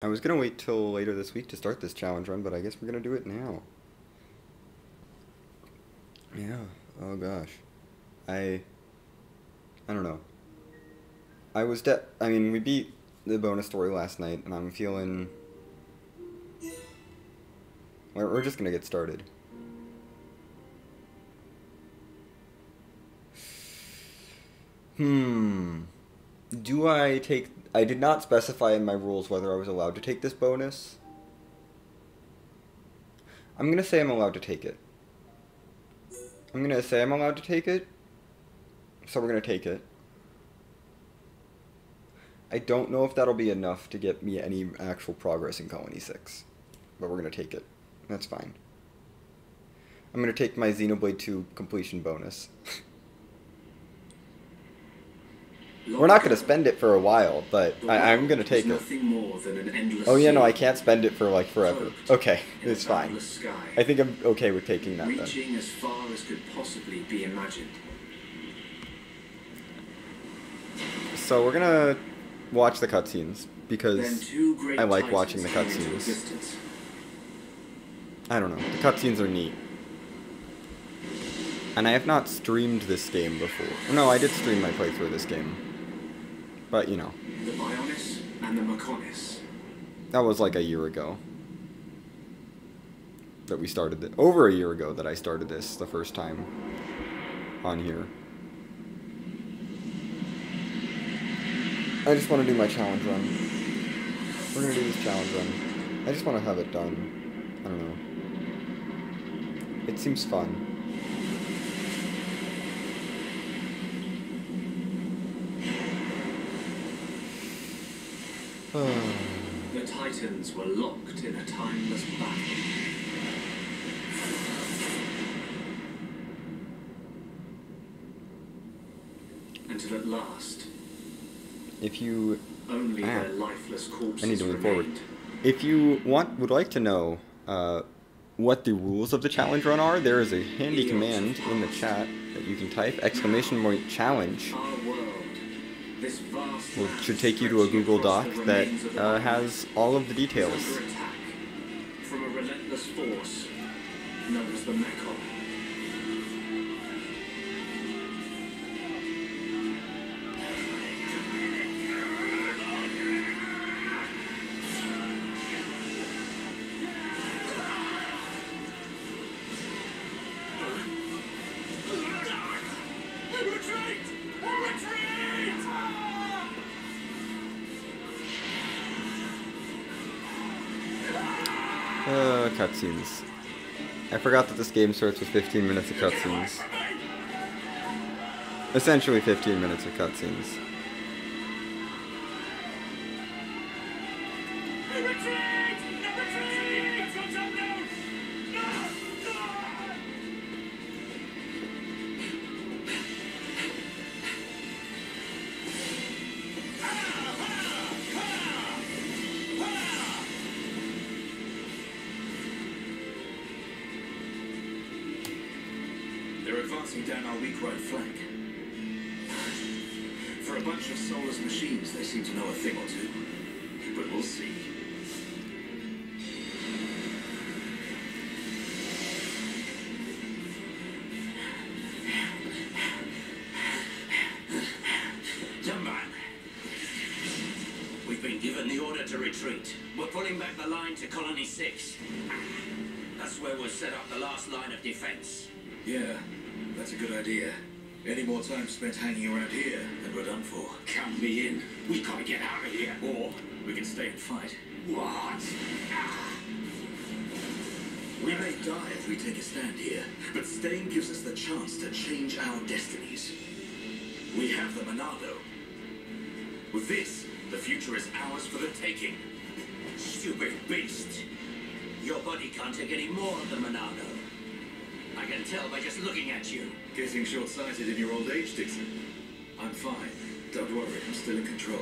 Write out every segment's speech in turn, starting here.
I was gonna wait till later this week to start this challenge run, but I guess we're gonna do it now. Yeah. Oh gosh. I. I don't know. I was de- I mean, we beat the bonus story last night, and I'm feeling. We're, we're just gonna get started. Hmm. Do I take. I did not specify in my rules whether I was allowed to take this bonus. I'm gonna say I'm allowed to take it. I'm gonna say I'm allowed to take it. So we're gonna take it. I don't know if that'll be enough to get me any actual progress in Colony 6. But we're gonna take it. That's fine. I'm gonna take my Xenoblade 2 completion bonus. We're not going to spend it for a while, but I, am going to take it. Oh yeah, no, I can't spend it for like forever. Okay, it's fine. I think I'm okay with taking that Reaching as far as could possibly be imagined. So we're going to watch the cutscenes because I like watching the cutscenes. I don't know. The cutscenes are neat. And I have not streamed this game before. No, I did stream my playthrough of this game. But, you know. The Bionis and the Mechonis. That was like a year ago. That we started it. Over a year ago that I started this the first time on here. I just want to do my challenge run. We're going to do this challenge run. I just want to have it done. I don't know. It seems fun. The Titans were locked in a timeless battle. Until at last, if you only ah, their lifeless corpses I need to move remained. forward. If you want, would like to know uh, what the rules of the challenge run are, there is a handy command in the chat that you can type exclamation point challenge Land should take you to a Google Doc that uh, has all of the details. Forgot that this game starts with 15 minutes of cutscenes. Essentially 15 minutes of cutscenes. The Monado. I can tell by just looking at you. Getting short-sighted in your old age, Dickson. I'm fine. Don't worry, I'm still in control.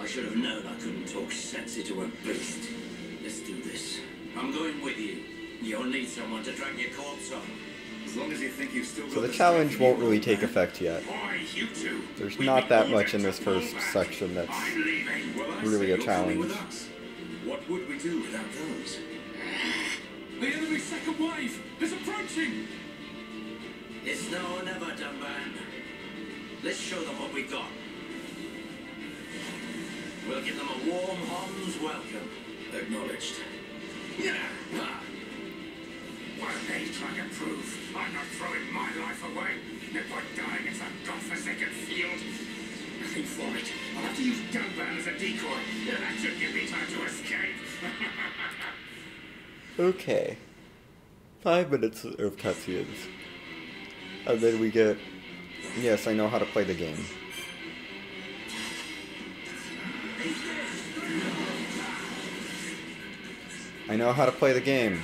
I should have known I couldn't talk sense into a beast. Let's do this. I'm going with you. You'll need someone to drag your corpse on. As long as you think you've still So got the the challenge won't really old take effect yet. Why, you two? There's We'd not that much in this first section that's I'm leaving. Well, I really a you're with challenge. Us. What would we do without those? The enemy's second wave is approaching! It's now or never, Dunban. Let's show them what we've got. We'll give them a warm Homs welcome. Acknowledged. Yeah. What are they trying to prove? I'm not throwing my life away. No point dying in some godforsaken field. Nothing for it. I'll have to use Dunban as a decoy. Yeah, that should give me time to escape. Okay. Five minutes of cutscenes. And then we get. Yes, I know how to play the game. I know how to play the game.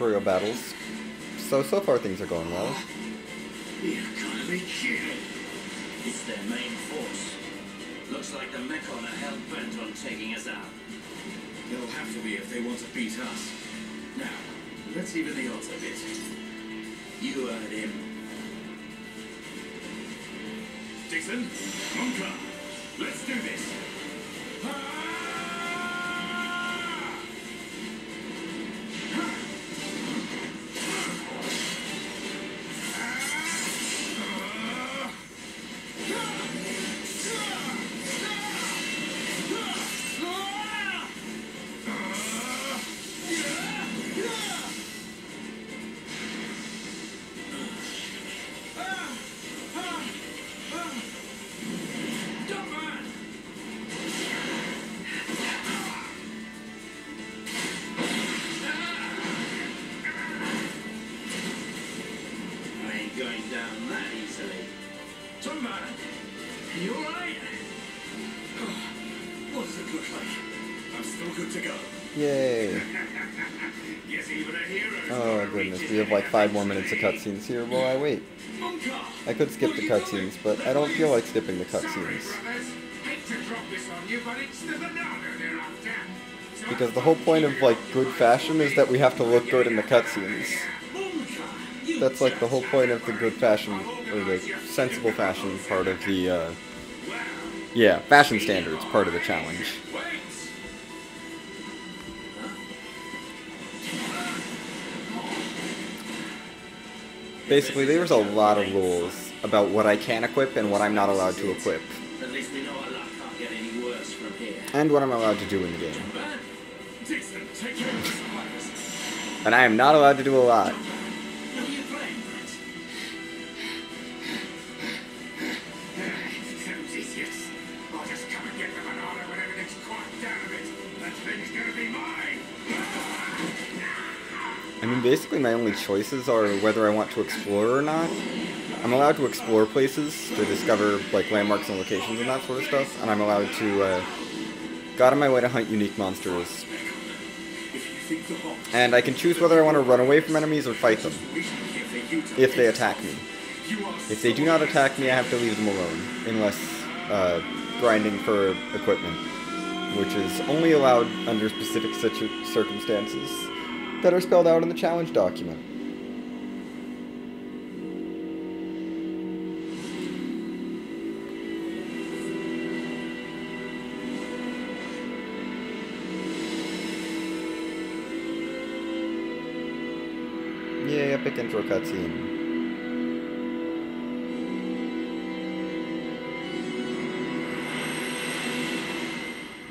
Battles. So, so far things are going well. Gotta be kidding. It's their main force. Looks like the Mechon are hell bent on taking us out. They'll have to be if they want to beat us. Now, let's even the odds a bit. You heard him. Dickson, Mumkhar, let's do this. Five more minutes of cutscenes here while I wait. I could skip the cutscenes, but I don't feel like skipping the cutscenes. Because the whole point of like good fashion is that we have to look good in the cutscenes. That's like the whole point of the good fashion, or the sensible fashion part of the, uh, yeah, fashion standards part of the challenge. Basically, there's a lot of rules about what I can equip and what I'm not allowed to equip, At least we know our luck can't get any worse from here. and what I'm allowed to do in the game. But Dickson, take care of the supplies. And I am not allowed to do a lot. Mean, basically, my only choices are whether I want to explore or not. I'm allowed to explore places to discover like landmarks and locations and that sort of stuff, and I'm allowed to uh, go out of my way to hunt unique monsters. And I can choose whether I want to run away from enemies or fight them if they attack me. If they do not attack me, I have to leave them alone, unless uh, grinding for equipment, which is only allowed under specific situ- circumstances that are spelled out in the challenge document. Yay, epic intro cutscene.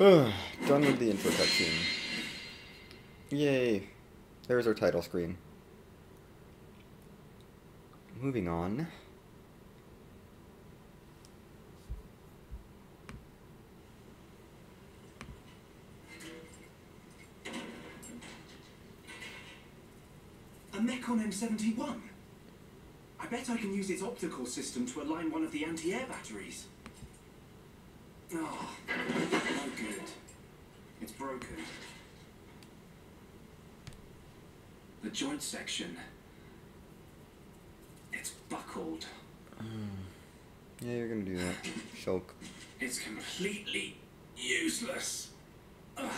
Done with the intro cutscene. Yay. There's our title screen. Moving on. A Mechon M71. I bet I can use its optical system to align one of the anti-air batteries. Ah, oh, no good. It's broken. The joint section. It's buckled. Mm. Yeah, you're gonna do that. Shulk. It's completely useless. Ugh.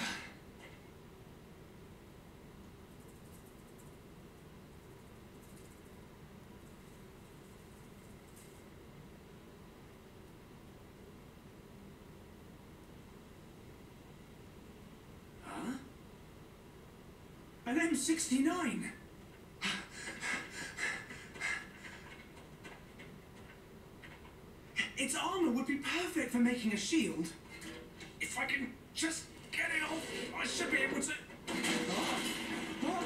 69. Its armor would be perfect for making a shield. If I can just get it off, I should be able to... Oh. Oh.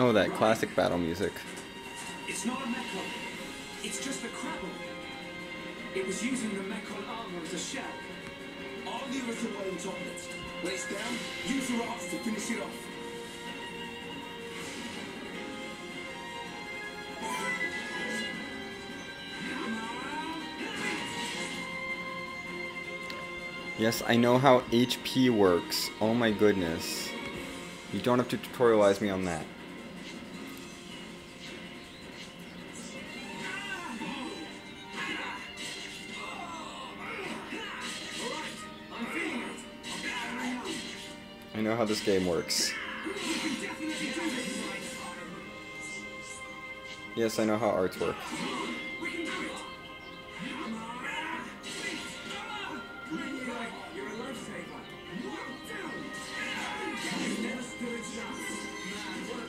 Oh, that classic battle music. It's not a metal. It's just a Krabble. It was using the Mechon armor as a shell. I'll leave it away in droplets. When it's down, use your arms to finish it off. Yes, I know how HP works. Oh my goodness. You don't have to tutorialize me on that. How this game works. Yes, I know how arts work.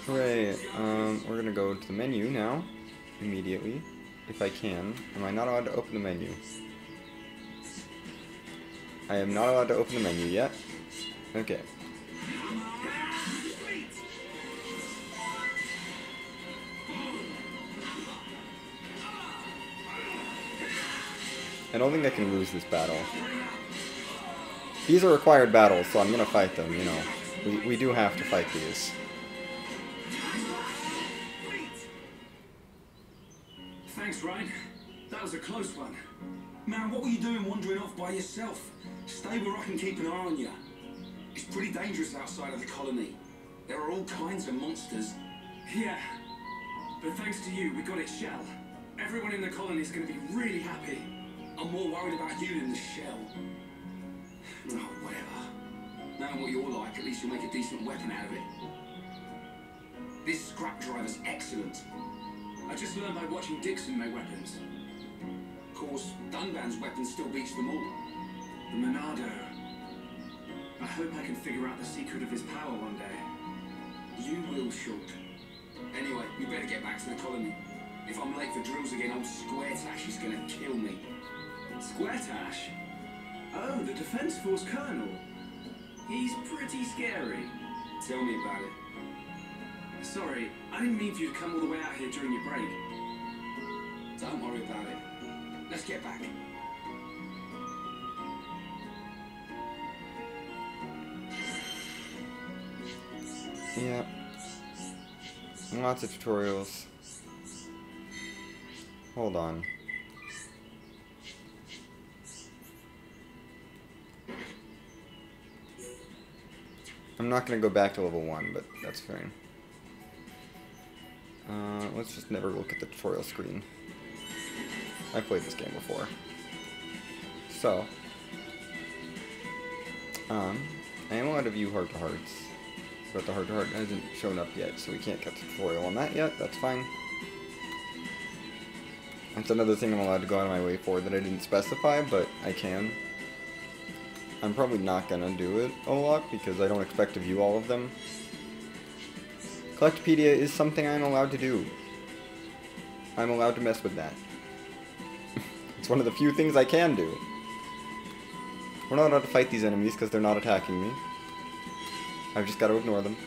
Hooray. Um, we're gonna go to the menu now. Immediately. If I can. Am I not allowed to open the menu? I am not allowed to open the menu yet. Okay. I don't think I can lose this battle. These are required battles, so I'm gonna fight them, you know. We, we do have to fight these. Thanks, Reyn. That was a close one. Man, what were you doing wandering off by yourself? Stay where I can keep an eye on you. It's pretty dangerous outside of the colony. There are all kinds of monsters. Yeah. But thanks to you, we got its shell. Everyone in the colony is going to be really happy. I'm more worried about you than the shell. Oh, whatever. Knowing what you're like, at least you'll make a decent weapon out of it. This scrap driver's excellent. I just learned by watching Dickson make weapons. Of course, Dunban's weapon still beats them all. The Monado. I hope I can figure out the secret of his power one day. You will, Shulk. Anyway, we better get back to the colony. If I'm late for drills again, old Square Tache is gonna kill me. Squaretache? Oh, the Defense Force Colonel. He's pretty scary. Tell me about it. Sorry, I didn't mean for you to come all the way out here during your break. Don't worry about it. Let's get back. Yeah. Lots of tutorials. Hold on. I'm not going to go back to level 1, but that's fine. Uh, let's just never look at the tutorial screen. I've played this game before. So, um, I am allowed to view heart to hearts, but the heart to heart hasn't shown up yet, so we can't get the tutorial on that yet. That's fine. That's another thing I'm allowed to go out of my way for that I didn't specify, but I can. I'm probably not gonna do it a lot because I don't expect to view all of them. Collectopedia is something I'm allowed to do. I'm allowed to mess with that. it's one of the few things I can do. We're not allowed to fight these enemies because they're not attacking me. I've just got to ignore them.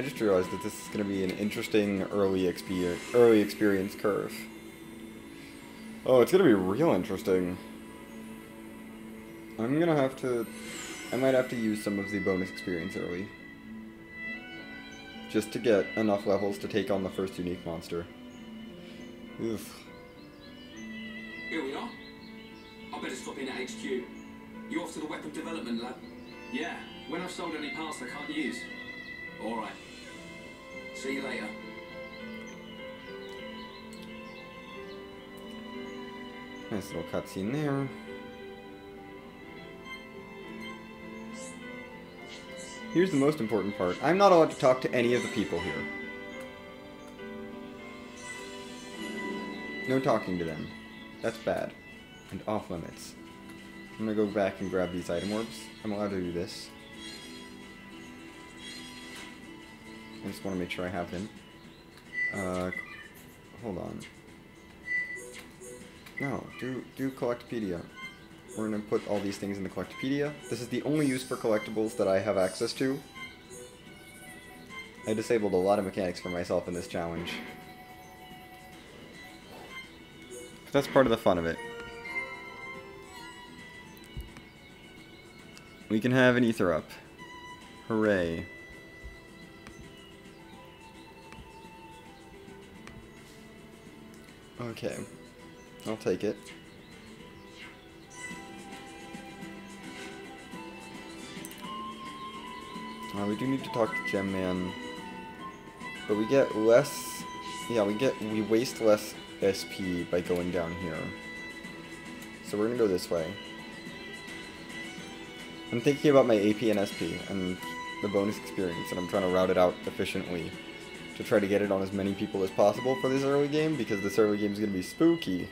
I just realized that this is going to be an interesting early experience, early experience curve. Oh, it's going to be real interesting. I'm going to have to... I might have to use some of the bonus experience early. Just to get enough levels to take on the first unique monster. Oof. Little cutscene there. Here's the most important part. I'm not allowed to talk to any of the people here. No talking to them. That's bad. And off limits. I'm gonna go back and grab these item orbs. I'm allowed to do this. I just want to make sure I have them. Uh, hold on. No, do do Collectopedia. We're gonna put all these things in the Collectopedia. This is the only use for collectibles that I have access to. I disabled a lot of mechanics for myself in this challenge. But that's part of the fun of it. We can have an ether up. Hooray. Okay. I'll take it. Uh, we do need to talk to Gem Man. But we get less... Yeah, we get... We waste less SP by going down here. So we're gonna go this way. I'm thinking about my AP and SP and the bonus experience, and I'm trying to route it out efficiently to try to get it on as many people as possible for this early game, because this early game is going to be spooky.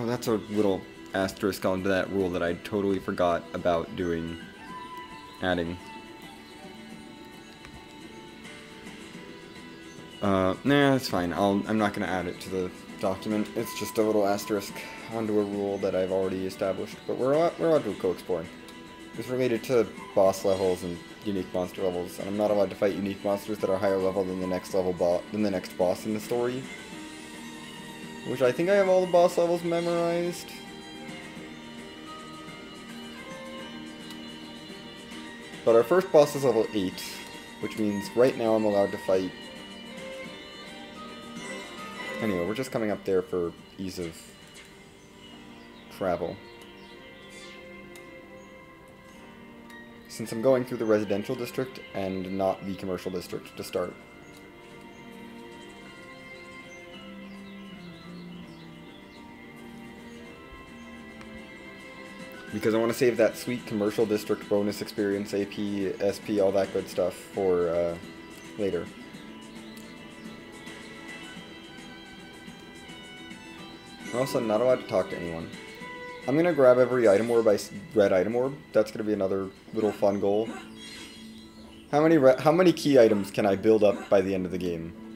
Oh, that's a little asterisk onto that rule that I totally forgot about doing, adding. Uh, nah, it's fine. I'll, I'm not going to add it to the document. It's just a little asterisk onto a rule that I've already established. But we're, we're allowed to go exploring. It's related to boss levels and unique monster levels, and I'm not allowed to fight unique monsters that are higher level than the next level boss than the next boss in the story. Which I think I have all the boss levels memorized. But our first boss is level 8, which means right now I'm allowed to fight... Anyway, we're just coming up there for ease of travel. since I'm going through the residential district and not the commercial district to start. Because I want to save that sweet commercial district bonus experience, AP, SP, all that good stuff for uh, later. Also, not allowed to talk to anyone. I'm gonna grab every item orb by red item orb. That's gonna be another little fun goal. How many how many key items can I build up by the end of the game?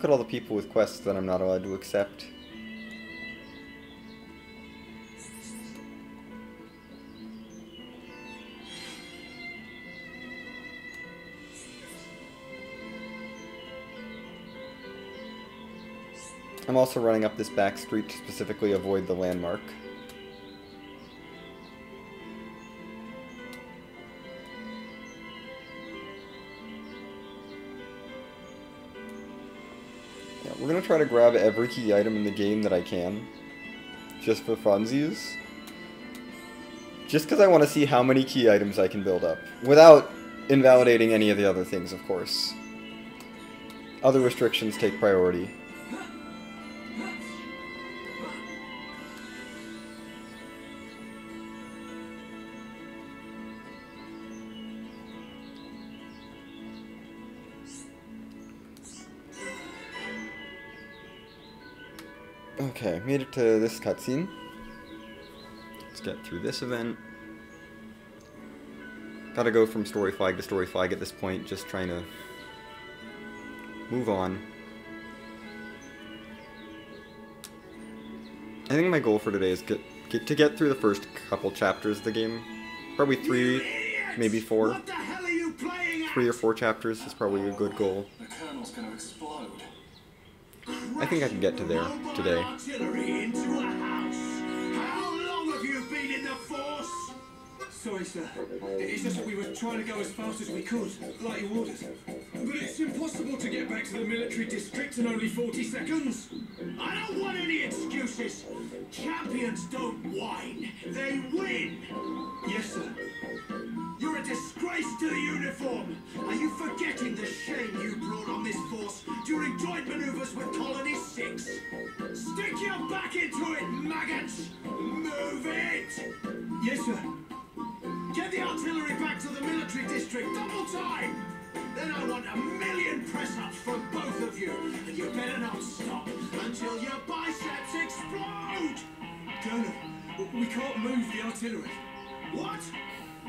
Look at all the people with quests that I'm not allowed to accept. I'm also running up this back street to specifically avoid the landmark. Gonna try to grab every key item in the game that I can. Just for funsies. Just because I want to see how many key items I can build up. Without invalidating any of the other things, of course. Other restrictions take priority. Okay, made it to this cutscene. Let's get through this event. Gotta go from story flag to story flag at this point, just trying to move on. I think my goal for today is get, get to get through the first couple chapters of the game. Probably three, maybe four. What the hell are you playing at? Three or four chapters is probably a good goal. The Colonel's gonna explode. I think I can get to there today. Sorry, sir. It's just that we were trying to go as fast as we could, like you ordered. But it's impossible to get back to the military district in only 40 seconds. I don't want any excuses. Champions don't whine, they win. Yes, sir. A disgrace to the uniform. Are you forgetting the shame you brought on this force during joint maneuvers with Colony 6? Stick your back into it, maggots! Move it! Yes, sir. Get the artillery back to the military district, double time! Then I want a million press-ups from both of you, and you better not stop until your biceps explode! Colonel, we can't move the artillery. What?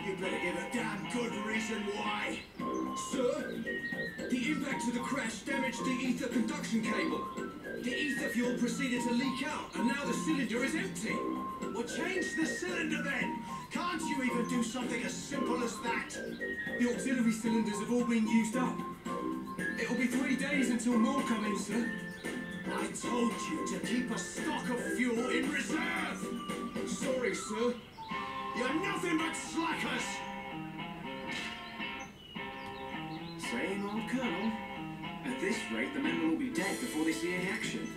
You better give a damn good reason why. Sir, the impact of the crash damaged the ether conduction cable. The ether fuel proceeded to leak out, and now the cylinder is empty. Well, change the cylinder then. Can't you even do something as simple as that? The auxiliary cylinders have all been used up. It'll be three days until more come in, sir. I told you to keep a stock of fuel in reserve. Sorry, sir. You're nothing but slackers. Same old Colonel. At this rate, the men will all be dead before they see any action.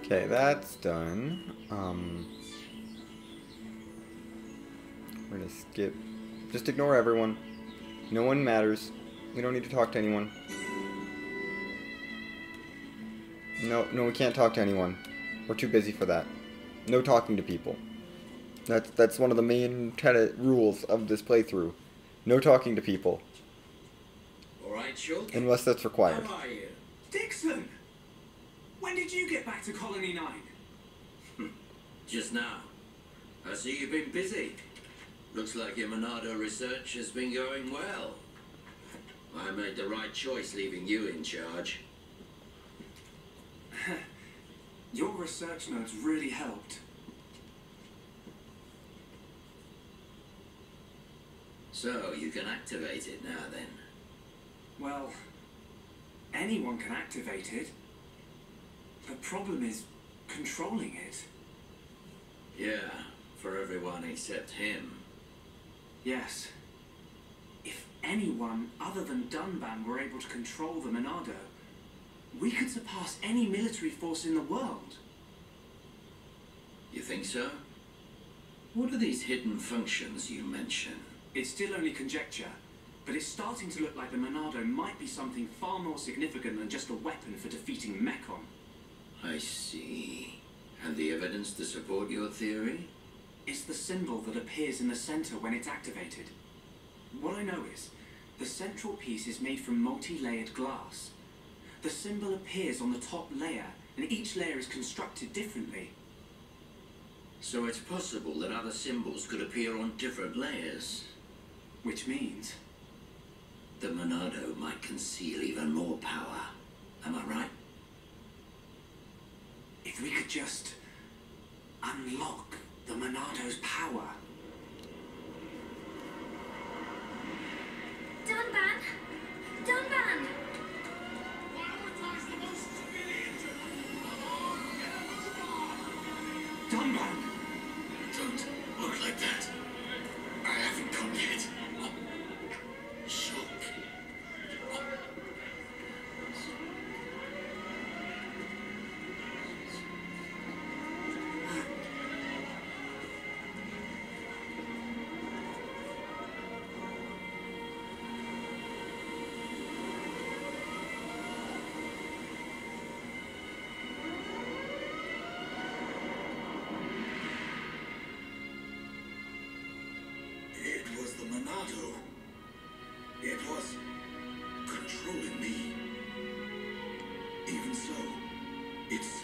Okay, that's done. Um, we're gonna skip. Just ignore everyone. No one matters. We don't need to talk to anyone. No, no, we can't talk to anyone. We're too busy for that. No talking to people. That's that's one of the main tenet rules of this playthrough. No talking to people, All right, Shulk. unless that's required. How are you? Dickson! When did you get back to Colony 9? Hmm. Just now. I see you've been busy. Looks like your Monado research has been going well. I made the right choice leaving you in charge. Your research notes really helped. So you can activate it now then. Well, anyone can activate it. The problem is controlling it. Yeah, for everyone except him. Yes. If anyone other than Dunban were able to control the Monado, we could surpass any military force in the world. You think so? What are these hidden functions you mention? It's still only conjecture, but it's starting to look like the Monado might be something far more significant than just a weapon for defeating Mechon. I see. And the evidence to support your theory? It's the symbol that appears in the center when it's activated. What I know is, the central piece is made from multi-layered glass. The symbol appears on the top layer, and each layer is constructed differently. So it's possible that other symbols could appear on different layers. Which means The Monado might conceal even more power. Am I right? if we could just unlock the Monado's power. Dunban! Dunban! Don't look like that.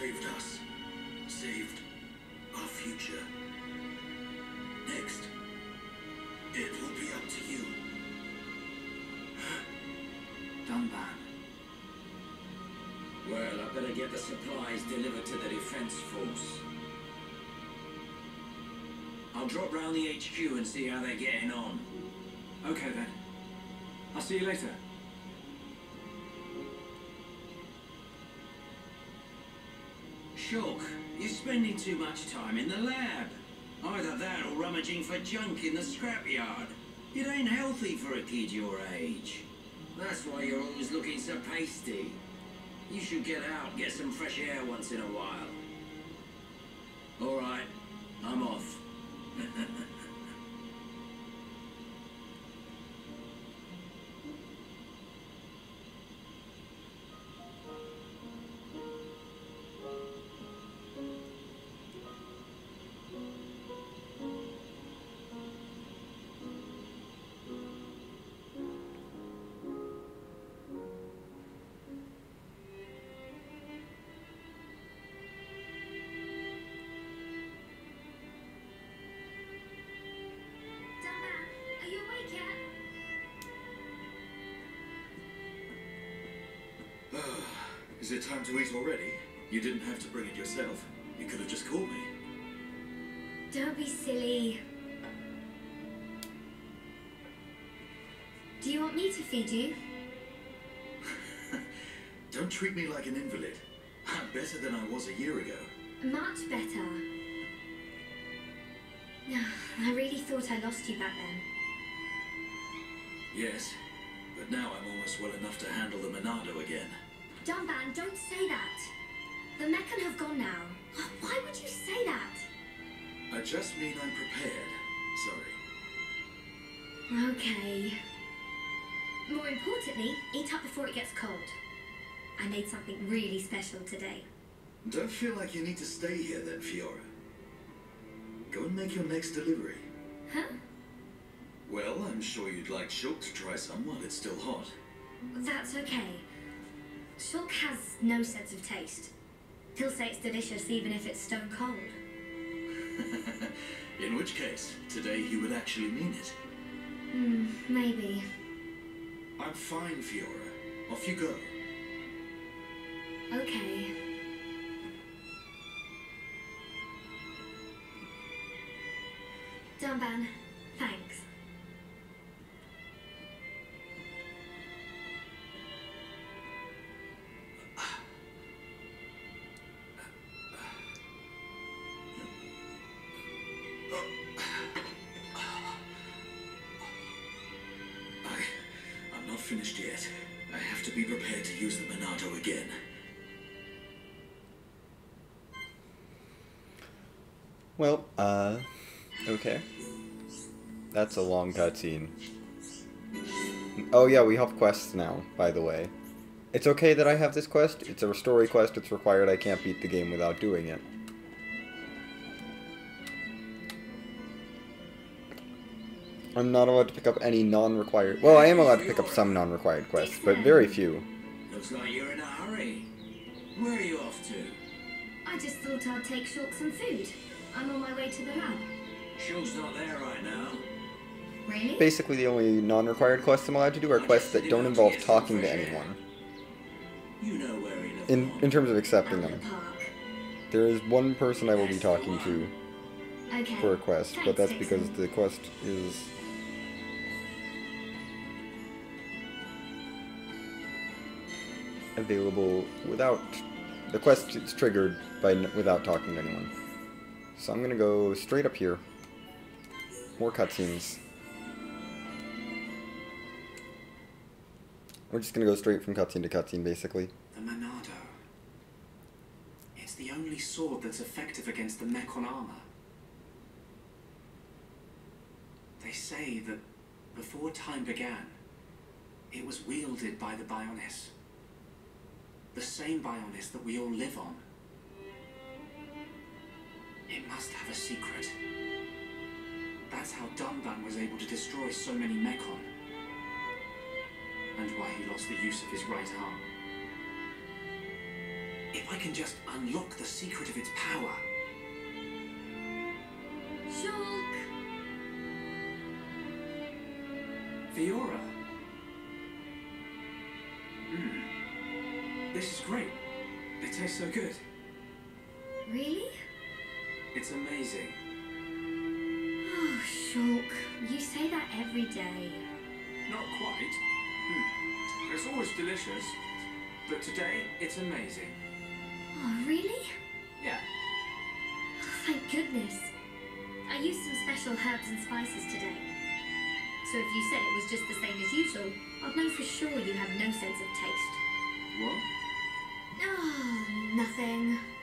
Saved us. Saved our future. Next, it will be up to you. Dunban. Well, I better get the supplies delivered to the defense force. I'll drop round the HQ and see how they're getting on. Okay then. I'll see you later. Shulk, you're spending too much time in the lab. Either that or rummaging for junk in the scrapyard. It ain't healthy for a kid your age. That's why you're always looking so pasty. You should get out, get some fresh air once in a while. All right, I'm off. Is it time to eat already? You didn't have to bring it yourself. You could have just called me. Don't be silly. Do you want me to feed you? Don't treat me like an invalid. I'm better than I was a year ago. Much better. I really thought I lost you back then. Yes, but now I'm almost well enough to handle the Monado again. Dunban, don't say that. The Mechon have gone now. Why would you say that? I just mean I'm prepared. Sorry. Okay. More importantly, eat up before it gets cold. I made something really special today. Don't feel like you need to stay here then, Fiora. Go and make your next delivery. Huh? Well, I'm sure you'd like Shulk to try some while it's still hot. That's okay. Shulk has no sense of taste. He'll say it's delicious even if it's stone cold. In which case, today he would actually mean it. Hmm, maybe. I'm fine, Fiora. Off you go. Okay. Dunban, Well, uh, okay. That's a long cutscene. Oh yeah, we have quests now, by the way. It's okay that I have this quest. It's a story quest. It's required. I can't beat the game without doing it. I'm not allowed to pick up any non-required... Well, I am allowed to pick up some non-required quests, but very few. Looks like you're in a hurry. Where are you off to? I just thought I'd take Shulk some food. I'm on my way to the lab. Shulk's not there right now. Really? Basically, the only non-required quests I'm allowed to do are quests that don't involve talking to anyone. You know where he. In in terms of accepting them, there is one person I will be talking to Okay. for a quest, but that's because the quest is available without the quest is triggered by without talking to anyone. So I'm gonna go straight up here. More cutscenes. We're just gonna go straight from cutscene to cutscene, basically. The Monado. It's the only sword that's effective against the Mechon armor. They say that before time began, it was wielded by the Bionis. The same Bionis that we all live on. It must have a secret. That's how Dunban was able to destroy so many Mechon. And why he lost the use of his right arm. If I can just unlock the secret of its power, Shulk! Fiora. Hmm. This is great. It tastes so good. Really? It's amazing. Oh, Shulk. You say that every day. Not quite. Hmm. It's always delicious, but today it's amazing. Oh, really? Yeah. Oh, thank goodness. I used some special herbs and spices today. So if you said it was just the same as usual, I'd know for sure you have no sense of taste. What? Oh, nothing.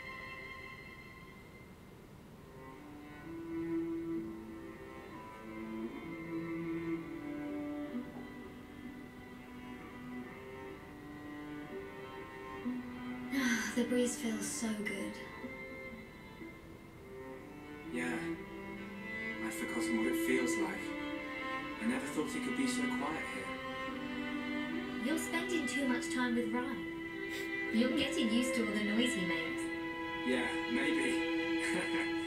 Feels so good. Yeah. I've forgotten what it feels like. I never thought it could be so quiet here. You're spending too much time with Reyn. You're getting used to all the noise he makes. Yeah, maybe.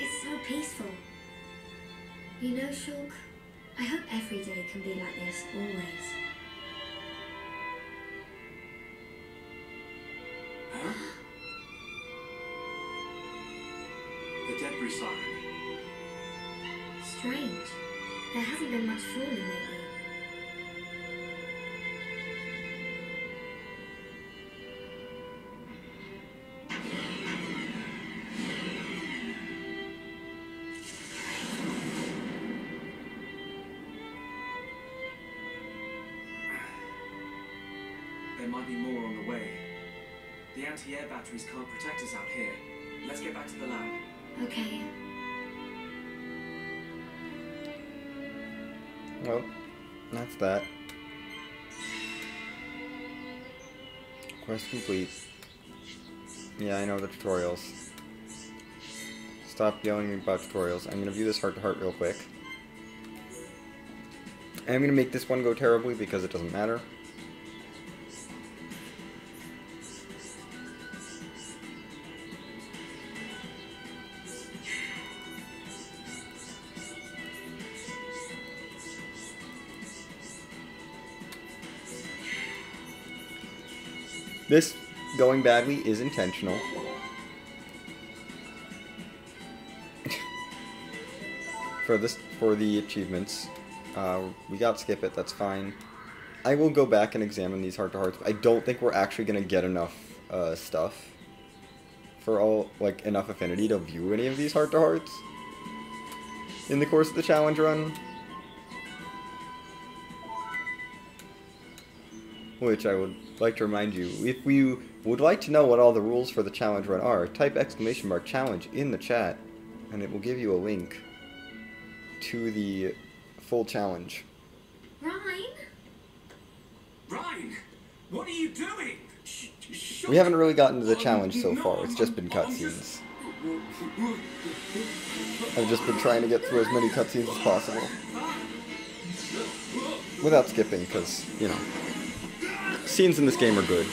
It's so peaceful. You know, Shulk, I hope every day can be like this, always. Much lately. There might be more on the way. The anti-air batteries can't protect us out here. Let's get back to the lab. Okay. Well, that's that. Quest complete. Yeah, I know the tutorials. Stop yelling about tutorials. I'm gonna view this heart to heart real quick. I'm gonna make this one go terribly because it doesn't matter. This going badly is intentional. for this for the achievements, uh, we got skip it. That's fine. I will go back and examine these heart to hearts. I don't think we're actually gonna get enough uh, stuff for all like enough affinity to view any of these heart to hearts in the course of the challenge run. Which I would like to remind you, if you would like to know what all the rules for the challenge run are, type exclamation mark challenge in the chat, and it will give you a link to the full challenge. Reyn? Reyn, what are you doing? Sh- sh- We haven't really gotten to the challenge so far, it's just been I'm- I'm just- cutscenes. I've just been trying to get through as many cutscenes as possible. Without skipping, because, you know, scenes in this game are good.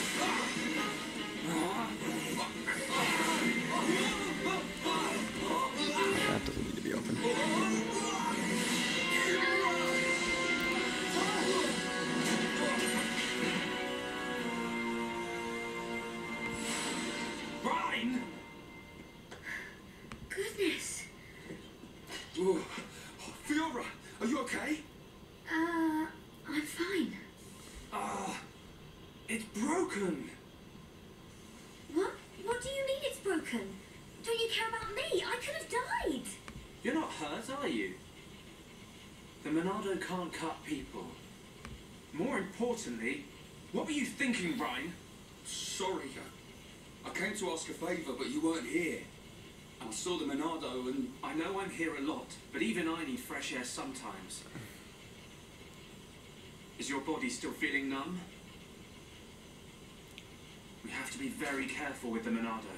Very careful with the Monado.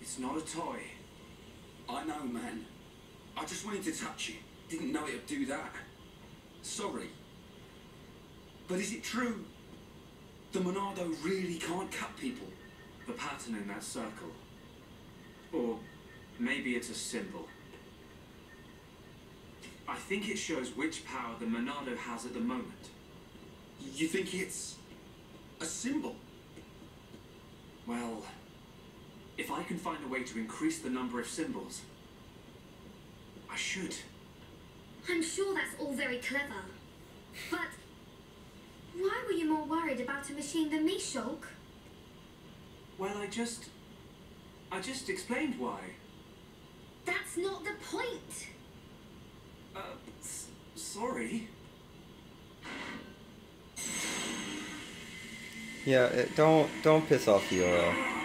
It's not a toy. I know, man. I just wanted to touch it. Didn't know it'd do that. Sorry. But is it true? The Monado really can't cut people. The pattern in that circle. Or maybe it's a symbol. I think it shows which power the Monado has at the moment. You think it's a symbol? Well, if I can find a way to increase the number of symbols, I should. I'm sure that's all very clever. But why were you more worried about a machine than me, Shulk? Well, I just. I just explained why. That's not the point. Uh, sorry. Yeah, don't don't piss off the Look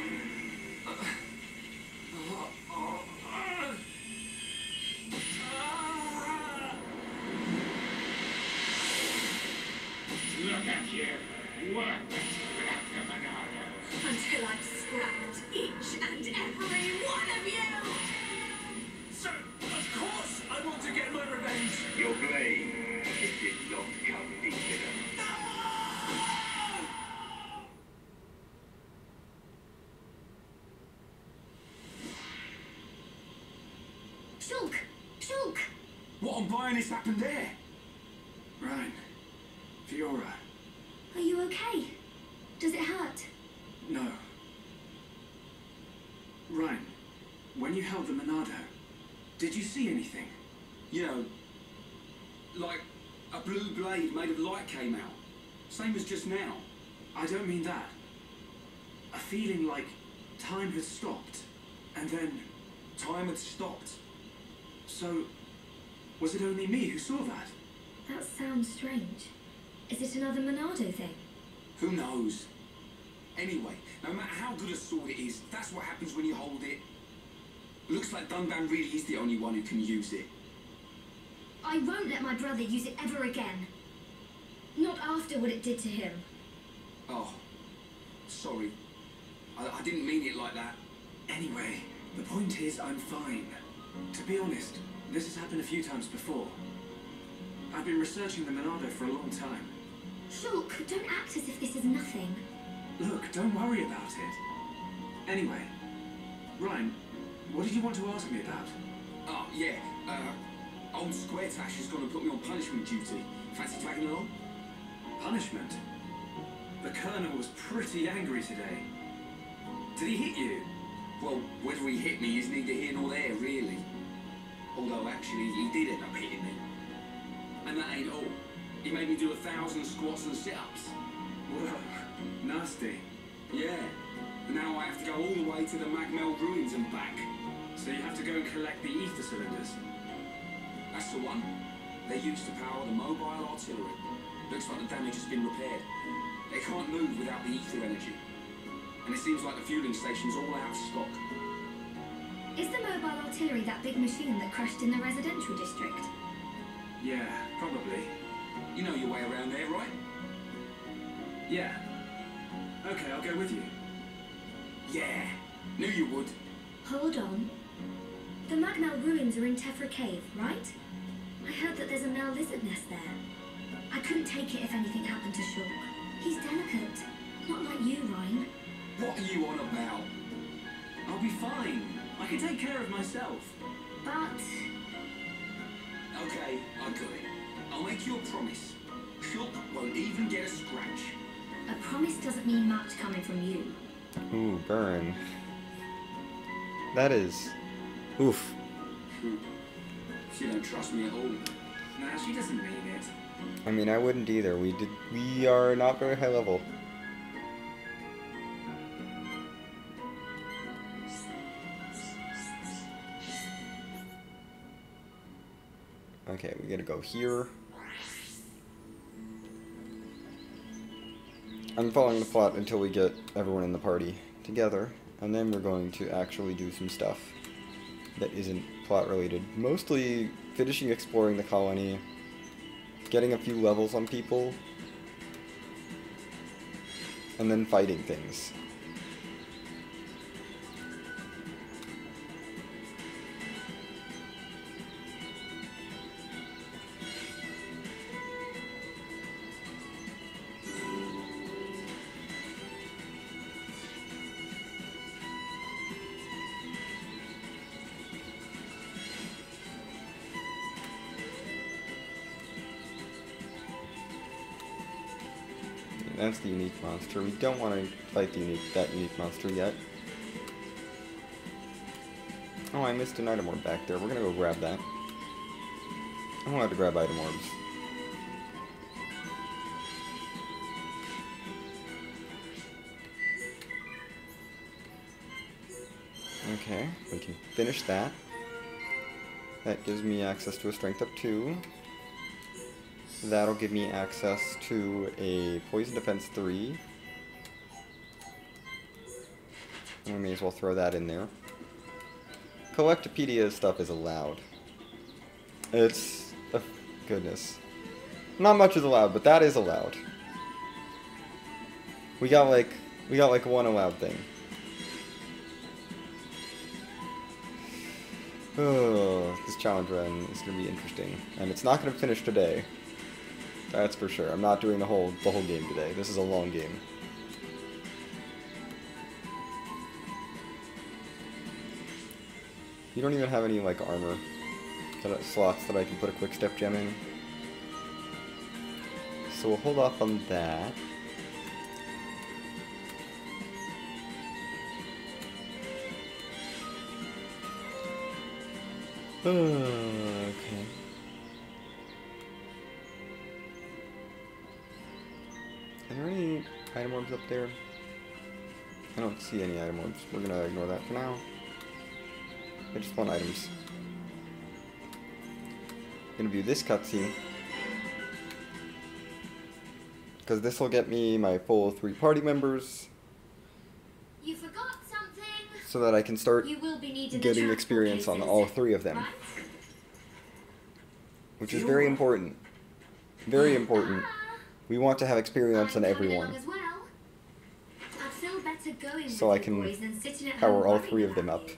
came out. Same as just now. I don't mean that. A feeling like time had stopped, and then. Time had stopped. So. Was it only me who saw that? That sounds strange. Is it another Monado thing? Who knows? Anyway, no matter how good a sword it is, that's what happens when you hold it. Looks like Dunban really is the only one who can use it. I won't let my brother use it ever again. Not after what it did to him. Oh, sorry. I, I didn't mean it like that. Anyway, the point is, I'm fine. To be honest, this has happened a few times before. I've been researching the Monado for a long time. Shulk, don't act as if this is nothing. Look, don't worry about it. Anyway, Reyn, what did you want to ask me about? Oh, yeah. Uh, old Square Tache is going to put me on punishment duty. Fancy tagging along? Punishment? The Colonel was pretty angry today. Did he hit you? Well, whether he hit me is neither here nor there, really. Although, actually, he did end up hitting me. And that ain't all. He made me do a thousand squats and sit-ups. Whoa, nasty. Yeah. Now I have to go all the way to the Magmel ruins and back. So you have to go and collect the ether cylinders. That's the one. They're used to power the mobile artillery. Looks like the damage has been repaired. They can't move without the ether energy. And it seems like the fueling station's all out of stock. Is the mobile artillery that big machine that crashed in the residential district? Yeah, probably. You know your way around there, right? Yeah. Okay, I'll go with you. Yeah. Knew you would. Hold on. The Magmel ruins are in Tephra Cave, right? I heard that there's a Mel lizard nest there. I couldn't take it if anything happened to Shulk. He's delicate. Not like you, Reyn. What are you on about? I'll be fine. I can take care of myself. But Okay, I got it. I'll make you a promise. Shulk won't even get a scratch. a promise doesn't mean much coming from you. Ooh, burn. That is. Oof. Hmm. She don't trust me at all. Nah, she doesn't mean it. I mean, I wouldn't either. We did. We are not very high level. Okay, we gotta go here. I'm following the plot until we get everyone in the party together, and then we're going to actually do some stuff that isn't plot related. Mostly finishing exploring the colony, getting a few levels on people, and then fighting things. The unique monster. We don't want to fight the unique that unique monster yet. Oh, I missed an item orb back there. We're gonna go grab that. I'm allowed to grab item orbs. Okay, we can finish that. That gives me access to a strength up 2. That'll give me access to a poison defense 3. I may as well throw that in there. Collectopedia stuff is allowed. It's... Uh, goodness. Not much is allowed, but that is allowed. We got like... We got like one allowed thing. Oh, this challenge run is going to be interesting. And it's not going to finish today. That's for sure. I'm not doing the whole the whole game today. This is a long game. You don't even have any like armor that, slots that I can put a quick step gem in. So we'll hold off on that. okay. Are there any item orbs up there? I don't see any item orbs. We're gonna ignore that for now. I just want items. Gonna view this cutscene. Because this will get me my full three party members. You forgot something. So that I can start You will be getting experience on all three of them. right? Which is very important. Very important. Ah, We want to have experience on everyone. well. I'd feel better going So I can boys than sitting at power all three of them up. you.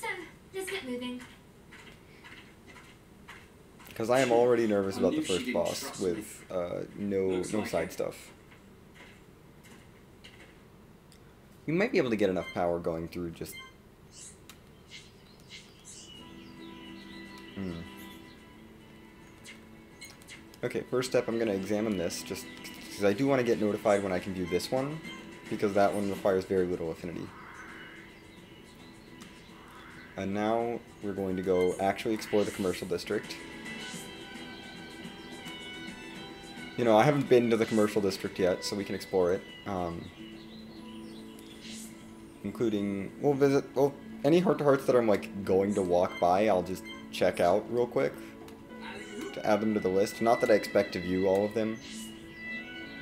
So, let's get moving. Because I am already nervous about the first boss with uh, no Looks no like side it. stuff. You might be able to get enough power going through just. Hmm. Okay, first step, I'm going to examine this, just because I do want to get notified when I can view this one, because that one requires very little affinity. And now we're going to go actually explore the commercial district. You know, I haven't been to the commercial district yet, so we can explore it. Um, including, we'll visit, well, any heart-to-hearts that I'm, like, going to walk by, I'll just check out real quick to add them to the list. Not that I expect to view all of them.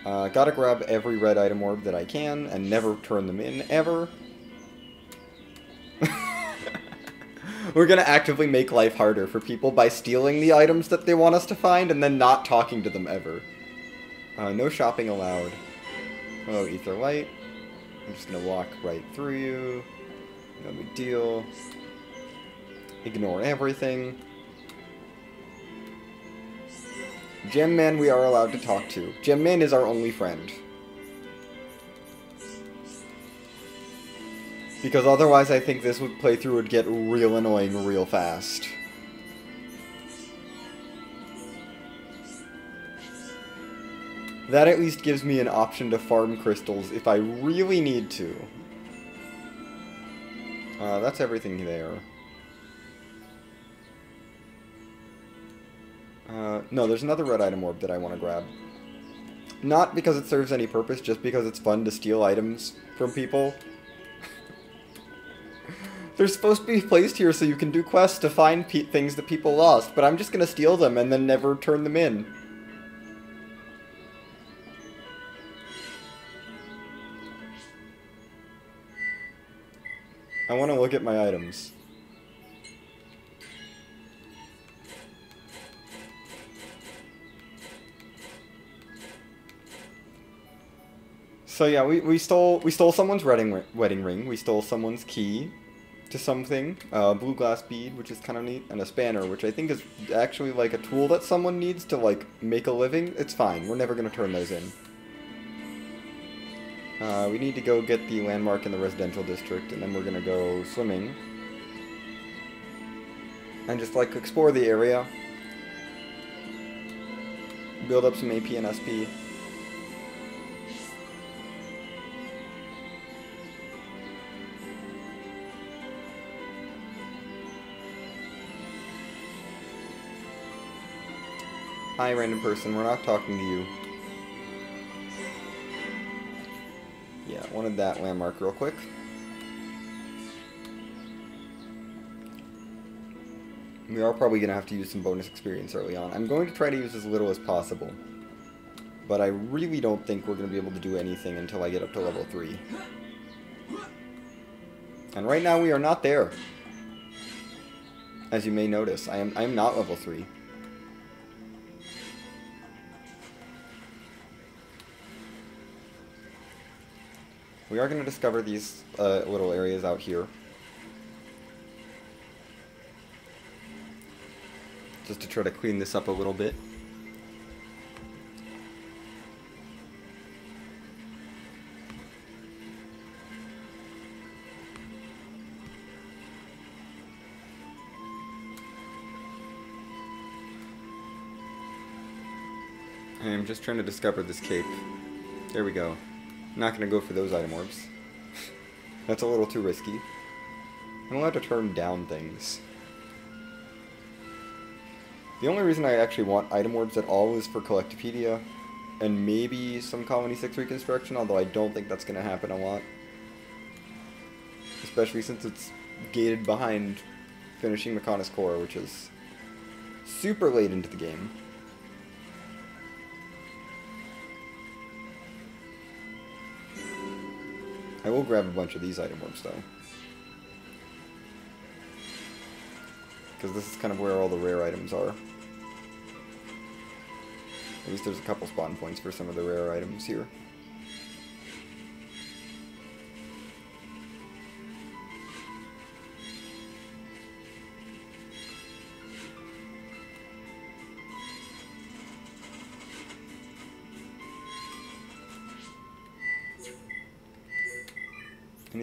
Uh, gotta grab every red item orb that I can, and never turn them in, ever. We're gonna actively make life harder for people by stealing the items that they want us to find and then not talking to them ever. Uh, no shopping allowed. Oh, ether light. I'm just gonna walk right through you. No big deal. Ignore everything. Gem Man we are allowed to talk to. Gem Man is our only friend. Because otherwise I think this would playthrough would get real annoying real fast. That at least gives me an option to farm crystals if I really need to. Uh, that's everything there. Uh, no, there's another red item orb that I want to grab. Not because it serves any purpose, just because it's fun to steal items from people. They're supposed to be placed here so you can do quests to find things that people lost, but I'm just gonna steal them and then never turn them in. I want to look at my items. So yeah, we, we stole we stole someone's wedding wedding ring. We stole someone's key to something. Uh, blue glass bead, which is kind of neat, and a spanner, which I think is actually like a tool that someone needs to like make a living. It's fine. We're never gonna turn those in. Uh, we need to go get the landmark in the residential district, and then we're gonna go swimming. And just, like, explore the area. Build up some AP and SP. Hi, random person, we're not talking to you. Yeah, wanted that landmark real quick. We are probably going to have to use some bonus experience early on. I'm going to try to use as little as possible. But I really don't think we're going to be able to do anything until I get up to level 3. And right now we are not there. As you may notice, I am I am not level 3. We are going to discover these uh, little areas out here. Just to try to clean this up a little bit. I'm just trying to discover this cape. There we go. I'm not going to go for those item orbs. That's a little too risky. I'm allowed to turn down things. The only reason I actually want item orbs at all is for Collectopedia, and maybe some Colony 6 reconstruction, although I don't think that's going to happen a lot. Especially since it's gated behind finishing Mechonis Core, which is super late into the game. I will grab a bunch of these item orbs though. Because this is kind of where all the rare items are. At least there's a couple spawn points for some of the rare items here.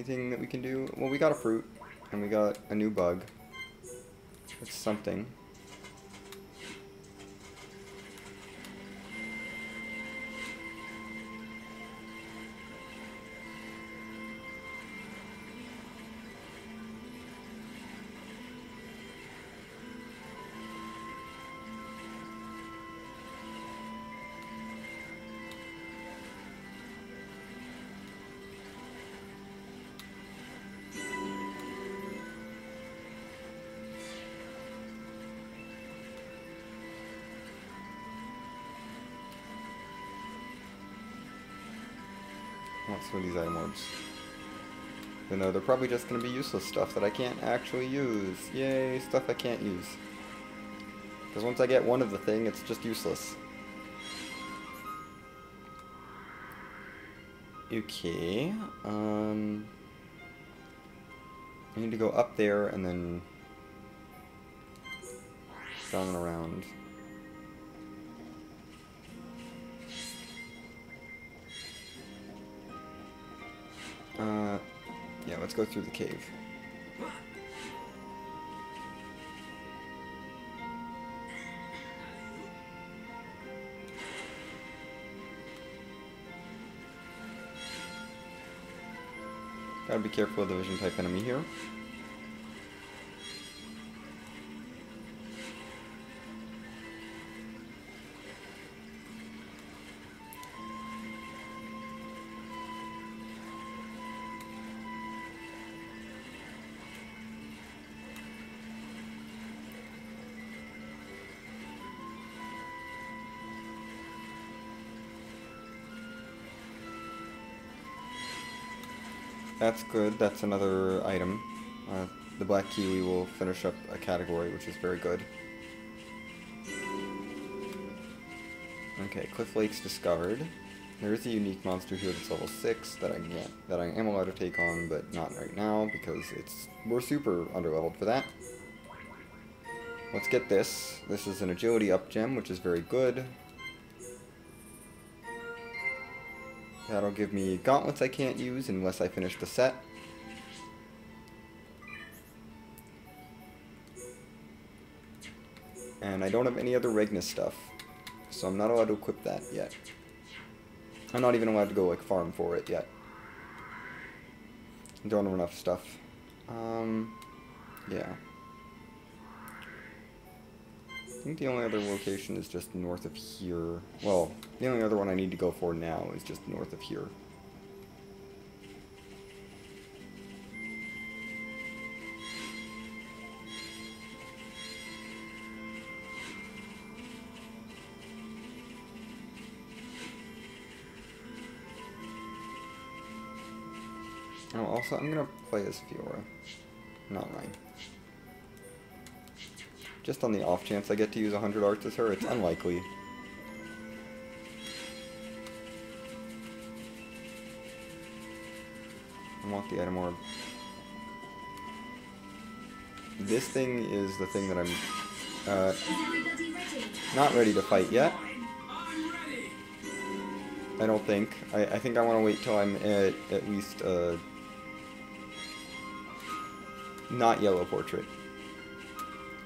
Anything that we can do? Well, we got a fruit, and we got a new bug. It's something. Probably just going to be useless stuff that I can't actually use. Yay, stuff I can't use. Because once I get one of the thing, it's just useless. Okay, um... I need to go up there and then down around. Uh, let's go through the cave. Gotta be careful of the vision type enemy here. That's good. That's another item. Uh, the Black Kiwi will finish up a category, which is very good. Okay, Cliff Lake's discovered. There is a unique monster here that's level 6 that I can that I am allowed to take on, but not right now because it's we're super underleveled for that. Let's get this. This is an agility up gem, which is very good. That'll give me gauntlets I can't use unless I finish the set. And I don't have any other Regnus stuff, so I'm not allowed to equip that yet. I'm not even allowed to go like farm for it yet. Don't have enough stuff. Um, yeah. I think the only other location is just north of here. Well, the only other one I need to go for now is just north of here. Oh, also, I'm gonna play as Fiora, not Reyn. Just on the off chance I get to use 100 arts as her, it's unlikely. I want the item orb. This thing is the thing that I'm uh, not ready to fight yet. I don't think. I, I think I want to wait till I'm at at least uh, not yellow portrait.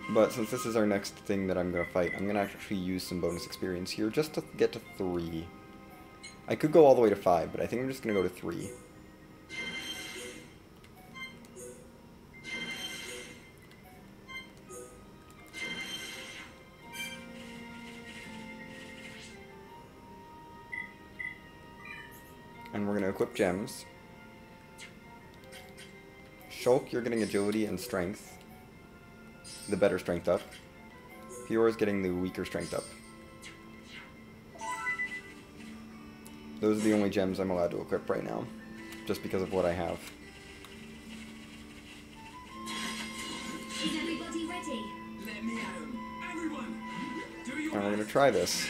But since this is our next thing that I'm gonna fight, I'm gonna actually use some bonus experience here just to get to three. I could go all the way to five, but I think I'm just gonna go to three. And we're gonna equip gems. Shulk, you're getting agility and strength. The better strength up. Fiora's getting the weaker strength up. Those are the only gems I'm allowed to equip right now. Just because of what I have. Is everybody ready? Let me. Everyone, do your we're gonna try this.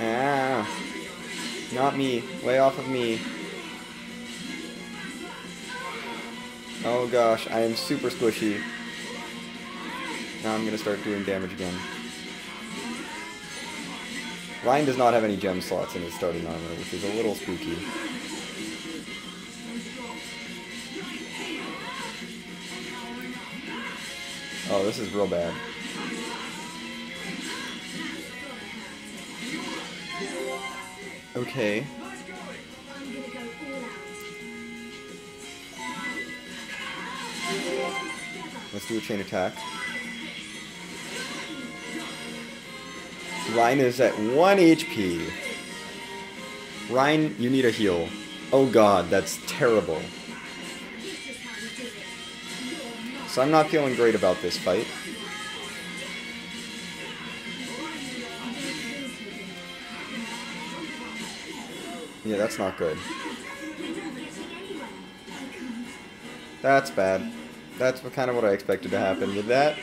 Ah! Not me. Way off of me. Oh gosh, I am super squishy. Now I'm gonna start doing damage again. Reyn does not have any gem slots in his starting armor, which is a little spooky. Oh, this is real bad. Okay. Let's do a chain attack. Reyn is at 1 HP. Reyn, you need a heal. Oh god, that's terrible. So I'm not feeling great about this fight. Yeah, that's not good. That's bad. That's kind of what I expected to happen with that.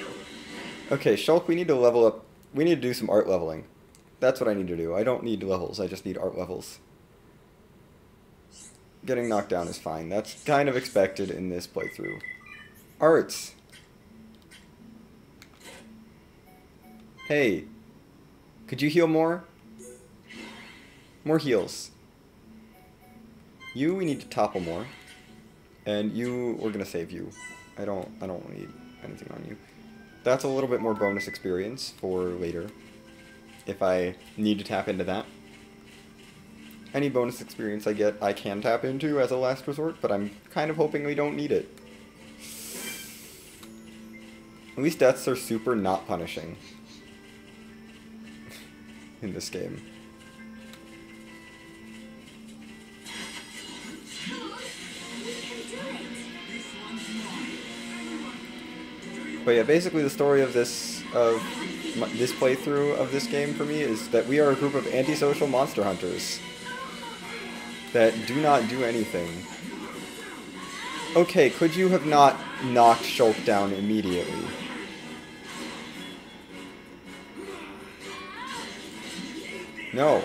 Okay, Shulk, we need to level up. We need to do some art leveling. That's what I need to do. I don't need levels, I just need art levels. Getting knocked down is fine. That's kind of expected in this playthrough. Arts. Hey. Could you heal more? More heals. You, we need to topple more. And you, we're gonna save you. I don't, I don't need anything on you. That's a little bit more bonus experience for later. If I need to tap into that. Any bonus experience I get, I can tap into as a last resort, but I'm kind of hoping we don't need it. At least deaths are super not punishing. In this game. But yeah, basically the story of this of this playthrough of this game for me is that we are a group of antisocial monster hunters that do not do anything. Okay, could you have not knocked Shulk down immediately? No.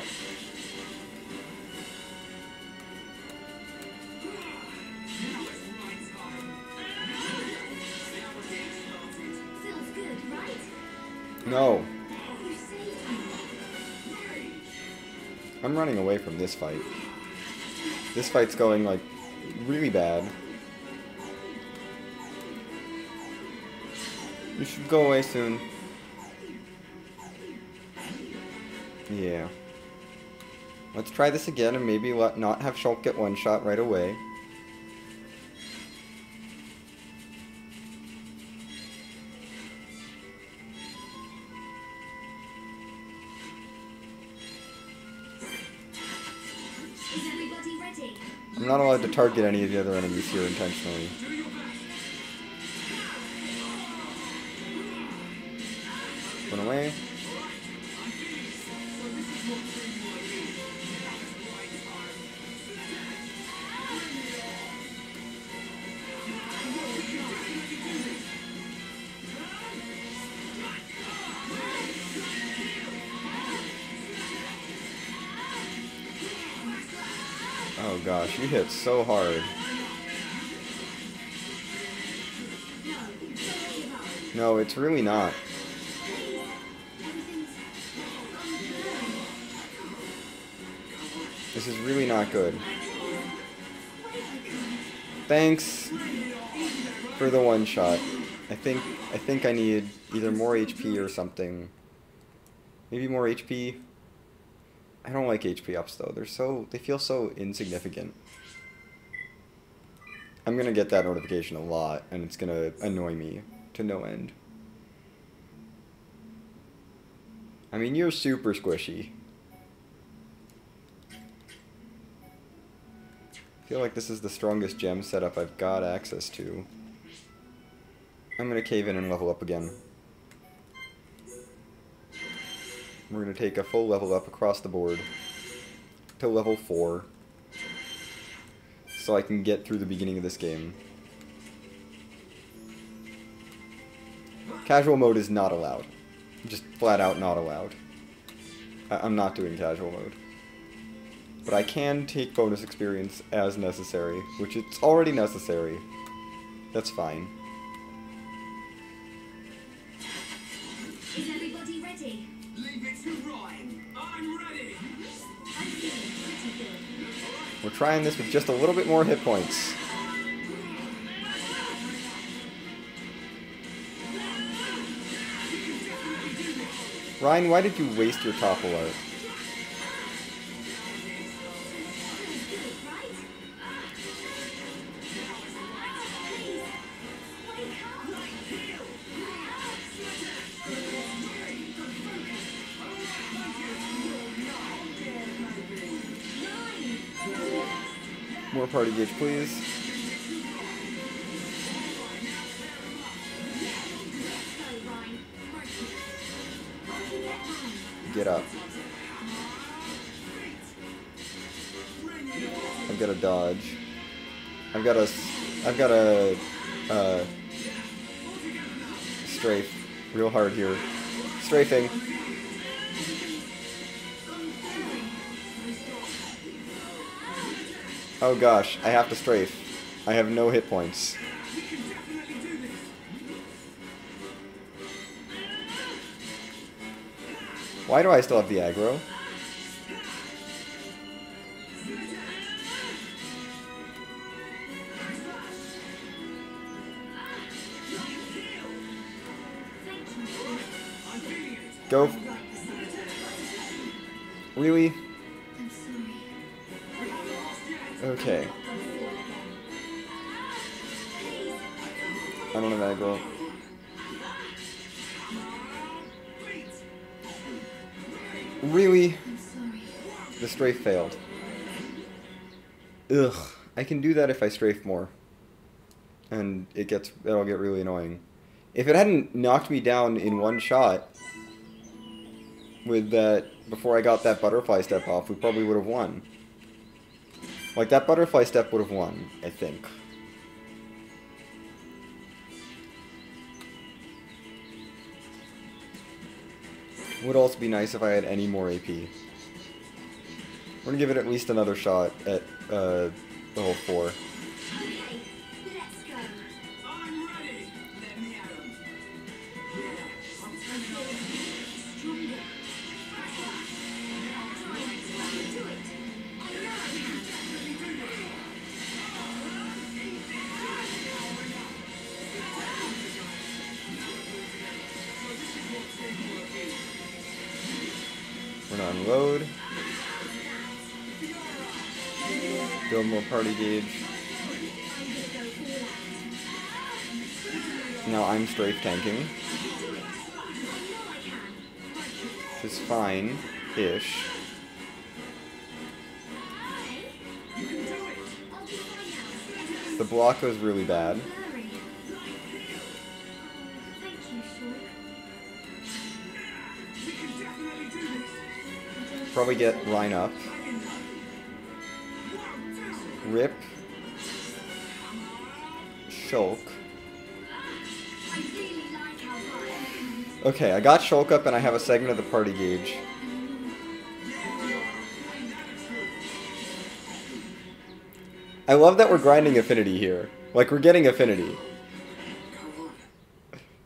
No. I'm running away from this fight. This fight's going, like, really bad. You should go away soon. Yeah. Let's try this again and maybe let not have Shulk get one shot right away. I'm not allowed to target any of the other enemies here intentionally. Run away. Gosh, you hit so hard. No, it's really not. This is really not good. Thanks for the one shot. I think I think I need either more HP or something. Maybe more HP. I don't like HP ups though. They're so they feel so insignificant. I'm gonna get that notification a lot, and it's gonna annoy me to no end. I mean, you're super squishy. I feel like this is the strongest gem setup I've got access to. I'm gonna cave in and level up again. We're gonna take a full level up across the board to level 4 so I can get through the beginning of this game. Casual mode is not allowed. Just flat out not allowed. I- I'm not doing casual mode. But I can take bonus experience as necessary, which it's already necessary. That's fine. We're trying this with just a little bit more hit points. Reyn, why did you waste your topple art? Party gauge, please. Get up. I've got a dodge. I've got a. I've got a. Uh, strafe. Real hard here. Strafing. Oh gosh, I have to strafe. I have no hit points. Why do I still have the aggro? Go. Really? Okay. I don't have aggro. Really? I'm sorry. The strafe failed. Ugh. I can do that if I strafe more. And it gets it'll get really annoying. If it hadn't knocked me down in one shot with that before I got that butterfly step off, we probably would have won. Like that butterfly step would have won, I think. Would also be nice if I had any more AP. We're gonna give it at least another shot at uh, the whole four. Party gauge. Now I'm strafe tanking. Which is fine-ish. The block was really bad. Probably get line up. Rip. Shulk. Okay, I got Shulk up and I have a segment of the party gauge. I love that we're grinding affinity here. Like, we're getting affinity.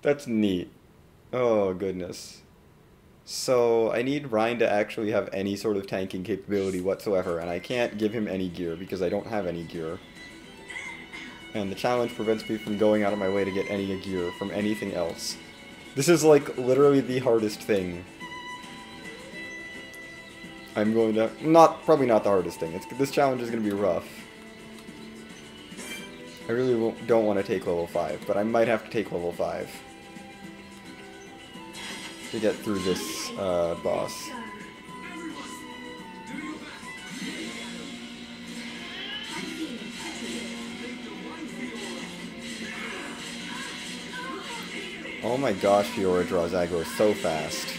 That's neat. Oh, goodness. So, I need Reyn to actually have any sort of tanking capability whatsoever, and I can't give him any gear because I don't have any gear. And the challenge prevents me from going out of my way to get any gear from anything else. This is like literally the hardest thing. I'm going to not probably not the hardest thing. It's this challenge is going to be rough. I really don't want to take level 5, but I might have to take level 5 to get through this uh, boss. Oh my gosh, Fiora draws aggro so fast.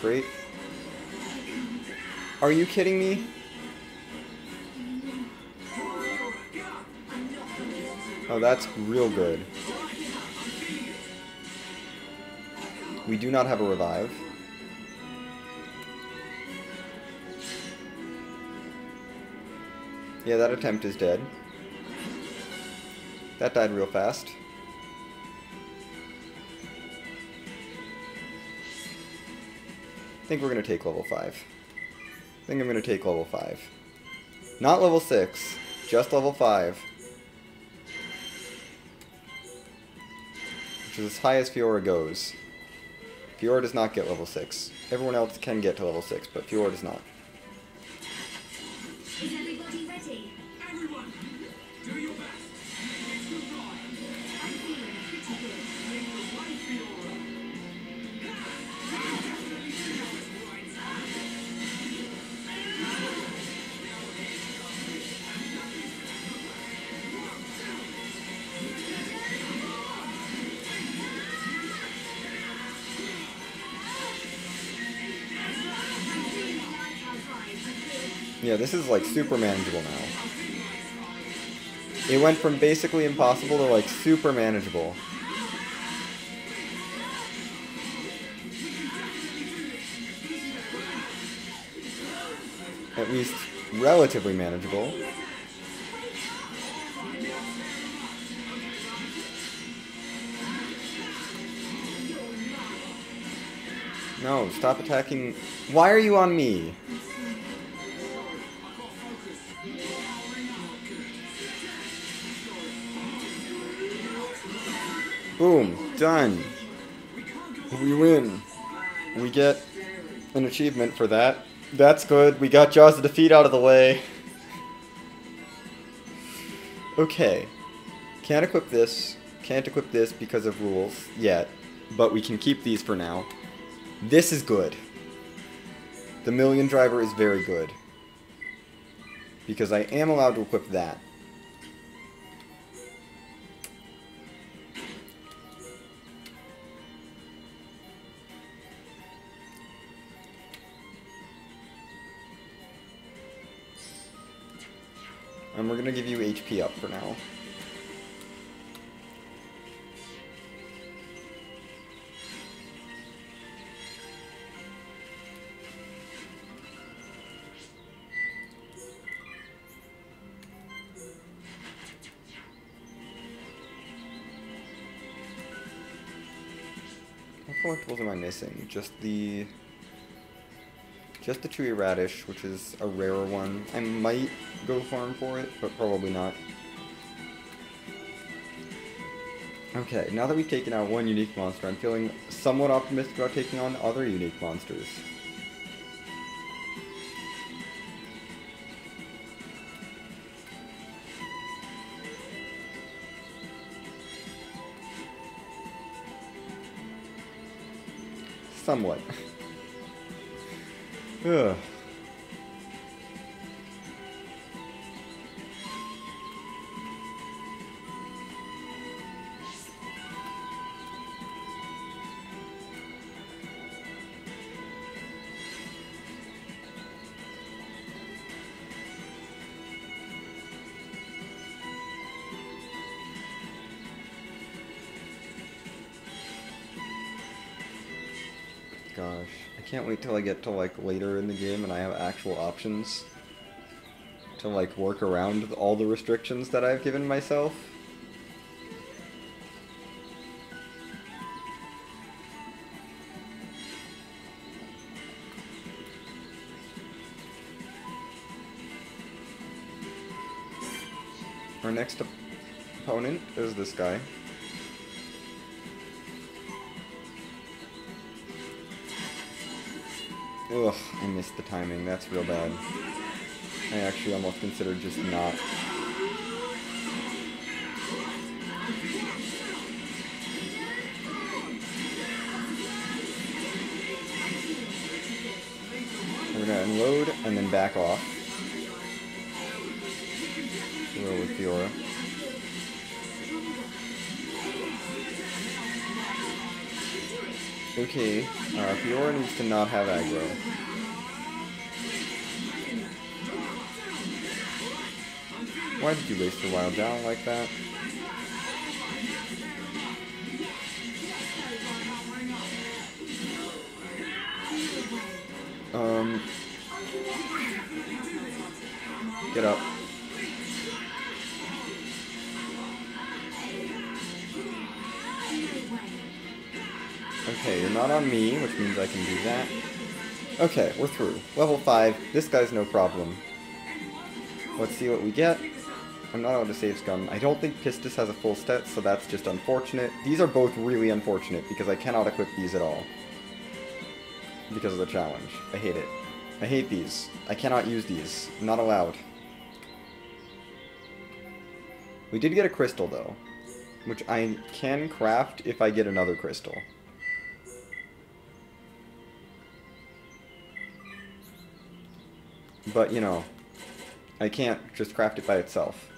Great. Are you kidding me? Oh, that's real good. We do not have a revive. Yeah, that attempt is dead. That died real fast. Think we're gonna take level 5. I think I'm gonna take level 5. Not level 6, just level 5. Which is as high as Fiora goes. Fiora does not get level 6. Everyone else can get to level 6, but Fiora does not. This is like super manageable now. It went from basically impossible to like super manageable. At least relatively manageable. No, stop attacking. Why are you on me? Boom, done. We win. We get an achievement for that. That's good. We got Jaws of Defeat out of the way. Okay. Can't equip this. Can't equip this because of rules yet. But we can keep these for now. This is good. The Million Driver is very good. Because I am allowed to equip that. We're gonna give you HP up for now. What collectibles am I missing? Just the... Just the Chewy Radish, which is a rarer one. I might go farm for it, but probably not. Okay, now that we've taken out one unique monster, I'm feeling somewhat optimistic about taking on other unique monsters. Somewhat. Ugh. Can't wait till I get to like later in the game and I have actual options to like work around all the restrictions that I've given myself. Our next op- opponent is this guy. Ugh, I missed the timing. That's real bad. I actually almost considered just not. We're gonna unload and then back off. Roll with Fiora. Okay, uh, Fiora needs to not have aggro. Why did you waste a while down like that? Um, get up. Okay, you're not on me, which means I can do that. Okay, we're through. Level 5. This guy's no problem. Let's see what we get. I'm not allowed to save scum. I don't think Pistis has a full set, so that's just unfortunate. These are both really unfortunate, because I cannot equip these at all. Because of the challenge. I hate it. I hate these. I cannot use these. not allowed. We did get a crystal, though. Which I can craft if I get another crystal. But, you know, I can't just craft it by itself.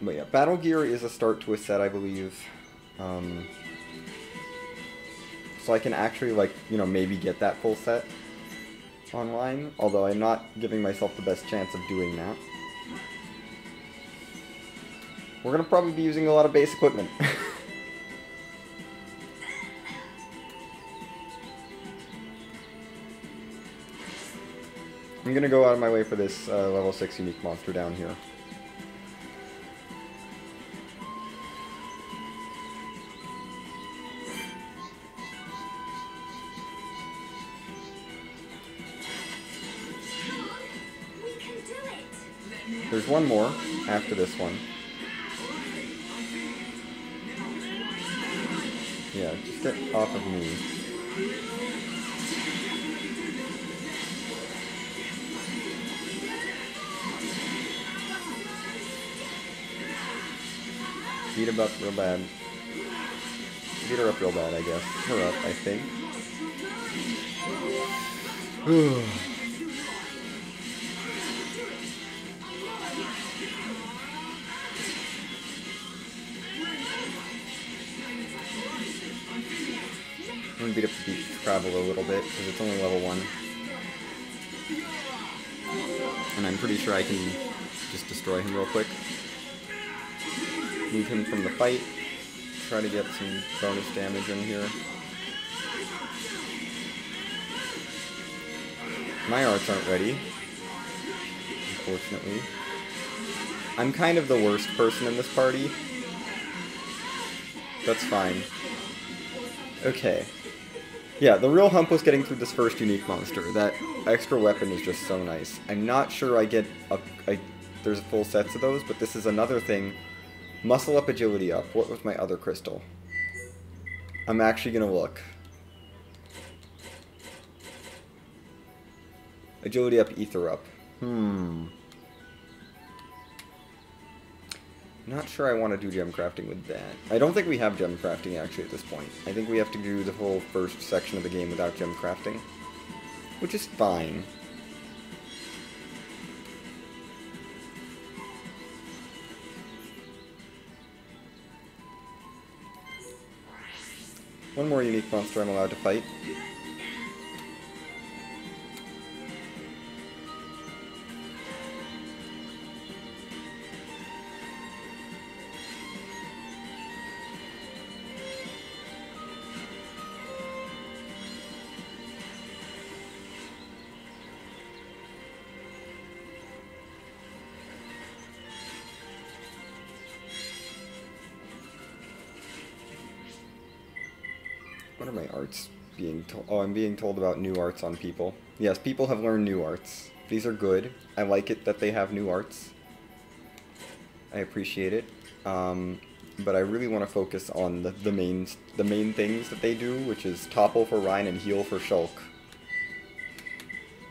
But yeah, Battle Gear is a start to a set, I believe. Um, so I can actually, like, you know, maybe get that full set online, although I'm not giving myself the best chance of doing that. We're gonna probably be using a lot of base equipment. I'm gonna go out of my way for this uh, level 6 unique monster down here. one more after this one. Yeah, just get off of me. Beat him up real bad. Beat her up real bad, I guess. Her up, I think. travel a little bit because it's only level one. And I'm pretty sure I can just destroy him real quick. Move him from the fight. Try to get some bonus damage in here. My arts aren't ready. Unfortunately. I'm kind of the worst person in this party. That's fine. Okay. Yeah, the real hump was getting through this first unique monster. That extra weapon is just so nice. I'm not sure I get a, there's full sets of those, but this is another thing. Muscle up, agility up. What was my other crystal? I'm actually gonna look. Agility up, ether up. Hmm. Not sure I want to do gem crafting with that. I don't think we have gem crafting actually at this point. I think we have to do the whole first section of the game without gem crafting. Which is fine. One more unique monster I'm allowed to fight. Oh, I'm being told about new arts on people. Yes, people have learned new arts. These are good. I like it that they have new arts. I appreciate it. Um, but I really want to focus on the, the main the main things that they do, which is topple for Reyn and heal for Shulk.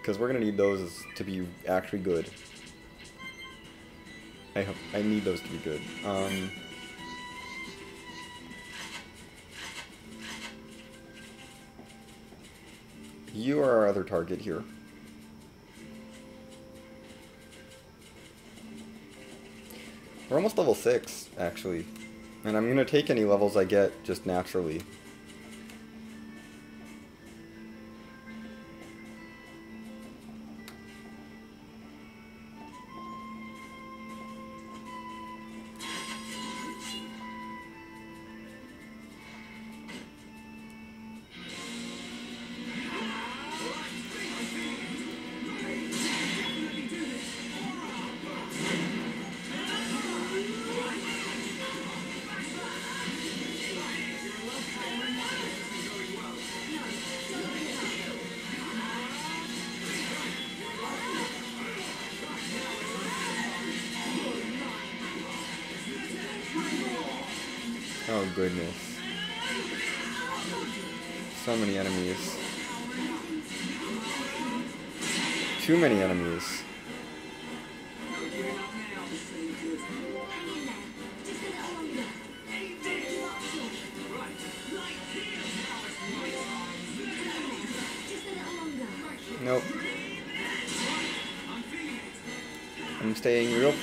Because we're gonna need those to be actually good. I hope I need those to be good. Um, You are our other target here. We're almost level 6, actually. And I'm going to take any levels I get just naturally.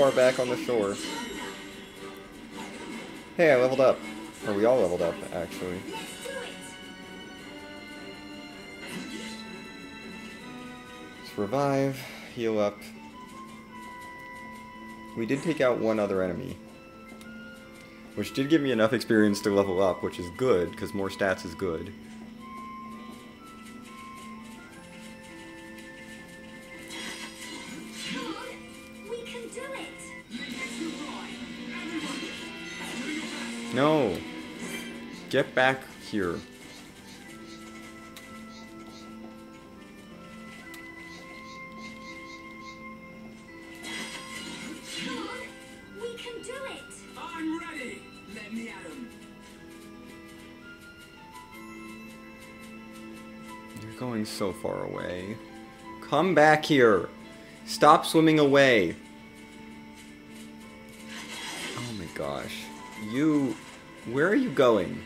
Far back on the shore. Hey, I leveled up. Or we all leveled up, actually. Let's revive, heal up. We did take out one other enemy. Which did give me enough experience to level up, which is good, because more stats is good. At 'em. You're going so far away. Come back here. Stop swimming away. Oh my gosh. You... Where are you going?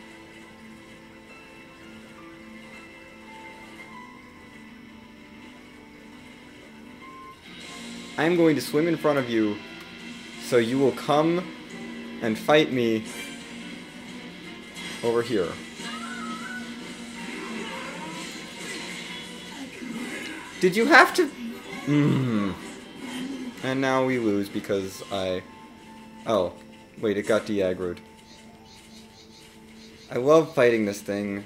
I'm going to swim in front of you so you will come and fight me over here. Did you have to... Mm. And now we lose because I... Oh. Wait, it got de-aggroed. I love fighting this thing.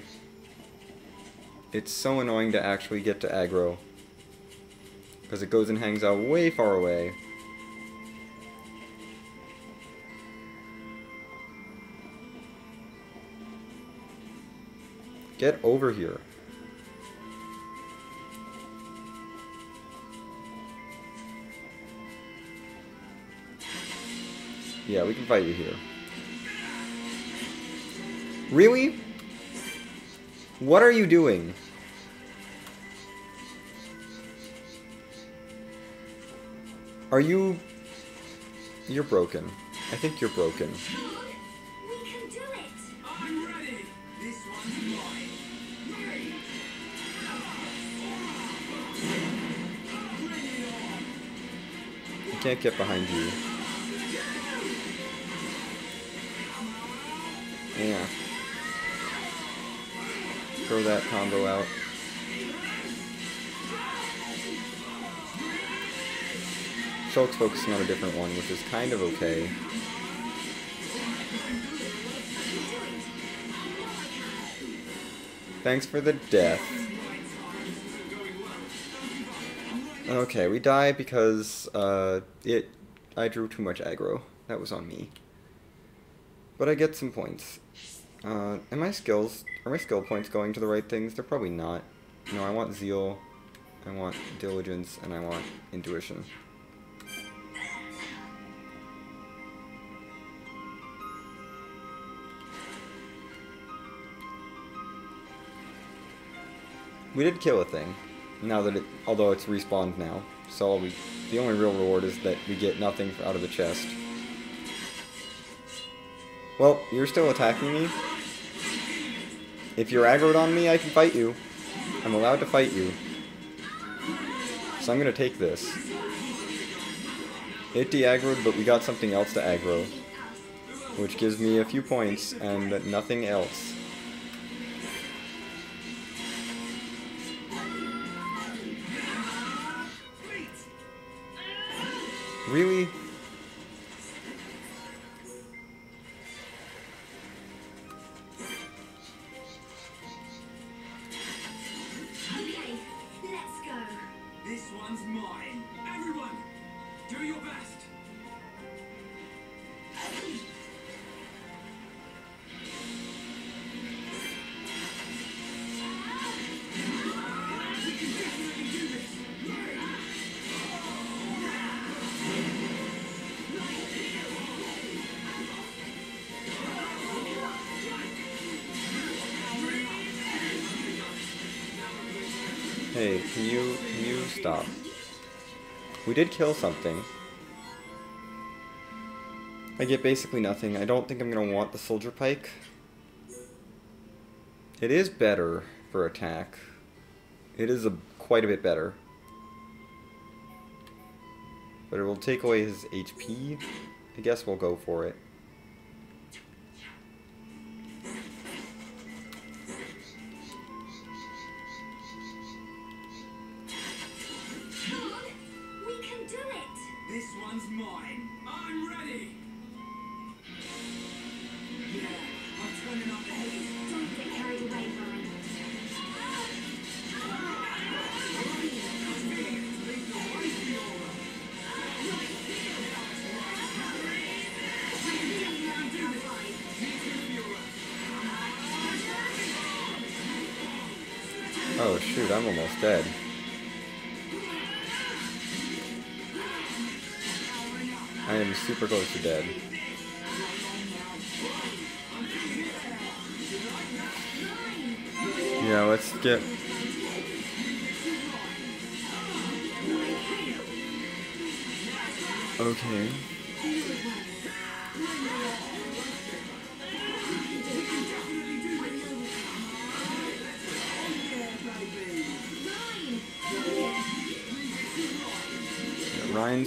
It's so annoying to actually get to aggro. Because it goes and hangs out way far away. Get over here. Yeah, we can fight you here. Really? What are you doing? Are you... You're broken. I think you're broken. We can do it! I'm ready. This one's mine. Ready. Bring it on. I can't get behind you. Yeah. Throw that combo out. Shulk's focusing on a different one, which is kind of okay. Thanks for the death. Okay, we die because uh, it I drew too much aggro. That was on me. But I get some points. Uh, and my skills, are my skill points going to the right things? They're probably not. No, I want zeal, I want diligence, and I want intuition. We did kill a thing. Now that it, although it's respawned now, so we, the only real reward is that we get nothing out of the chest. Well, you're still attacking me. If you're aggroed on me, I can fight you. I'm allowed to fight you. So I'm gonna take this. It de-aggroed, but we got something else to aggro. Which gives me a few points and nothing else. Really? Did kill something. I get basically nothing. I don't think I'm gonna want the soldier pike. It is better for attack. It is a quite a bit better. But it will take away his HP. I guess we'll go for it.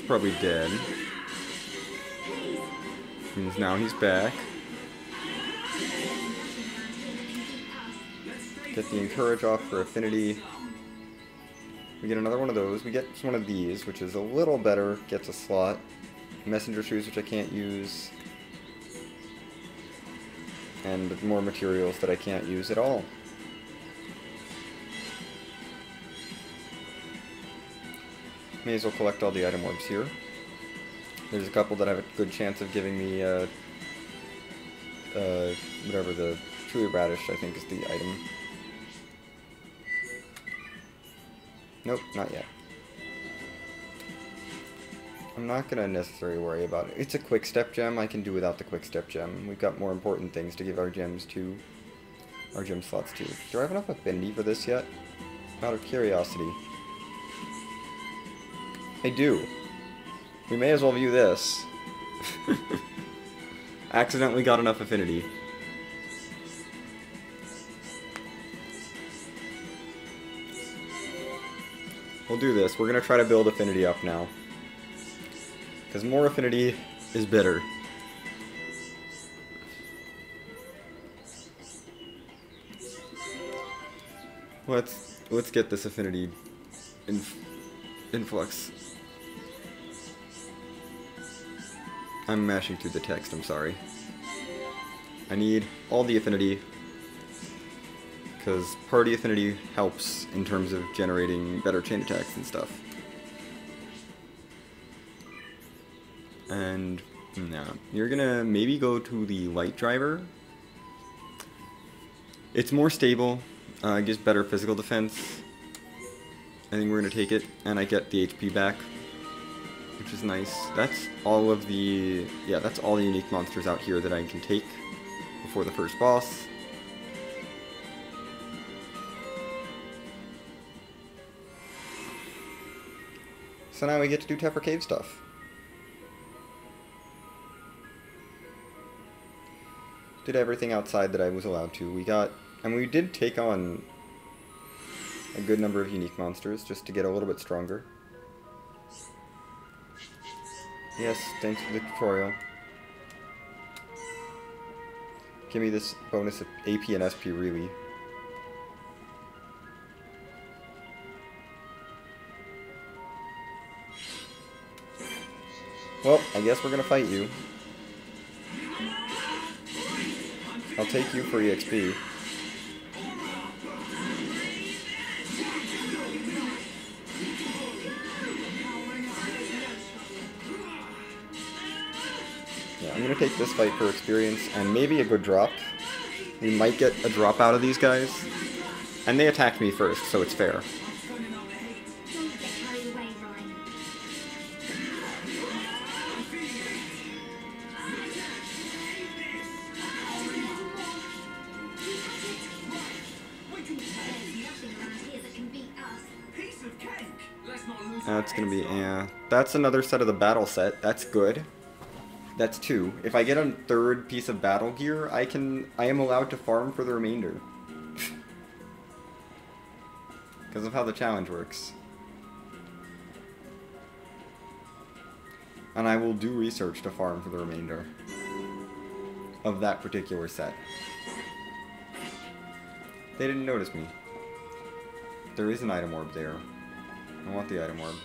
Probably dead. Means now he's back. Get the encourage off for affinity. We get another one of those. We get one of these, which is a little better. Gets a slot. Messenger shoes, which I can't use. And more materials that I can't use at all. May as well collect all the item orbs here. There's a couple that have a good chance of giving me, uh, uh, whatever the Chewy Radish, I think, is the item. Nope, not yet. I'm not gonna necessarily worry about it. It's a quick step gem, I can do without the quick step gem. We've got more important things to give our gems to. Our gem slots to. Do I have enough affinity for this yet? Out of curiosity. I do. We may as well view this. Accidentally got enough affinity. We'll do this. We're going to try to build affinity up now. Because more affinity is better. Let's let's get this affinity in, influx. I'm mashing through the text, I'm sorry. I need all the affinity because party affinity helps in terms of generating better chain attacks and stuff. And no, you're gonna maybe go to the light driver. It's more stable, uh, gives better physical defense. I think we're gonna take it, and I get the HP back, which is nice. That's all of the yeah, that's all the unique monsters out here that I can take before the first boss. So now we get to do Tephra Cave stuff. Did everything outside that I was allowed to. We got, and we did take on a good number of unique monsters just to get a little bit stronger. Yes, thanks for the tutorial. Give me this bonus of AP and SP, really. Well, I guess we're gonna fight you. I'll take you for EXP. This fight for experience and maybe a good drop. We might get a drop out of these guys. And they attacked me first, so it's fair. That's gonna be, yeah. That's another set of the battle set. That's good. That's two. If I get a third piece of battle gear, I can, I am allowed to farm for the remainder. Because of how the challenge works. And I will do research to farm for the remainder of that particular set. They didn't notice me. There is an item orb there. I want the item orb.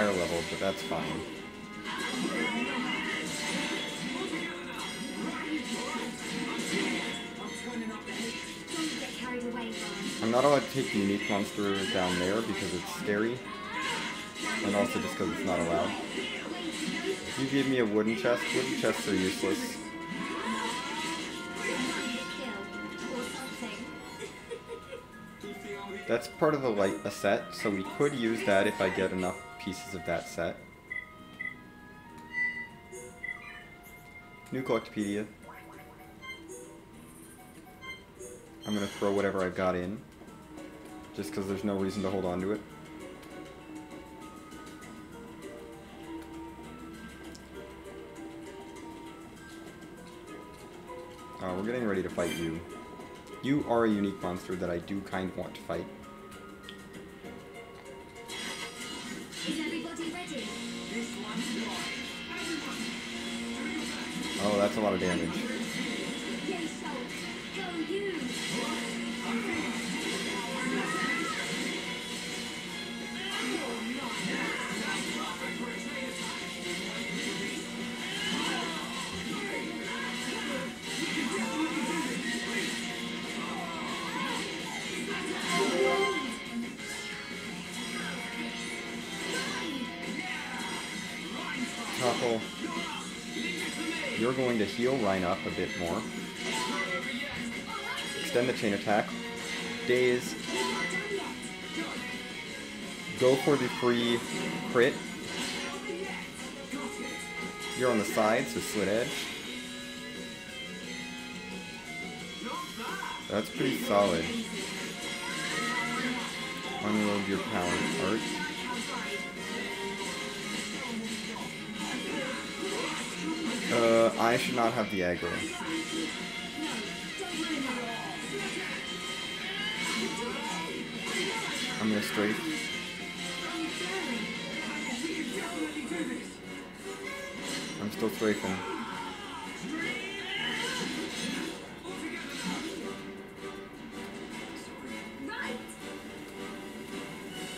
Higher level, but that's fine. I'm not allowed to take unique monster down there because it's scary. And also just because it's not allowed. If you gave me a wooden chest, wooden chests are useless. That's part of the light set, so we could use that if I get enough pieces of that set. New Collectopedia. I'm gonna throw whatever I've got in. Just because there's no reason to hold on to it. Oh, we're getting ready to fight you. You are a unique monster that I do kind of want to fight. Damage. Heal Reyn up a bit more. Extend the chain attack. Daze. Go for the free crit. You're on the side, so slit edge. That's pretty solid. Unload your power art. I should not have the aggro. I'm gonna strafe. I'm still strafing.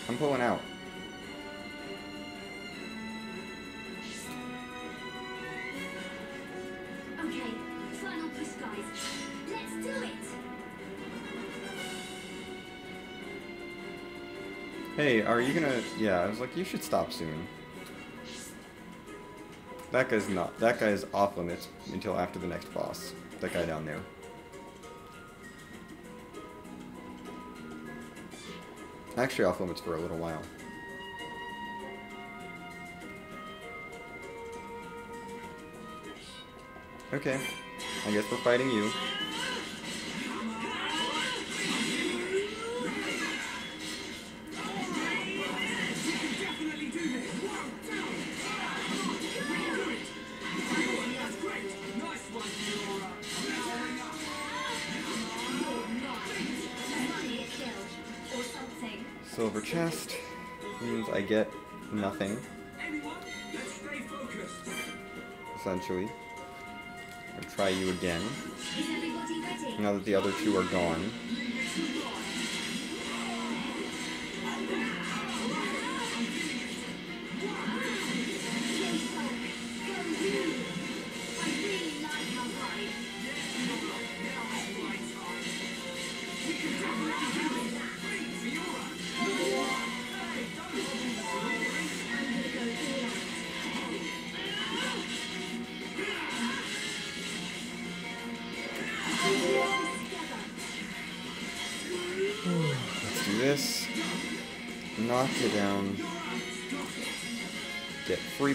I'm pulling out. Hey, are you gonna... Yeah, I was like, you should stop soon. That guy's not... That guy is off limits until after the next boss. That guy down there. Actually off limits for a little while. Okay. I guess we're fighting you. Essentially. I'll try you again, now that the other two are gone.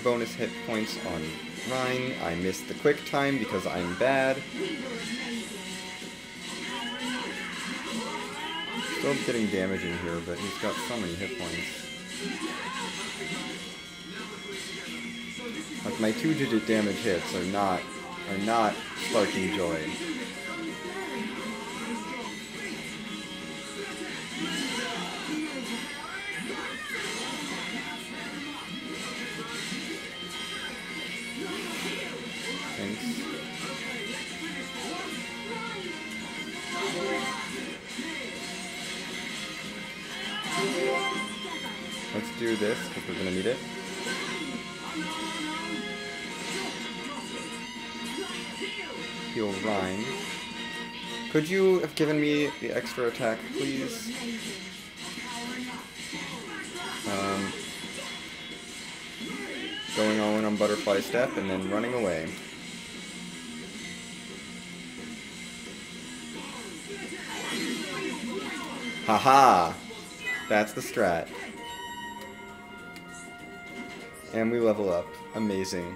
Bonus hit points on Reyn. I missed the quick time because I'm bad. Still getting damage in here, but he's got so many hit points. Like my two-digit damage hits are not are not sparking joy. Given me the extra attack, please? Um, going all in on Butterfly Step and then running away. Haha! That's the strat. And we level up. Amazing.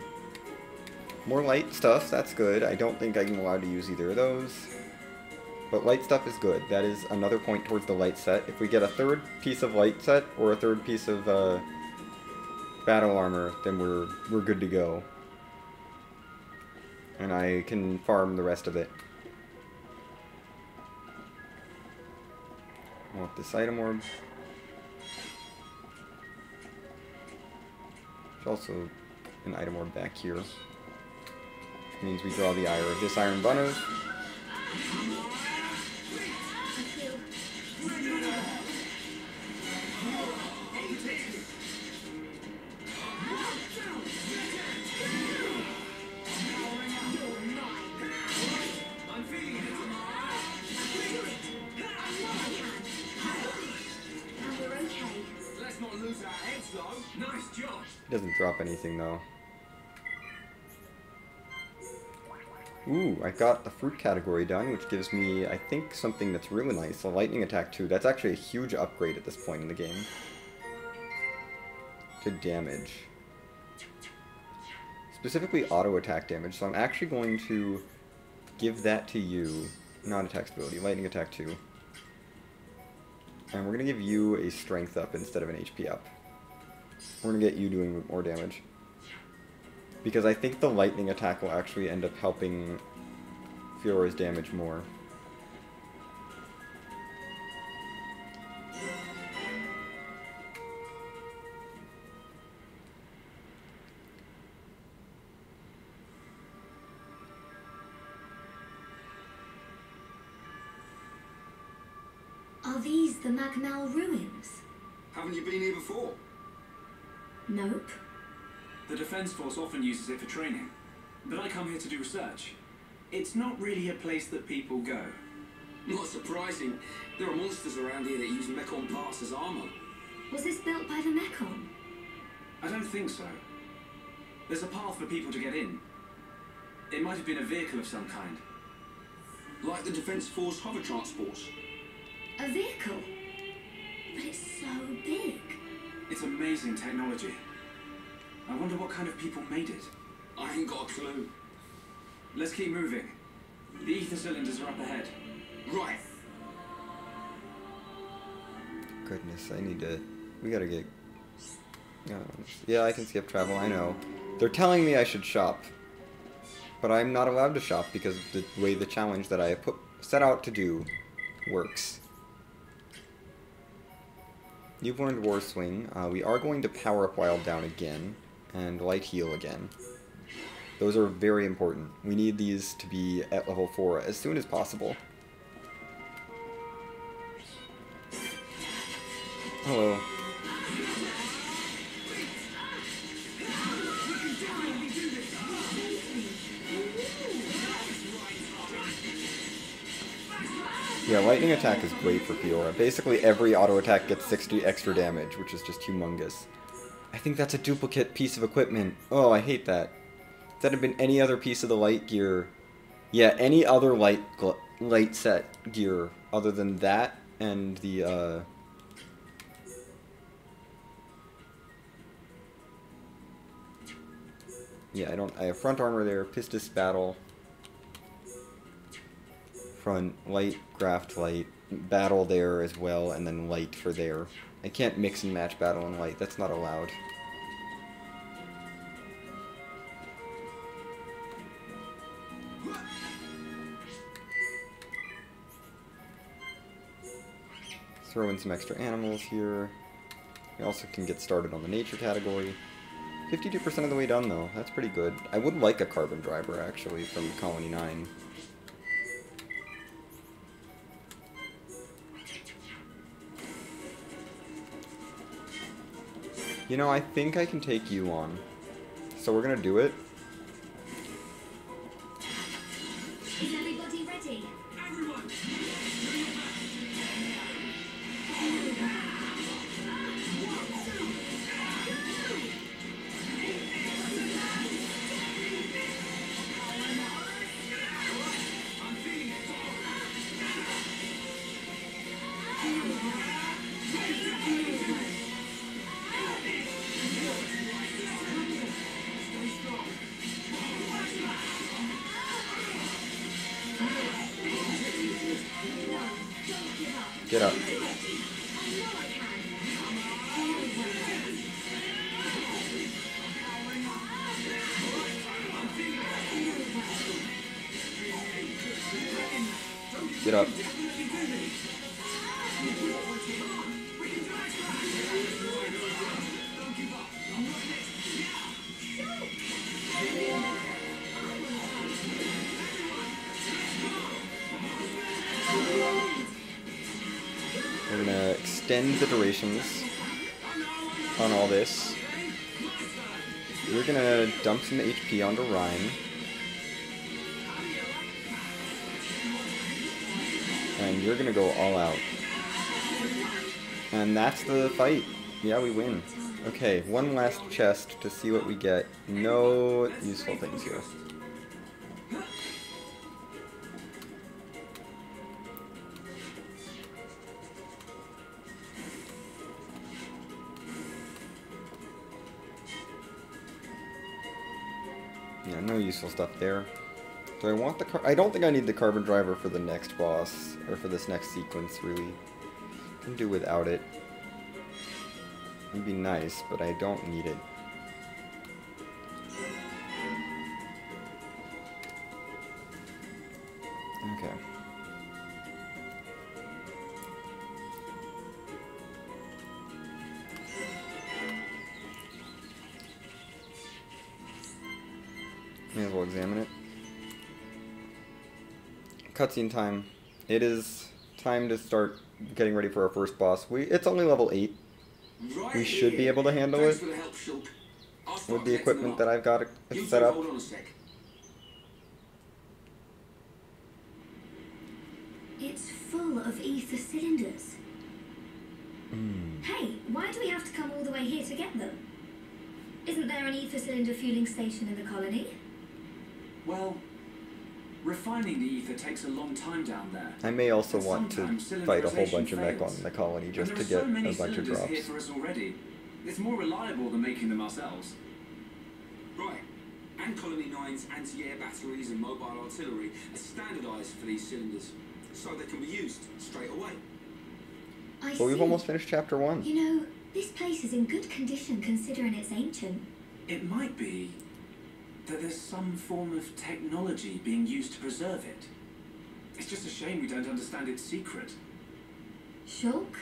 More light stuff, that's good. I don't think I'm allowed to use either of those. But light stuff is good. That is another point towards the light set. If we get a third piece of light set, or a third piece of uh, battle armor, then we're, we're good to go. And I can farm the rest of it. I want this item orb. There's also an item orb back here. Which means we draw the ire of this Iron Bunner. It doesn't drop anything though. Ooh, I got the fruit category done, which gives me, I think, something that's really nice. A lightning attack too. That's actually a huge upgrade at this point in the game. To damage. Specifically auto attack damage, so I'm actually going to give that to you. Not attack ability, lightning attack 2. And we're going to give you a strength up instead of an HP up. We're gonna get you doing more damage. Because I think the lightning attack will actually end up helping Fiora's damage more. Are these the Magmal ruins? Haven't you been here before? Nope. The Defence Force often uses it for training, but I come here to do research. It's not really a place that people go. Not surprising. There are monsters around here that use Mechon parts as armor. Was this built by the Mechon? I don't think so. There's a path for people to get in. It might have been a vehicle of some kind. Like the Defence Force hover transports. A vehicle? But it's so big. It's amazing technology. I wonder what kind of people made it. I ain't got a clue. Let's keep moving. The ether cylinders are up ahead. Right. Goodness, I need to... We gotta get... Oh, yeah, I can skip travel, I know. They're telling me I should shop. But I'm not allowed to shop because the way the challenge that I put set out to do works. You've learned War Swing. Uh, we are going to power up Wild Down again, and Light Heal again. Those are very important. We need these to be at level 4 as soon as possible. Hello. Yeah, lightning attack is great for Fiora. Basically every auto attack gets 60 extra damage, which is just humongous. I think that's a duplicate piece of equipment. Oh, I hate that. If that had been any other piece of the light gear... Yeah, any other light light set gear other than that and the, uh... Yeah, I don't... I have front armor there, Pistis battle, front light, graft light, battle there as well, and then light for there. I can't mix and match battle and light, that's not allowed. Throw in some extra animals here. We also can get started on the nature category. 52% of the way done though, that's pretty good. I would like a carbon driver actually from Colony 9. You know, I think I can take you on. So we're gonna do it. On all this. We're gonna dump some HP onto Reyn. And you're gonna go all out. And that's the fight. Yeah, we win. Okay, one last chest to see what we get. No useful things here. Useful stuff there. Do I want the car? I don't think I need the carbon driver for the next boss, or for this next sequence, really. Can do without it. It'd be nice, but I don't need it. Cutscene time. It is time to start getting ready for our first boss. We it's only level 8 Right We should be able to handle Thanks it for the help, Shulk. With the equipment that. I've got You set up. Hold on a sec. It's full of ether cylinders. Hmm. Hey, why do we have to come all the way here to get them? Isn't there an ether cylinder fueling station in the colony? Well, refining the ether takes a long time down there. I may also And want to sometimes fight a whole cylinderization bunch of mech fails. on the colony just to get so many a bunch of cylinders here drops. for us already. It's more reliable than making them ourselves. Right. And Colony 9's anti-air batteries and mobile artillery are standardised for these cylinders, so they can be used straight away. I But we've almost finished chapter 1. You know, this place is in good condition considering it's ancient. It might be that there's some form of technology being used to preserve it. It's just a shame we don't understand its secret. Shulk?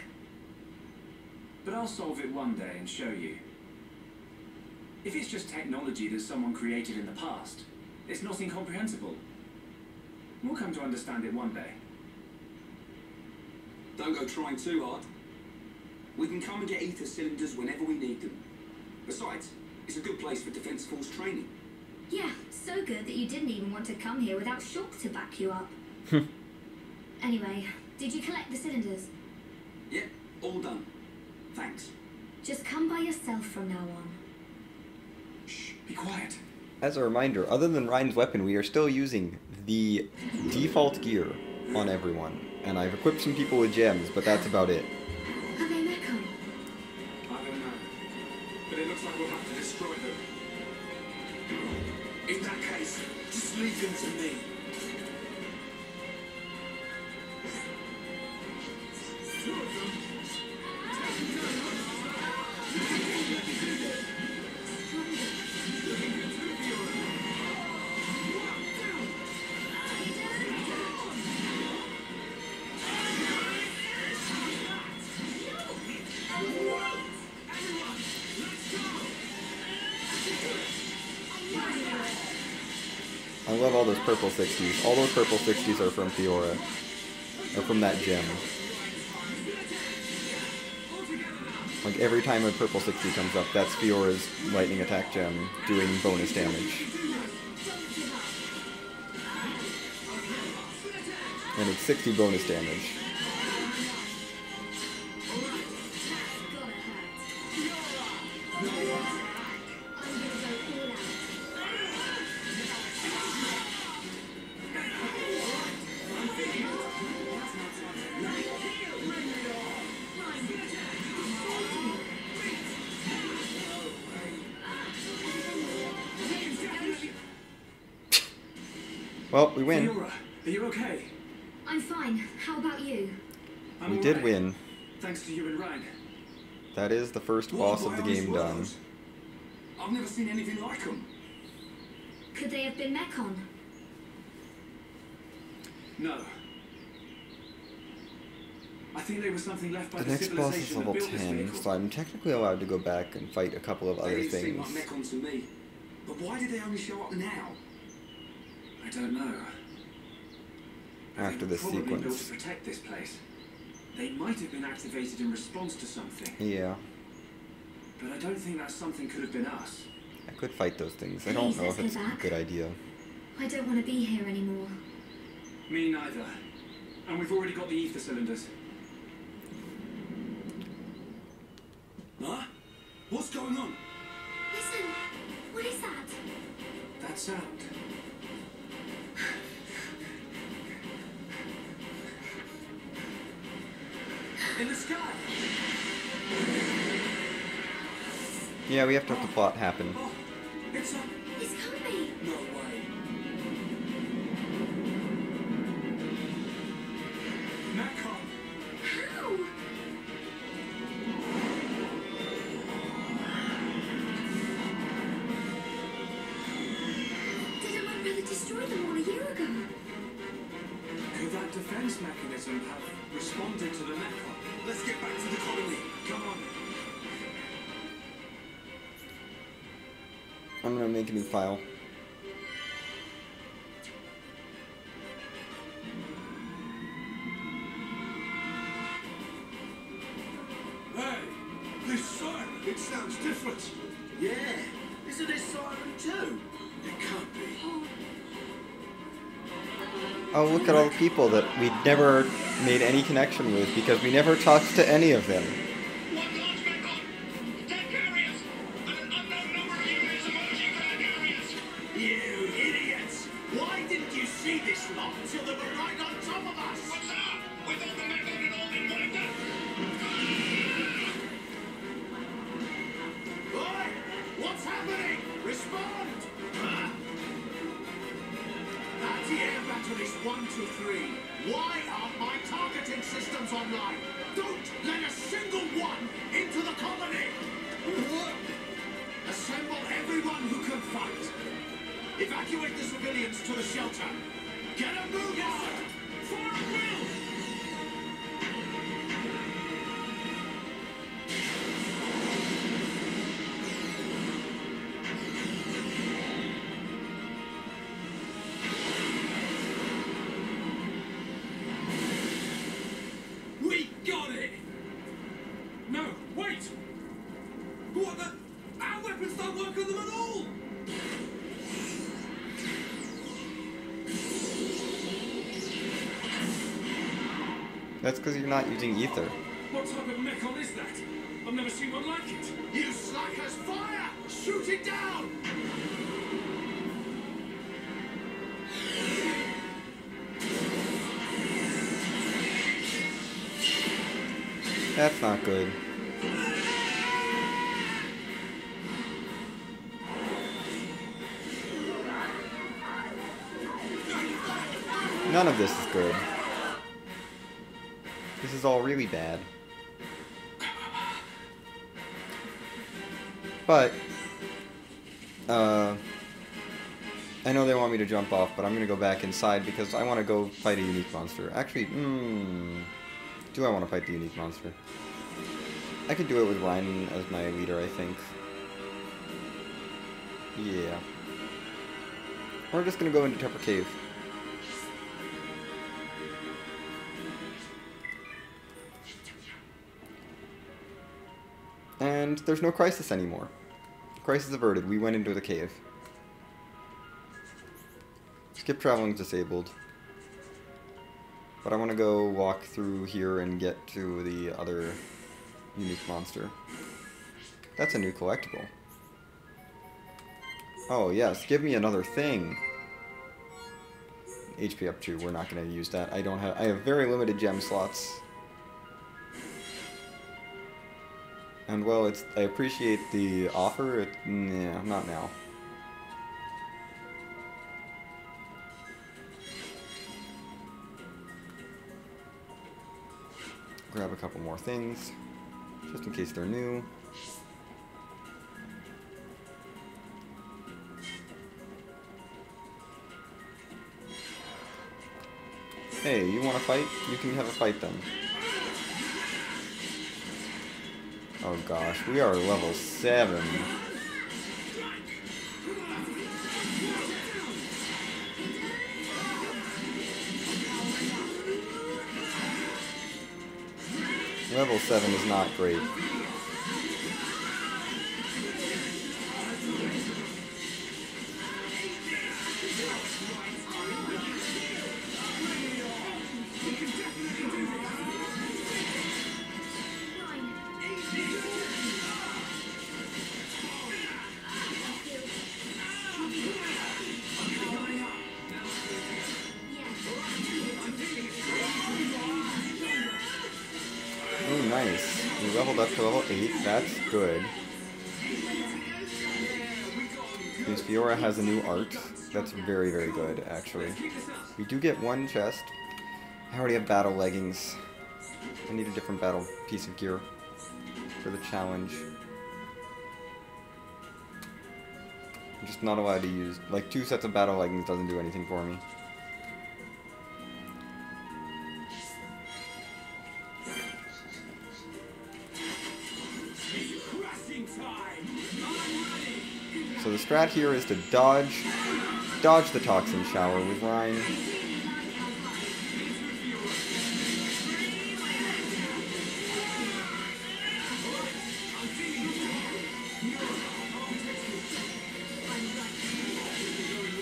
But I'll solve it one day and show you. If it's just technology that someone created in the past, it's not incomprehensible. We'll come to understand it one day. Don't go trying too hard. We can come and get ether cylinders whenever we need them. Besides, it's a good place for Defence Force training. Yeah, so good that you didn't even want to come here without Shulk to back you up. Hmm. anyway, did you collect the cylinders? Yep, all done. Thanks. Just come by yourself from now on. Shh, be quiet. As a reminder, other than Reyn's weapon, we are still using the default gear on everyone. And I've equipped some people with gems, but that's about it. 60s. All those purple 60s are from Fiora. Or from that gem. Like every time a purple 60 comes up, that's Fiora's lightning attack gem doing bonus damage. And it's 60 bonus damage. The game done. I've never seen anything like them. Could they have been Mechon? No. I think they were something left by The the, next boss is level 10, so I'm technically allowed to go back and fight a couple of other They seem things. like Mechon to me. But why did they only show up now? I don't know. After think this probably built sequence. to protect this place. They might have been activated in response to something, Yeah, but I don't think that something could have been us. I could fight those things. I don't Please, know if it's go a good idea. I don't want to be here anymore. Me neither. And we've already got the ether cylinders. Huh? What's going on? Yeah, we have to have the plot happen. People that we never made any connection with because we never talked to any of them. Because you're not using ether. What type of Mechon is that? I've never seen one like it. You slackers, fire! Shoot it down! That's not good. None of this is good. This is all really bad. But, uh, I know they want me to jump off, but I'm gonna go back inside because I want to go fight a unique monster. Actually, hmm, do I want to fight the unique monster? I could do it with Reyn as my leader, I think. Yeah. We're just gonna go into Tephra Cave. There's no crisis anymore. Crisis averted. We went into the cave. Skip traveling disabled. But I want to go walk through here and get to the other unique monster. That's a new collectible. Oh yes, give me another thing. HP up 2, we're not going to use that. I don't have, I have very limited gem slots. And well, it's, I appreciate the offer, it, nah, not now. Grab a couple more things, just in case they're new. Hey, you want to fight? You can have a fight then. Oh gosh, we are level 7. Level 7 is not great. We do get one chest. I already have battle leggings. I need a different battle piece of gear for the challenge. I'm just not allowed to use... Like, two sets of battle leggings doesn't do anything for me. So the strat here is to dodge, dodge the toxin shower with Reyn.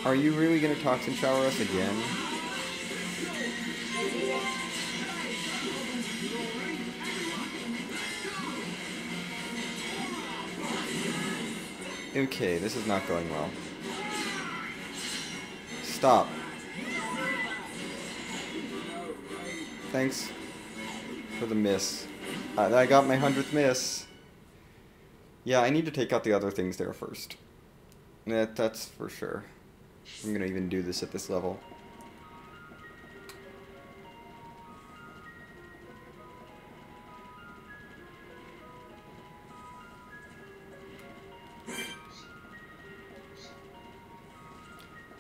Are you really gonna toxin shower us again? Okay, this is not going well. Stop. Thanks for the miss. I got my 100th miss. Yeah, I need to take out the other things there first. That, that's for sure. I'm gonna even do this at this level.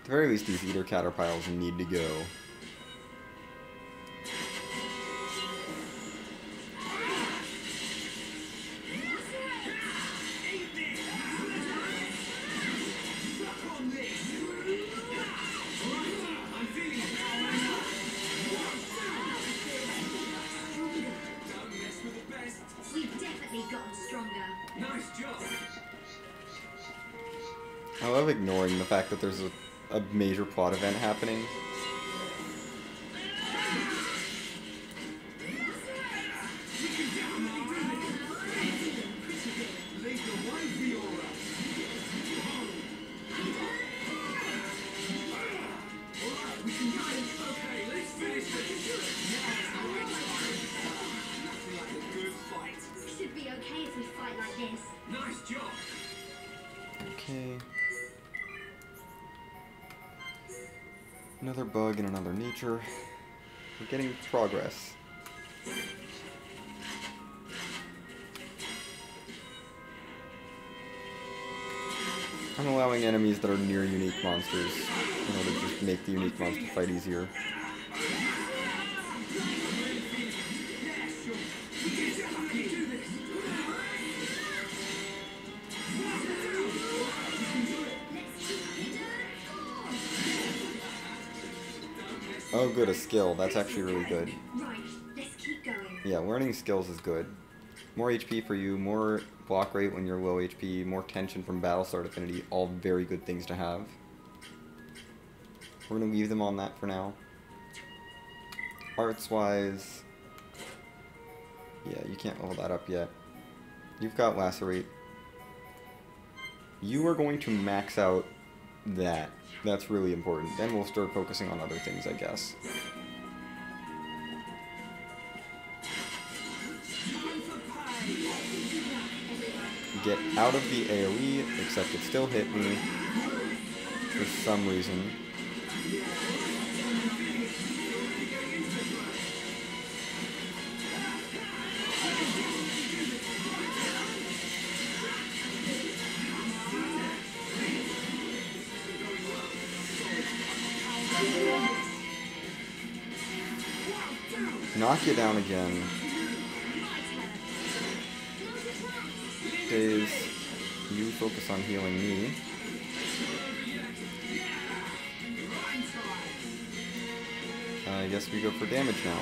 The very least, these eater caterpillars need to go. Major plot event happening. Progress. I'm allowing enemies that are near unique monsters in order to just make the unique monster fight easier. Oh good, a skill. That's actually really good. Right, let's keep going. Yeah, learning skills is good. More HP for you, more block rate when you're low HP, more tension from Battlestar Affinity, all very good things to have. We're gonna leave them on that for now. Arts wise, yeah, you can't level that up yet. You've got Lacerate. You are going to max out that. That's really important. Then we'll start focusing on other things, I guess. Get out of the AoE, except it still hit me for some reason. You down again. is you focus on healing me. I guess we go for damage now.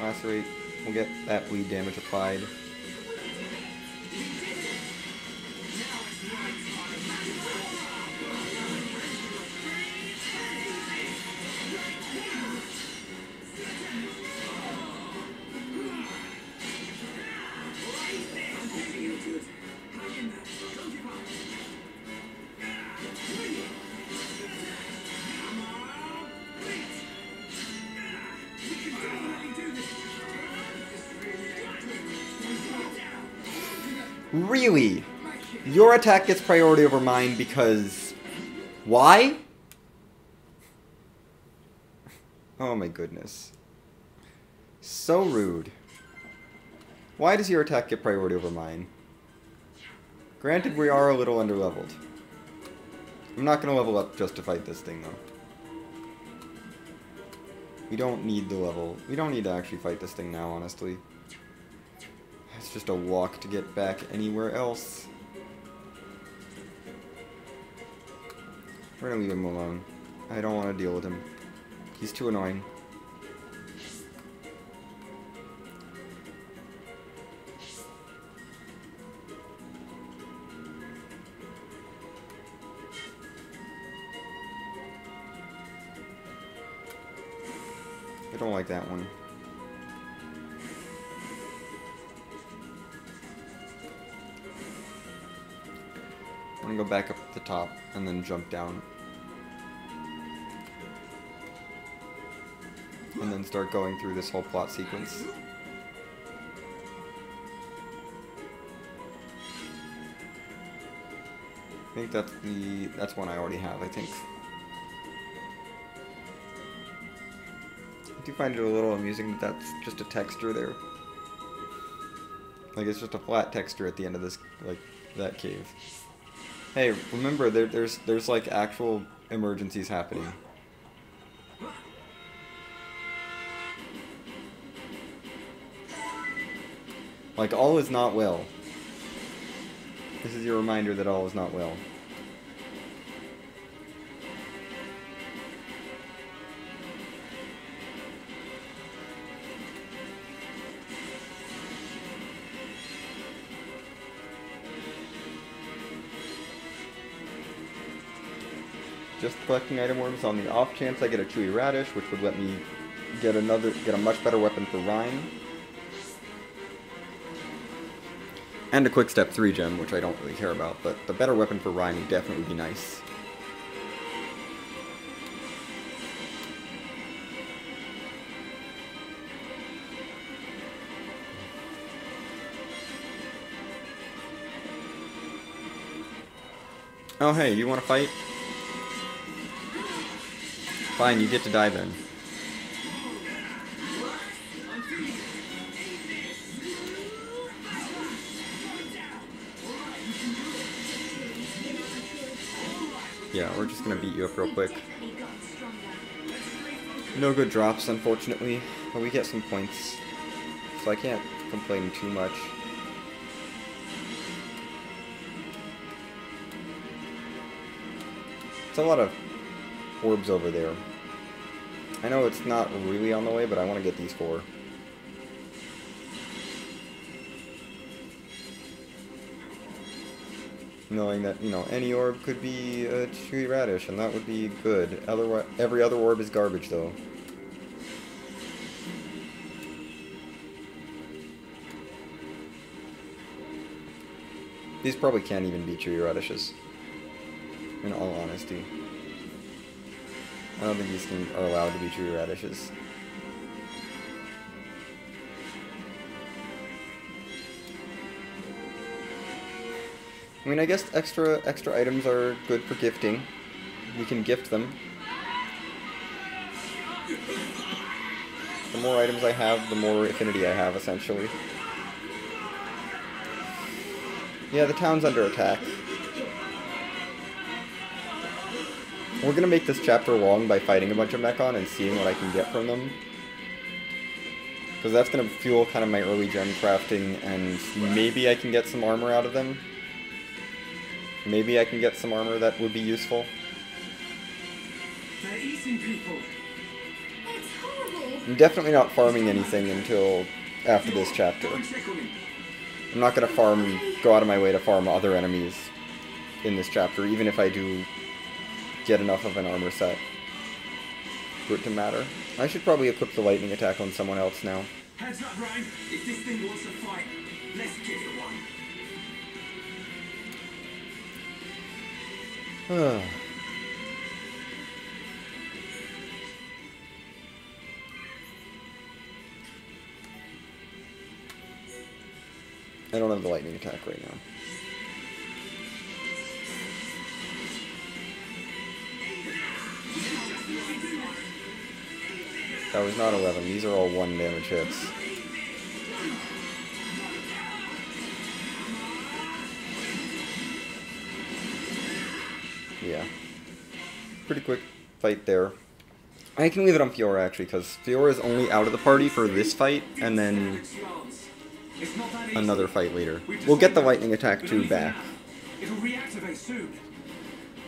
Lacerate, we'll get that bleed damage applied. Attack gets priority over mine because... Why? Oh my goodness. So rude. Why does your attack get priority over mine? Granted, we are a little underleveled. I'm not going to level up just to fight this thing, though. We don't need the level. We don't need to actually fight this thing now, honestly. It's just a walk to get back anywhere else. We're gonna leave him alone. I don't want to deal with him. He's too annoying. I don't like that one. Gonna go back up at the top and then jump down. And then start going through this whole plot sequence. I think that's the that's one I already have, I think. I do find it a little amusing that that's just a texture there. Like it's just a flat texture at the end of this like that cave. Hey, remember there, there's there's like actual emergencies happening. Like all is not well. This is your reminder that all is not well. Collecting item worms on the off chance I get a chewy radish, which would let me get another get a much better weapon for Reyn. And a quick step 3 gem, which I don't really care about, but the better weapon for Reyn would definitely be nice. Oh hey, you wanna fight? Fine, you get to die then. Yeah, we're just gonna beat you up real quick. No good drops, unfortunately, but we get some points, so I can't complain too much. It's a lot of orbs over there. I know it's not really on the way, but I want to get these four. Knowing that, you know, any orb could be uh, a chewy radish, and that would be good. Otherwise, every other orb is garbage, though. These probably can't even be chewy radishes. In all honesty. I don't think these things are allowed to be chewy radishes. I mean, I guess extra extra items are good for gifting. We can gift them. The more items I have, the more affinity I have, essentially. Yeah, the town's under attack. We're gonna make this chapter long by fighting a bunch of Mechon and seeing what I can get from them. Because that's going to fuel kind of my early gen crafting, and maybe I can get some armor out of them. Maybe I can get some armor that would be useful. They're eating people. It's horrible. I'm definitely not farming anything until after this chapter. Go and check on him. I'm not going to farm, go out of my way to farm other enemies in this chapter, even if I do get enough of an armor set for it to matter. I should probably equip the lightning attack on someone else now. Heads up, Reyn. If this thing wants to fight, let's give it one. I don't have the lightning attack right now. That was not 11. These are all 1 damage hits. Yeah. Pretty quick fight there. I can leave it on Fiora actually, because Fiora is only out of the party for this fight, and then another fight later. We'll get the lightning attack 2 back It'll reactivate soon.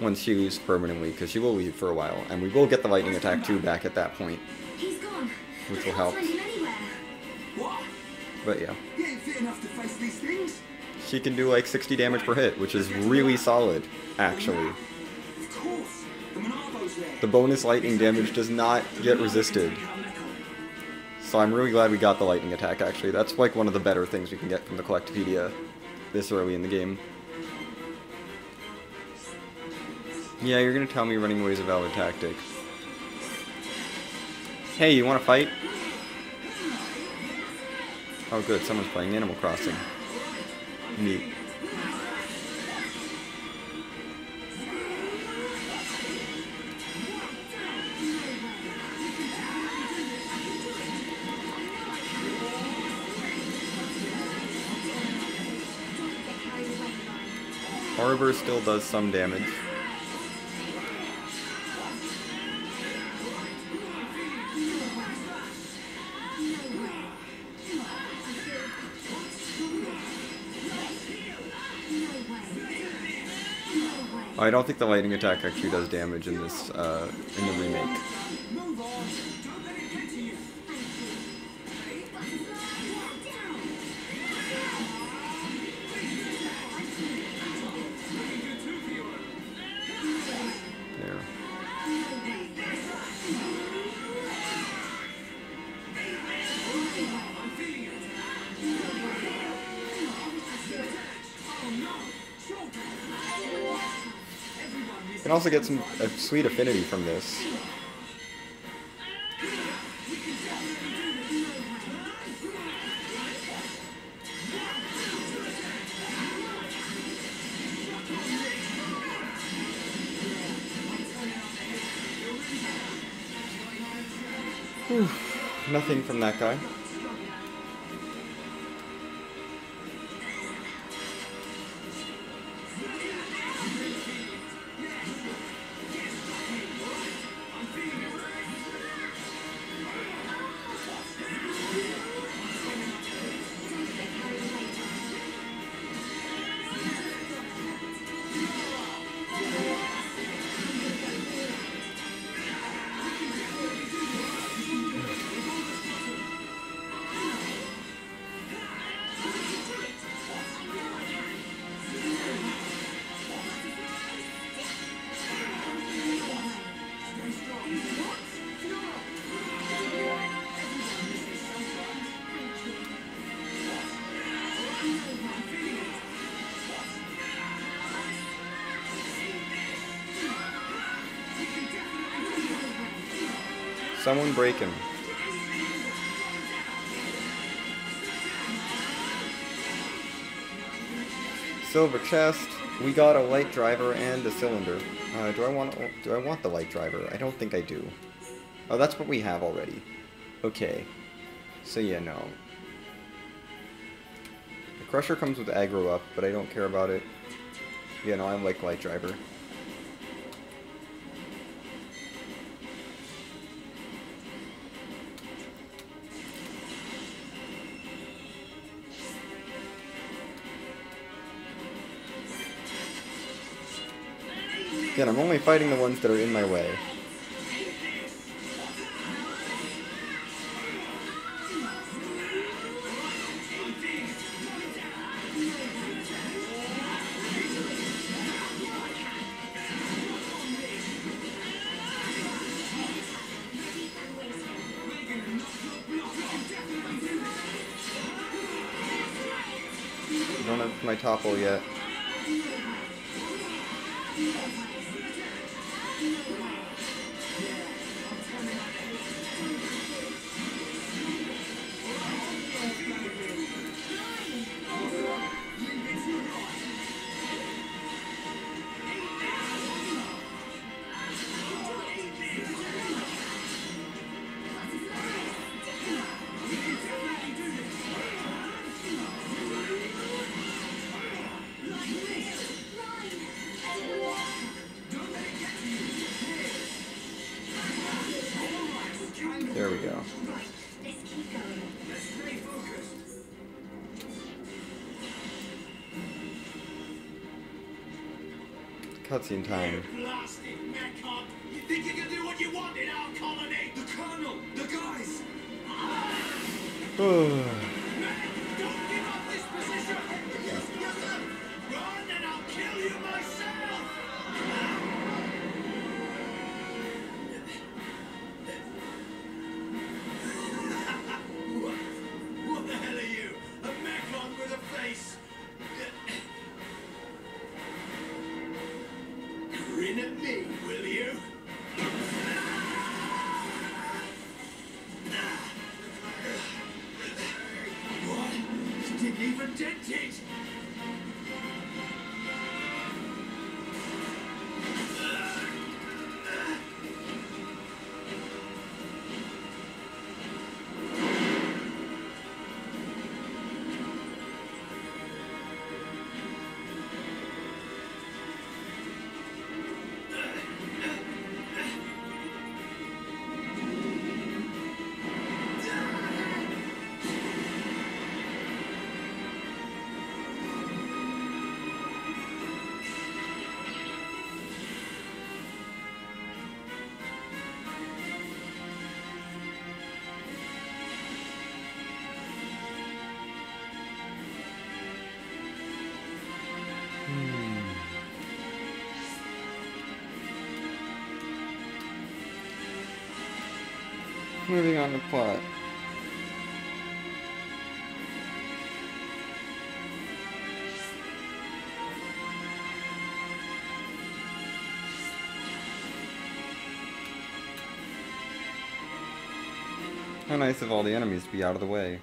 Once she leaves permanently, because she will leave for a while, and we will get the lightning attack too back at that point. He's gone. Which will help. find him anywhere. What? But yeah. You ain't fit enough to face these things. She can do like 60 damage per hit, which is really solid, actually. The Monarvo's there. The bonus lightning damage does not get resisted. So I'm really glad we got the lightning attack, actually. That's like one of the better things we can get from the Collectopaedia this early in the game. Yeah, you're gonna tell me running away is a valid tactic. Hey, you wanna fight? Oh good, someone's playing Animal Crossing. Neat. Arbor still does some damage. I don't think the lightning attack actually does damage in this uh, in the remake. Also get some a sweet affinity from this. Nothing from that guy. Someone break him. Silver chest. We got a light driver and a cylinder. Uh, do I want? Do I want the light driver? I don't think I do. Oh, that's what we have already. Okay. So yeah, no. The crusher comes with aggro up, but I don't care about it. Yeah, no, I like light driver. Again, I'm only fighting the ones that are in my way. Don't have my topple yet. Cutscene time. Moving on to plot. How nice of all the enemies to be out of the way.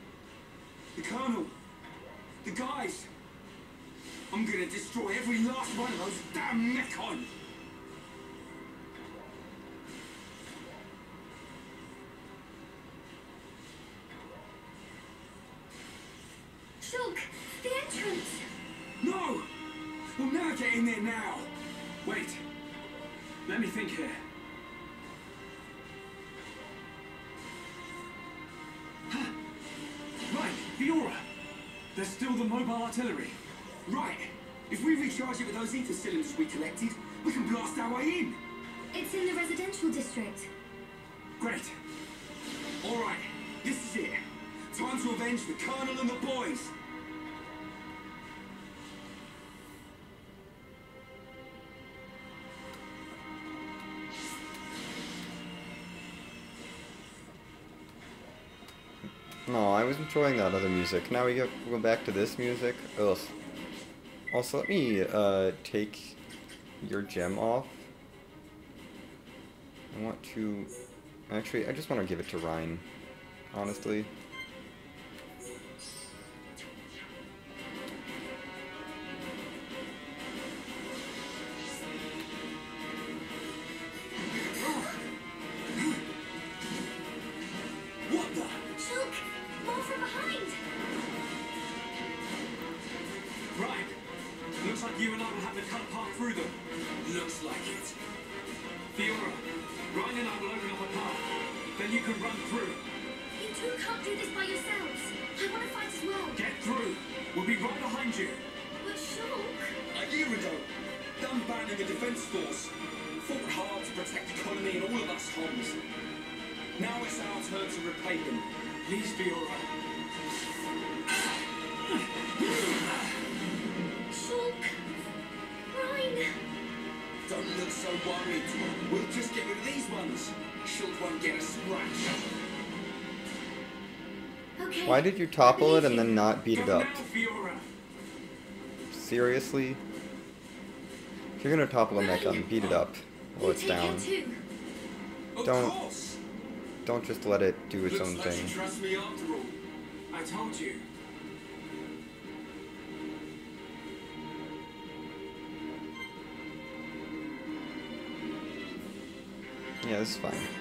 Get in there now! Wait. Let me think here. Huh. Right, aura. There's still the mobile artillery. Right. If we recharge it with those ether cylinders we collected, we can blast our way in. It's in the residential district. Great. All right. This is it. Time to avenge the Colonel and the No, I was enjoying that other music. Now we go, go back to this music. Ugh. Also, let me uh, take your gem off. I want to... Actually, I just want to give it to Reyn. Honestly. Why did you topple it and then not beat it up? Seriously? If you're gonna topple a mecha, and beat it up while it's down. her too. Of Don't- Don't just let it do its own thing. trust me after all. I told you. Yeah, this is fine.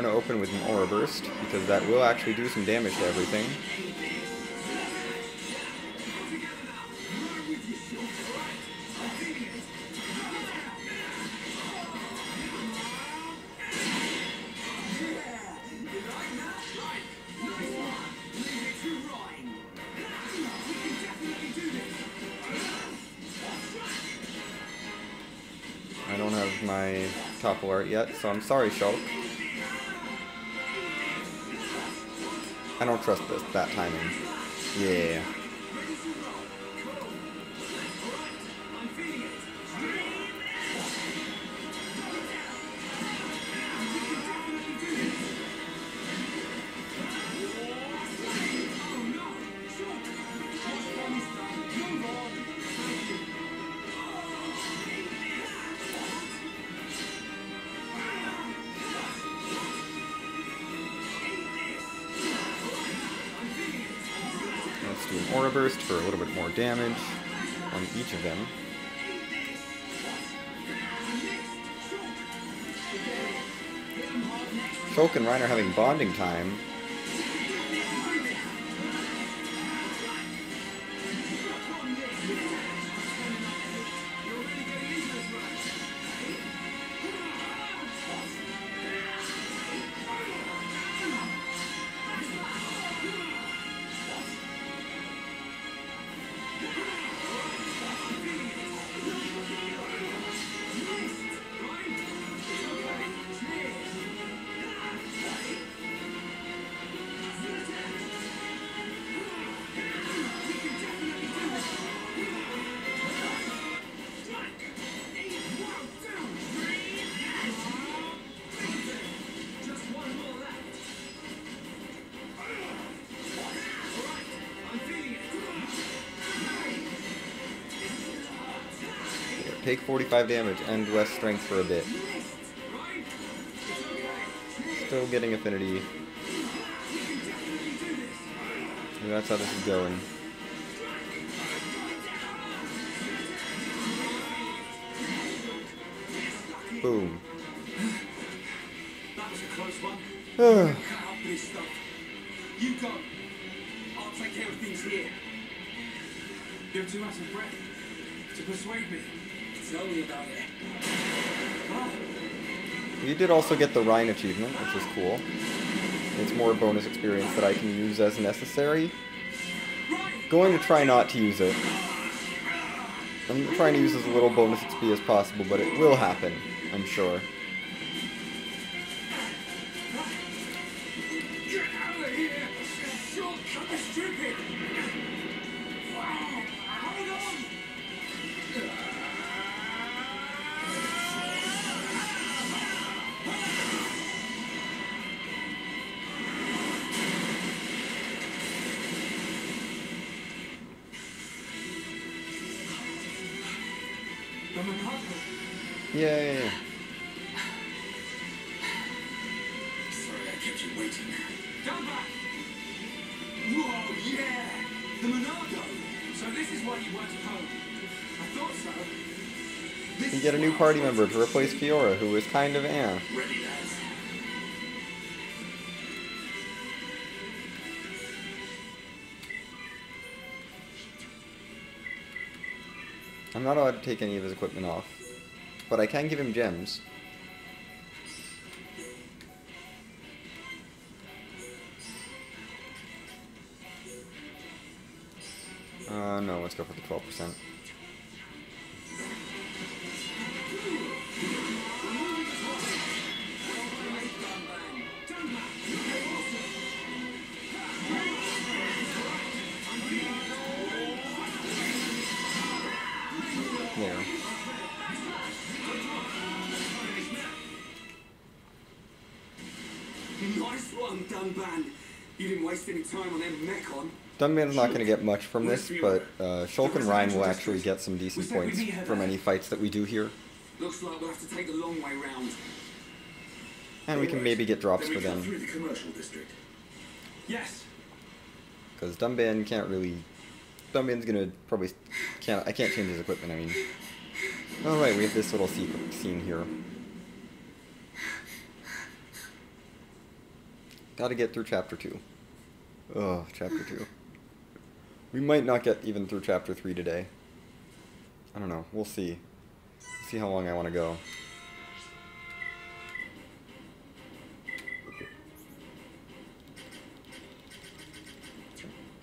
We're gonna open with an Aura Burst, because that will actually do some damage to everything. I don't have my topple art yet, so I'm sorry, Shulk. I don't trust this, that timing. Yeah. Reyn are having bonding time. 45 damage and less strength for a bit. Still getting affinity. And that's how this is going. Boom. That was a close one. Ugh. Cut up this stuff. You go. I'll take care of things here. You're too out of breath to persuade me. You did also get the Reyn achievement, which is cool. It's more bonus experience that I can use as necessary. Going to try not to use it. I'm trying to use as little bonus XP as possible, but it will happen, I'm sure. Waiting. Back! Whoa, yeah! The! So this is why you weren't at home. I thought so. This You get a new party member to replace Fiora, who is kind of eh. Ready, lads? I'm not allowed to take any of his equipment off. But I can give him gems. No, let's go for the 12%. Dunban's not going to get much from this, but uh, Shulk and Reyn will actually get some decent points from any fights that we do here. Looks like we'll have to take the long way round. And we can maybe get drops for them. through the commercial district. Yes. Because Dunban can't really... Dunban's gonna probably... can't. I can't change his equipment, I mean... Alright, we have this little scene here. Gotta get through chapter 2. Oh, chapter 2. We might not get even through chapter 3 today. I don't know, we'll see. See how long I want to go.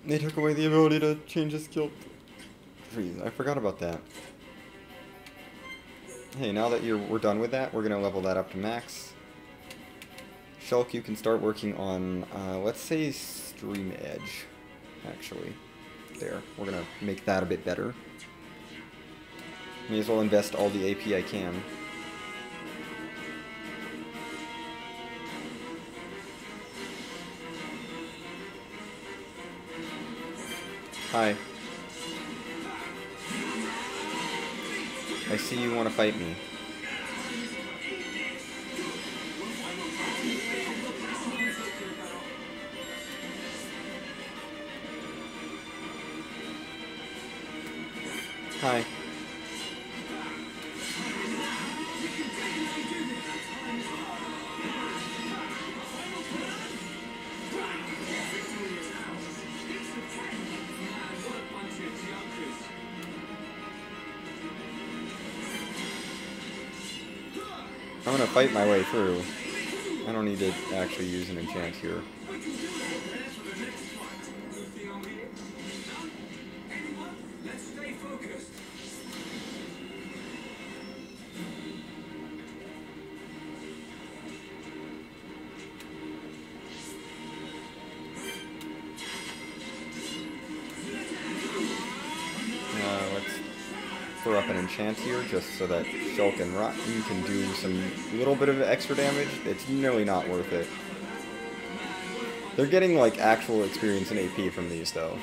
They took away the ability to change his skill trees. I forgot about that. Hey, now that you're we're done with that, we're gonna level that up to max. Shulk, you can start working on, uh, let's say Stream Edge, actually. There, we're gonna make that a bit better. May as well invest all the AP I can. Hi. I see you want to fight me. Hi. I'm gonna fight my way through. I don't need to actually use an enchant here. Enchant here just so that Shulk and Rotten can do some little bit of extra damage. It's nearly not worth it. They're getting like actual experience and AP from these though.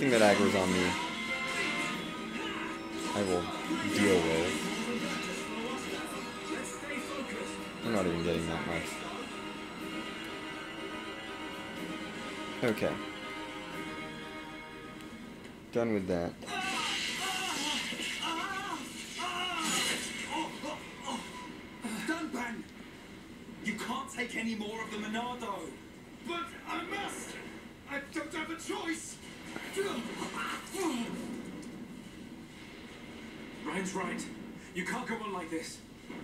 Anything that aggro's on me, I will deal with. I'm not even getting that much. Okay. Done with that. Dunban! You can't take any more of the Monado. But I must! I don't have a choice! Reyn's right. You can't go on like this.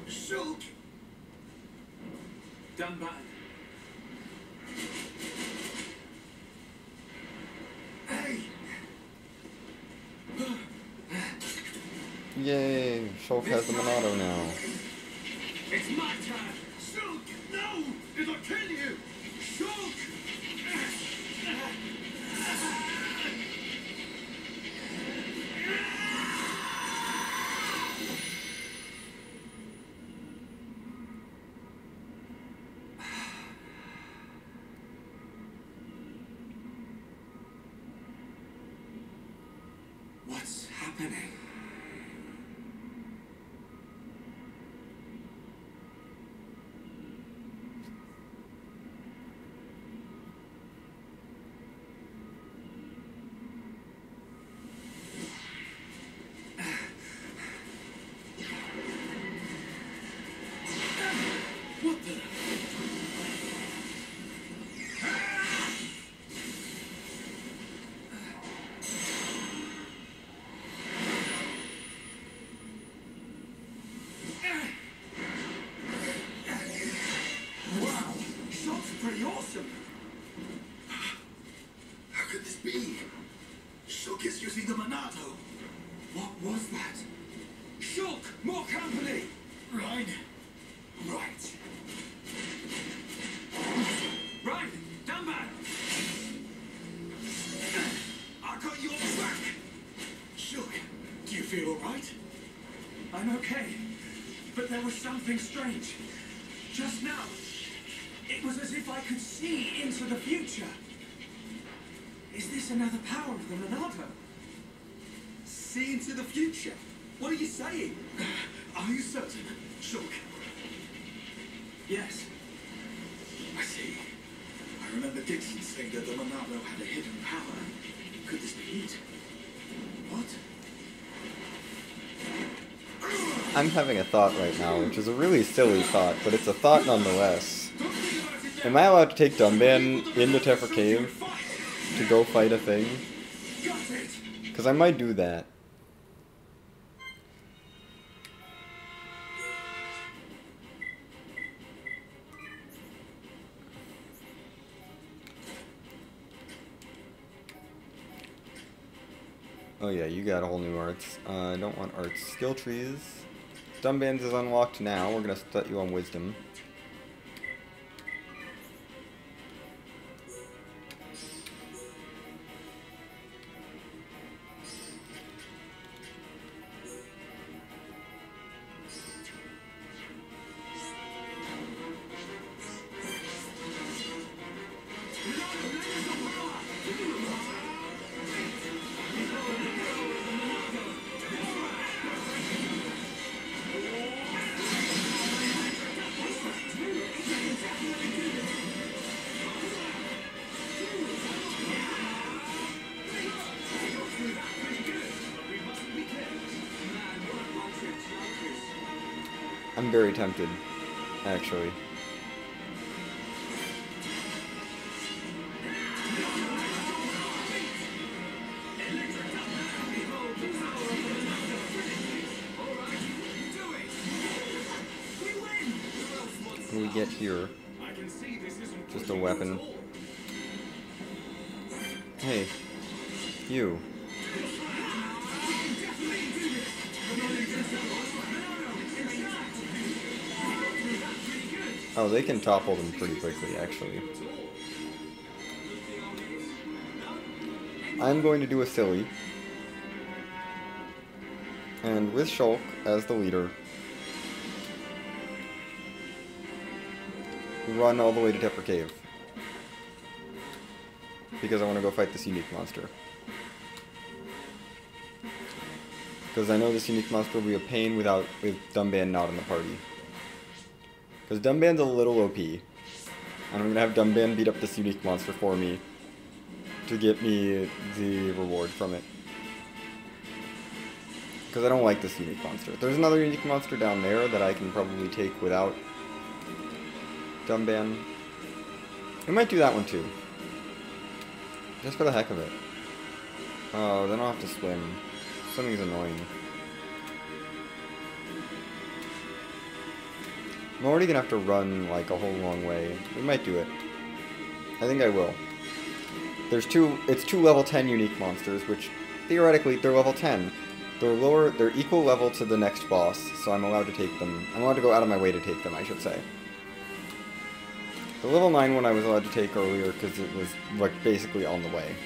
Shulk! Dunban. Hey! Shulk has the Monado now. It's my turn! Shulk! No! It'll kill you! Shulk! What's happening? Something strange. Just now, it was as if I could see into the future. Is this another power of the Monado? See into the future? What are you saying? Are you certain? Shulk. Yes. I see. I remember Dickson saying that the Monado had a hidden power. Could this be it? What? I'm having a thought right now, which is a really silly thought, but it's a thought nonetheless. Am I allowed to take Dunban into Tephra Cave to go fight a thing? Because I might do that. Oh yeah, you got a whole new arts. Uh, I don't want arts. Skill trees. Dunban's is unlocked now. We're gonna set you on wisdom. Tempted, actually. They can topple them pretty quickly, actually. I'm going to do a silly. And with Shulk as the leader, run all the way to Tephra Cave. Because I want to go fight this unique monster. Because I know this unique monster will be a pain without with Dunban not in the party. Because Dunban's a little OP. And I'm going to have Dunban beat up this unique monster for me to get me the reward from it. Because I don't like this unique monster. There's another unique monster down there that I can probably take without Dunban. We might do that one too. Just for the heck of it. Oh, then I'll have to swim. Swimming's annoying. I'm already gonna have to run like a whole long way. We might do it. I think I will. There's two, it's two level 10 unique monsters, which theoretically they're level 10. They're lower, they're equal level to the next boss, so I'm allowed to take them. I'm allowed to go out of my way to take them, I should say. The level 9 one I was allowed to take earlier because it was like basically on the way.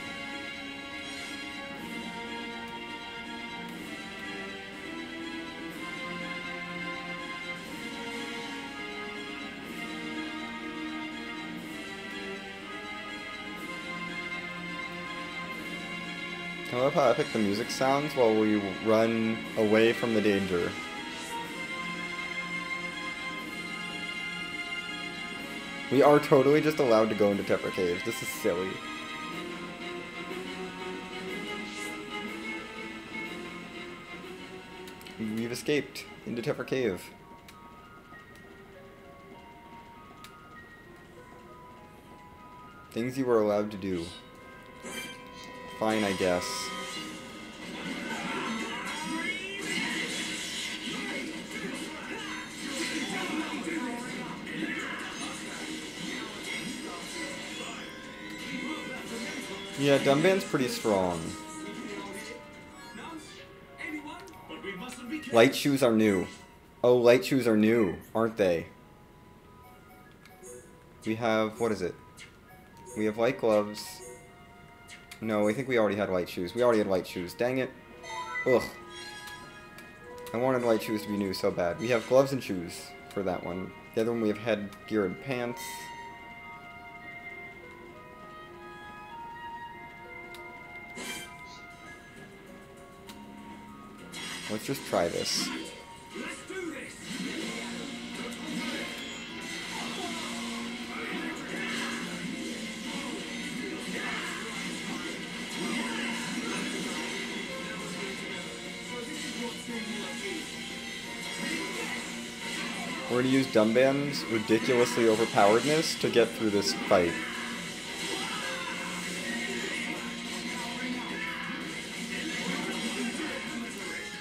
I love how epic the music sounds while we run away from the danger. We are totally just allowed to go into Tephra Caves. This is silly. We've escaped into Tephra Cave. Things you were allowed to do. Fine, I guess. Yeah, Dunban's pretty strong. Light shoes are new. Oh, light shoes are new, aren't they? We have, what is it? We have light gloves. No, I think we already had light shoes. We already had light shoes. Dang it. Ugh. I wanted light shoes to be new so bad. We have gloves and shoes for that one. The other one we have head gear and pants. Let's just try this. Gonna use Dunban's ridiculously overpoweredness to get through this fight.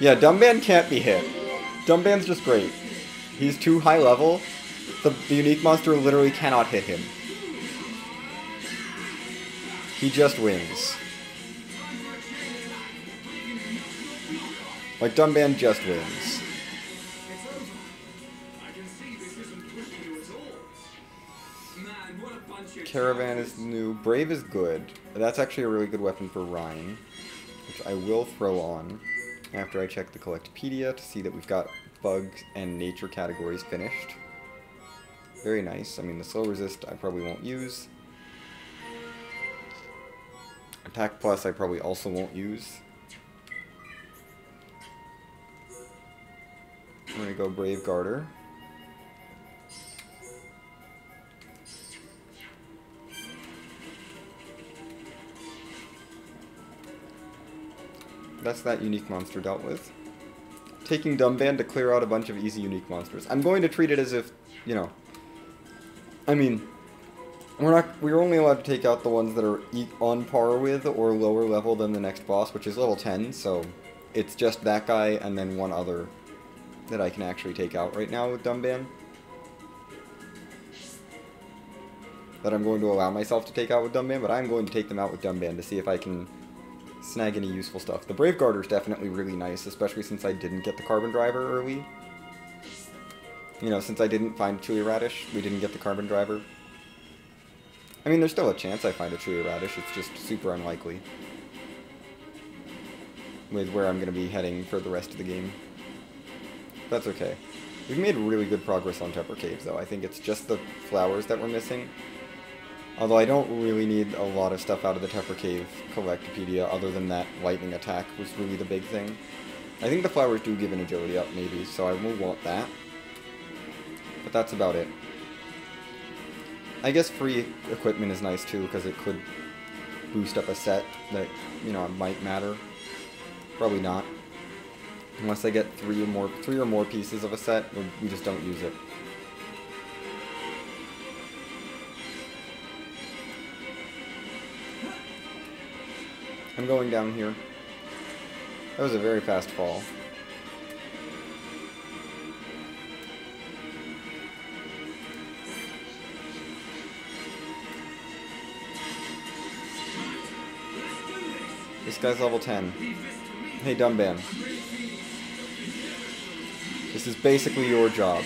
Yeah, Dunban can't be hit. Dunban's just great. He's too high level. The, the unique monster literally cannot hit him. He just wins. Like, Dunban just wins. Caravan is new. Brave is good. That's actually a really good weapon for Reyn, which I will throw on after I check the Collectopaedia to see that we've got bugs and nature categories finished. Very nice. I mean, the slow resist I probably won't use. Attack plus I probably also won't use. I'm gonna go Brave Garter. That's that unique monster dealt with. Taking Dunban to clear out a bunch of easy unique monsters. I'm going to treat it as if, you know, I mean, we're not, we're only allowed to take out the ones that are on par with or lower level than the next boss, which is level 10, so it's just that guy and then one other that I can actually take out right now with Dunban. That I'm going to allow myself to take out with Dunban, but I'm going to take them out with Dunban to see if I can snag any useful stuff. The Brave Garter is definitely really nice, especially since I didn't get the Carbon Driver early. You know, since I didn't find Chewy Radish, we didn't get the Carbon Driver. I mean, there's still a chance I find a Chewy Radish, it's just super unlikely. With where I'm going to be heading for the rest of the game. That's okay. We've made really good progress on Tephra Caves, though. I think it's just the flowers that we're missing. Although I don't really need a lot of stuff out of the Tephra Cave Collectopaedia, other than that lightning attack was really the big thing. I think the flowers do give an agility up, maybe, so I will want that. But that's about it. I guess free equipment is nice too, because it could boost up a set that, you know, might matter. Probably not. Unless I get three or more, three or more pieces of a set, we just don't use it. I'm going down here. That was a very fast fall. This guy's level 10. Hey, Dunban. This is basically your job.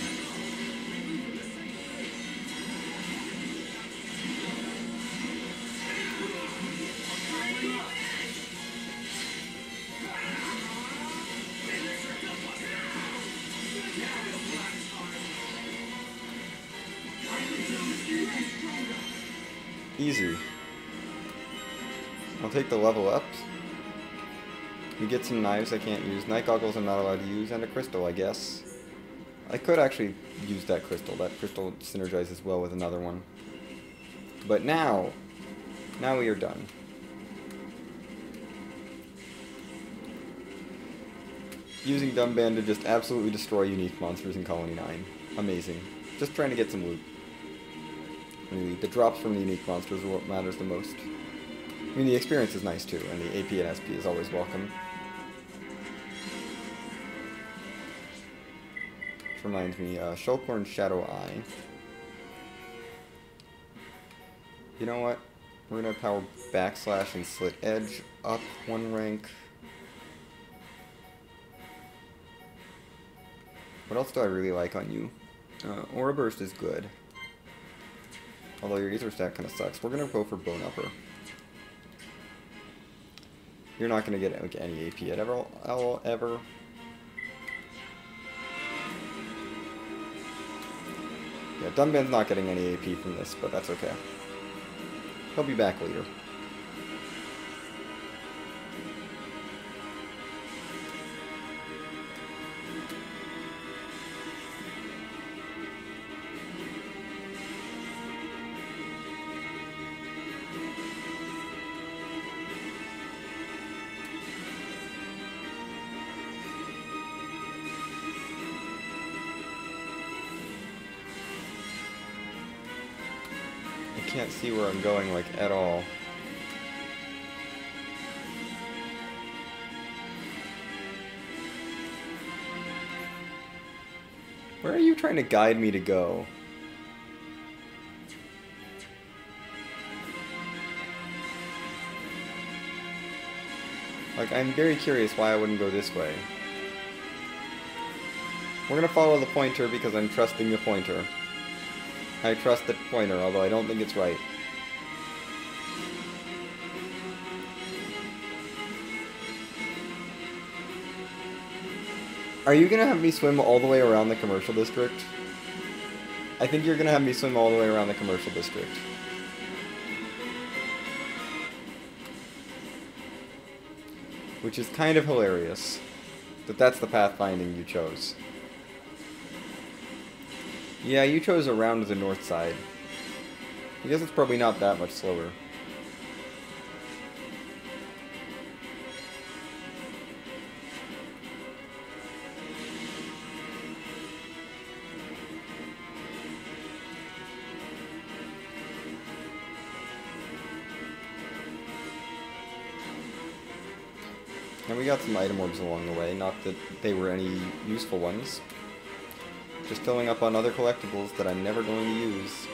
Level up. We get some knives I can't use. Night goggles I'm not allowed to use, and a crystal, I guess. I could actually use that crystal. That crystal synergizes well with another one. But now, now we are done. Using Dunban to just absolutely destroy unique monsters in Colony 9. Amazing. Just trying to get some loot. Really, the drops from the unique monsters are what matters the most. I mean, the experience is nice too, and the AP and SP is always welcome. Which reminds me, uh, Shulkorn Shadow Eye. You know what? We're gonna power Backslash and Slit Edge up one rank. What else do I really like on you? Uh, Aura Burst is good. Although your Ether stat kind of sucks. We're going to go for Bone Upper. You're not going to get like, any AP at ever, ever. Yeah, Dunban's not getting any AP from this, but that's okay. He'll be back later. I'm going, like, at all. Where are you trying to guide me to go? Like, I'm very curious why I wouldn't go this way. We're gonna follow the pointer because I'm trusting the pointer. I trust the pointer, although I don't think it's right. Are you gonna have me swim all the way around the commercial district? I think you're gonna have me swim all the way around the commercial district. Which is kind of hilarious. That that's the pathfinding you chose. Yeah, you chose around the north side. I guess it's probably not that much slower. We got some item orbs along the way, not that they were any useful ones. Just filling up on other collectibles that I'm never going to use.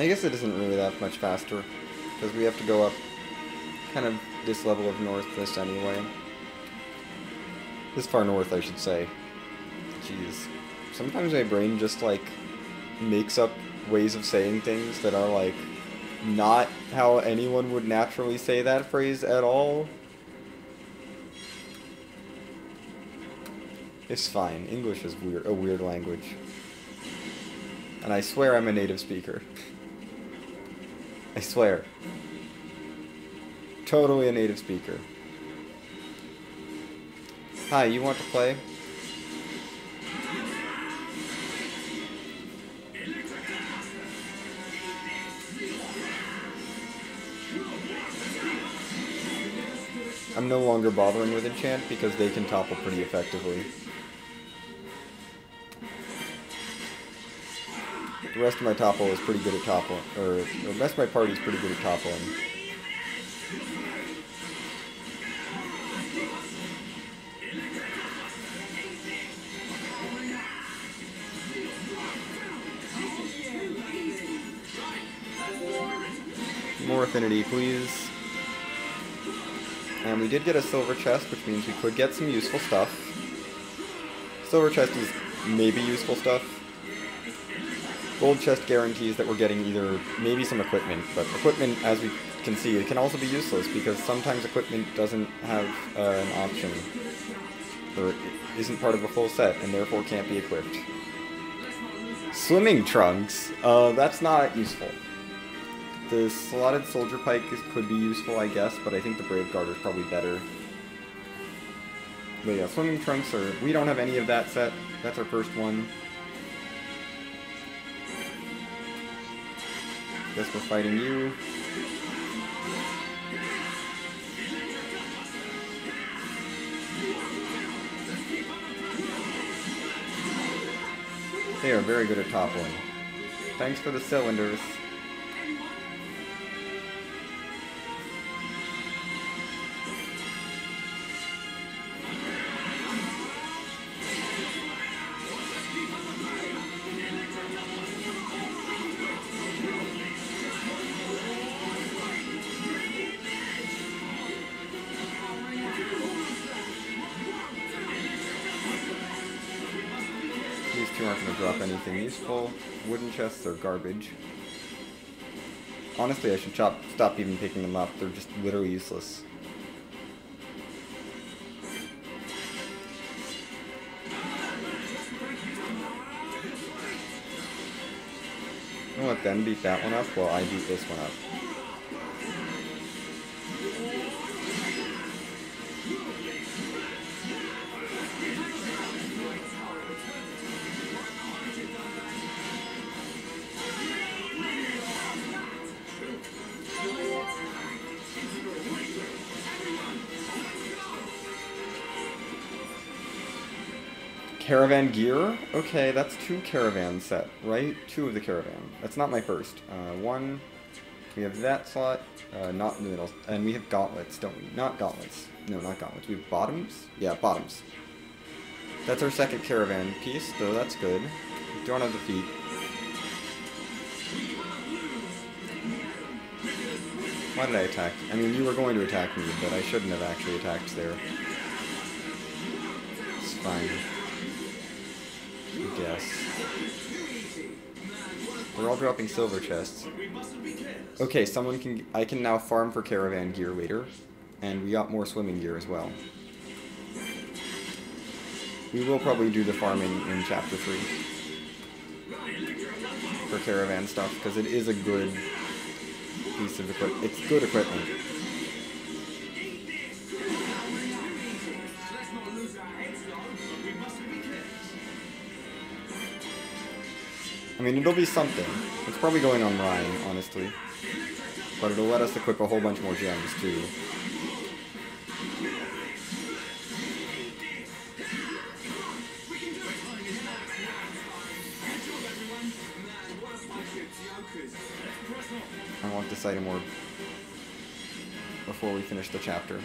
I guess it isn't really that much faster, because we have to go up kind of this level of north this anyway. This far north, I should say. Jeez. Sometimes my brain just, like, makes up ways of saying things that are like not how anyone would naturally say that phrase at all. It's fine. English is weird, a weird language. And I swear I'm a native speaker. I swear. Totally a native speaker. Hi, you want to play? I'm no longer bothering with enchant because they can topple pretty effectively. The rest of my topple is pretty good at toppling, or the rest of my party is pretty good at toppling. More affinity, please. And we did get a silver chest, which means we could get some useful stuff. Silver chest is maybe useful stuff. Gold chest guarantees that we're getting either maybe some equipment, but equipment, as we can see, it can also be useless because sometimes equipment doesn't have uh, an option, or isn't part of a full set, and therefore can't be equipped. Swimming trunks? Uh, that's not useful. The slotted soldier pike could be useful, I guess, but I think the brave guard is probably better. But yeah, swimming trunks are... We don't have any of that set. That's our first one. Guess we're fighting you. They are very good at toppling. Thanks for the cylinders. Anything useful. Wooden chests are garbage. Honestly, I should chop, stop even picking them up. They're just literally useless. I'll let them beat that one up while I beat this one up. Caravan gear? Okay, that's two caravan set, right? Two of the caravan. That's not my first. Uh, one, we have that slot, uh, not in the middle. And we have gauntlets, don't we? Not gauntlets. No, not gauntlets. We have bottoms? Yeah, bottoms. That's our second caravan piece, though that's good. We don't have the feet. Why did I attack? I mean, you were going to attack me, but I shouldn't have actually attacked there. It's fine. We're all dropping silver chests. Okay, someone can. I can now farm for caravan gear later, and we got more swimming gear as well. We will probably do the farming in chapter three for caravan stuff because it is a good piece of equipment. It's good equipment. Mean, it'll be something. It's probably going on Reyn, honestly. But it'll let us equip a whole bunch more gems, too. I want this item orb before we finish the chapter.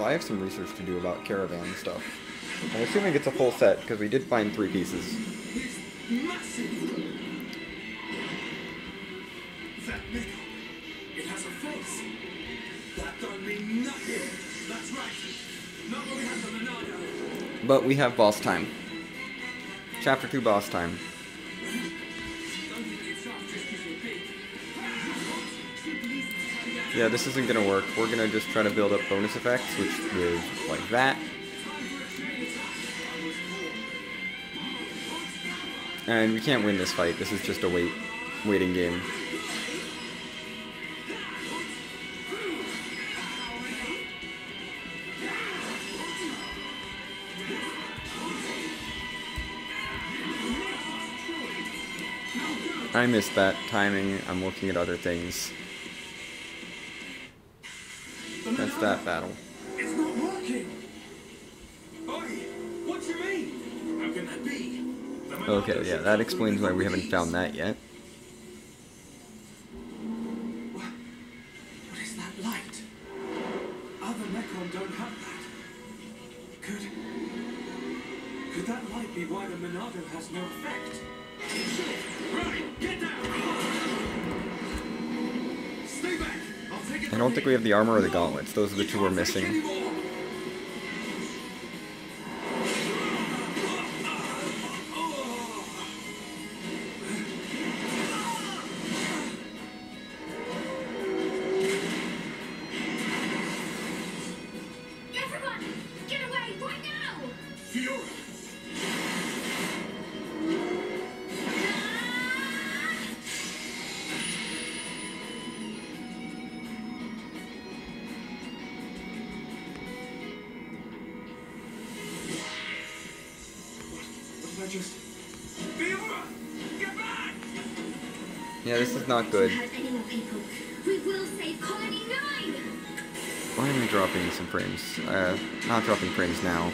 So I have some research to do about caravan stuff. I'm assuming it's a full set, because we did find three pieces. But we have boss time. Chapter 2 boss time. Yeah, this isn't gonna work. We're gonna just try to build up bonus effects, which is like that. And we can't win this fight. This is just a wait, waiting game. I missed that timing. I'm looking at other things. That battle. It's not working. Oi, what do you mean? How can that be? Okay, yeah, that explains why we haven't found that yet. What is that light? Other Mechon don't have that. Could... Could that light be why the Monado has no effect? Think we have the armor or the gauntlets. Those are the two we're missing. Colony 9! Why am I dropping some frames? Uh, not dropping frames now.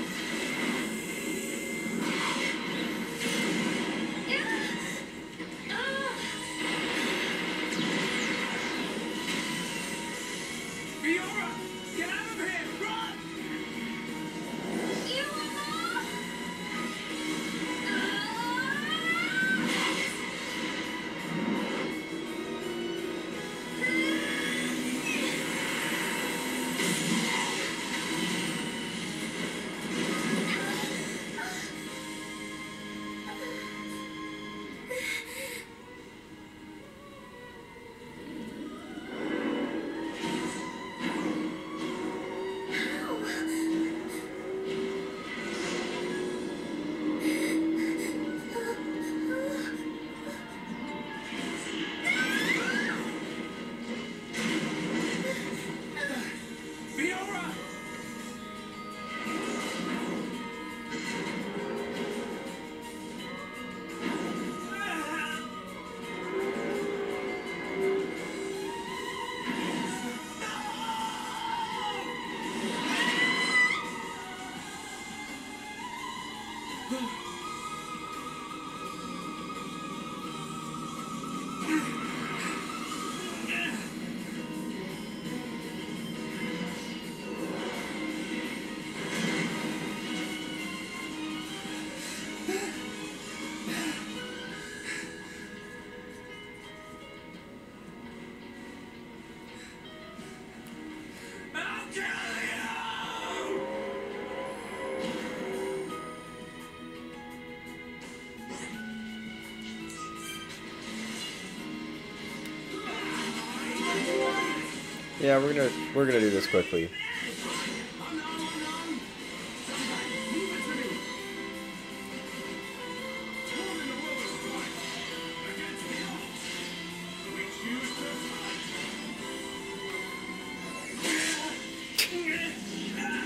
Yeah, we're gonna we're gonna do this quickly.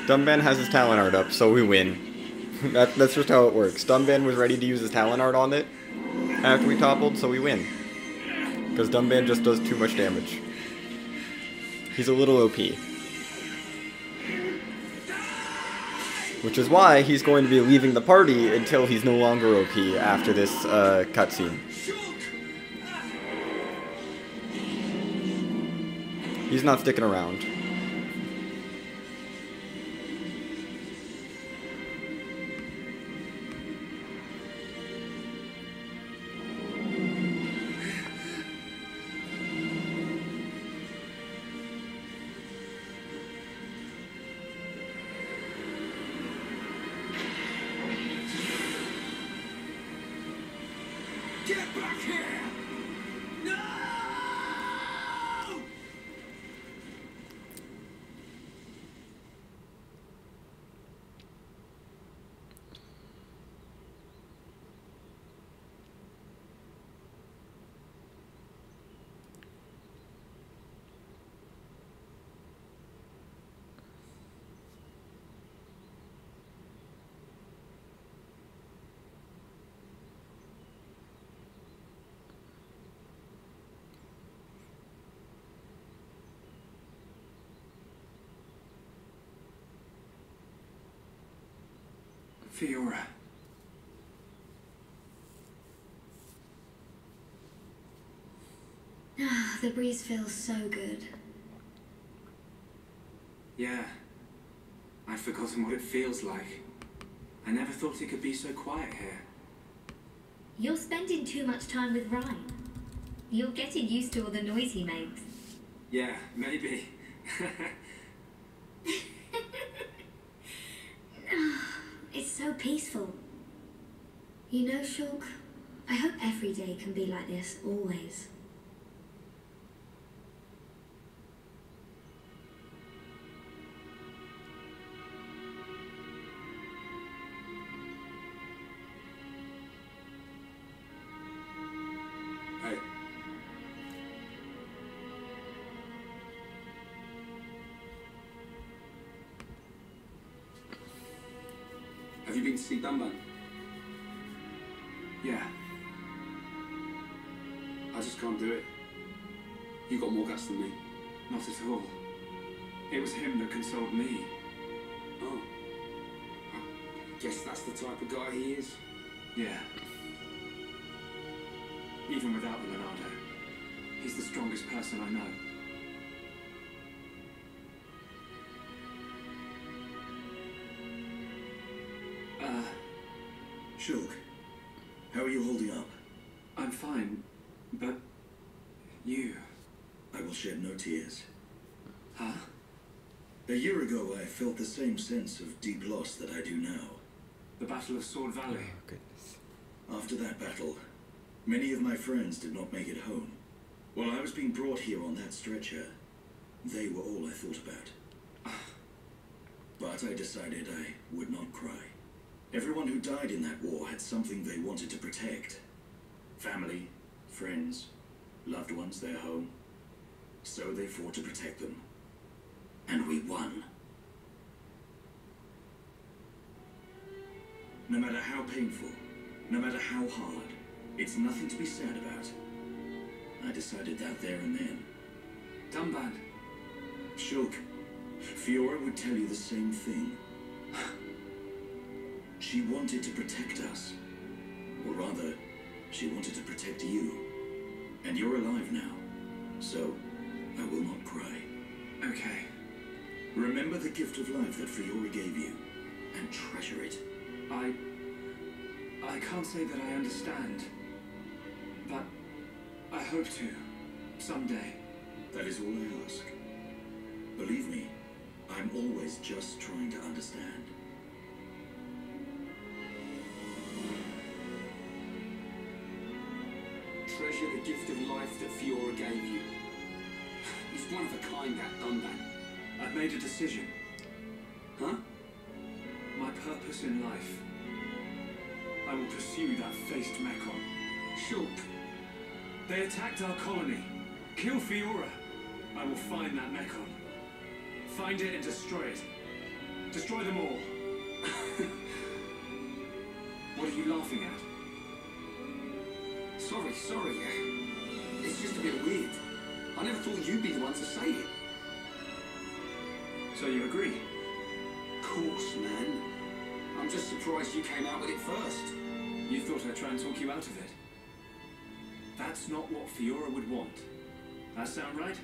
Dunban has his talent art up, so we win. that, that's just how it works. Dunban was ready to use his talent art on it after we toppled, so we win. Because Dunban just does too much damage. He's a little OP. Which is why he's going to be leaving the party until he's no longer OP after this uh, cutscene. He's not sticking around. The breeze feels so good. Yeah. I'd forgotten what it feels like. I never thought it could be so quiet here. You're spending too much time with Reyn. You're getting used to all the noise he makes. Yeah, maybe. It's so peaceful. You know, Shulk, I hope every day can be like this, always. All. It was him that consoled me. Oh. I guess that's the type of guy he is. Yeah. Even without the Monado, he's the strongest person I know. Uh, Shulk, how are you holding up? I'm fine, but you, I will shed no tears. Huh? A year ago, I felt the same sense of deep loss that I do now. The Battle of Sword Valley. Oh, goodness. After that battle, many of my friends did not make it home. While I was being brought here on that stretcher, they were all I thought about. But I decided I would not cry. Everyone who died in that war had something they wanted to protect. Family, friends, loved ones, their home. So they fought to protect them. And we won. No matter how painful, no matter how hard, it's nothing to be sad about. I decided that there and then. Dunban. Shulk, Fiora would tell you the same thing. She wanted to protect us. Or rather, she wanted to protect you. And you're alive now. So, I will not cry. Okay. Remember the gift of life that Fiora gave you, and treasure it. I. I can't say that I understand. But I hope to. Someday. That is all I ask. Believe me, I'm always just trying to understand. Treasure the gift of life that Fiora gave you. He's one of a kind, that Dunban. I've made a decision. Huh? My purpose in life. I will pursue that faced Mechon. Shulk. They attacked our colony. Kill Fiora. I will find that Mechon. Find it and destroy it. Destroy them all. what are you laughing at? Sorry, sorry. It's just a bit weird. I never thought you'd be the one to say it. So you agree? Of course, man. I'm just surprised you came out with it first. You thought I'd try and talk you out of it? That's not what Fiora would want. That sound right?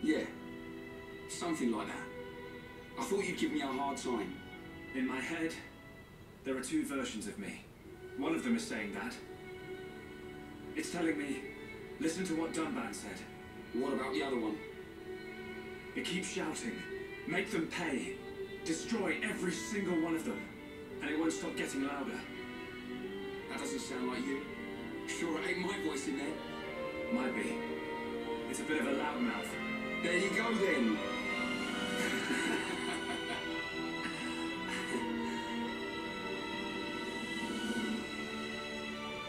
Yeah. Something like that. I thought you'd give me a hard time. In my head, there are two versions of me. One of them is saying that. It's telling me, listen to what Dunban said. What about the other one? It keeps shouting, make them pay, destroy every single one of them, and it won't stop getting louder. That doesn't sound like you. Sure, it ain't my voice in there. Might be. It's a bit of a loudmouth. There you go then.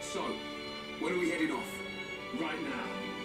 so, when are we heading off? Right now.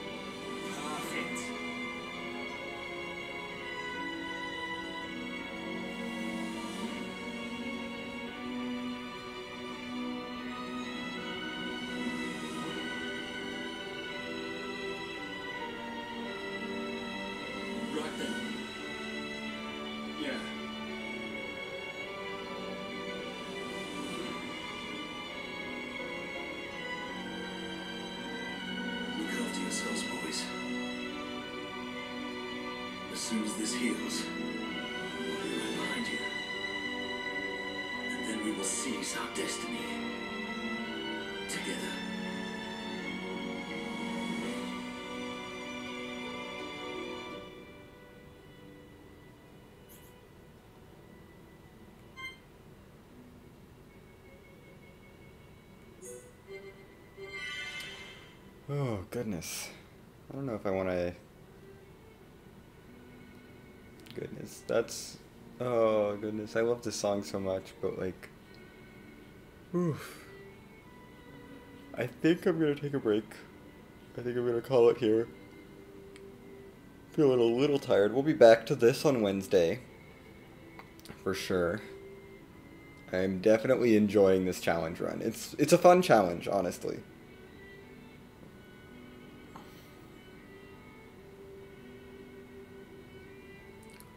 We'll be you. And then we will seize our destiny. Together. Oh, goodness. I don't know if I want to. Goodness, that's. Oh, goodness. I love this song so much, but like. Oof. I think I'm gonna take a break. I think I'm gonna call it here. Feeling a little tired. We'll be back to this on Wednesday. For sure. I'm definitely enjoying this challenge run. It's it's a fun challenge, honestly.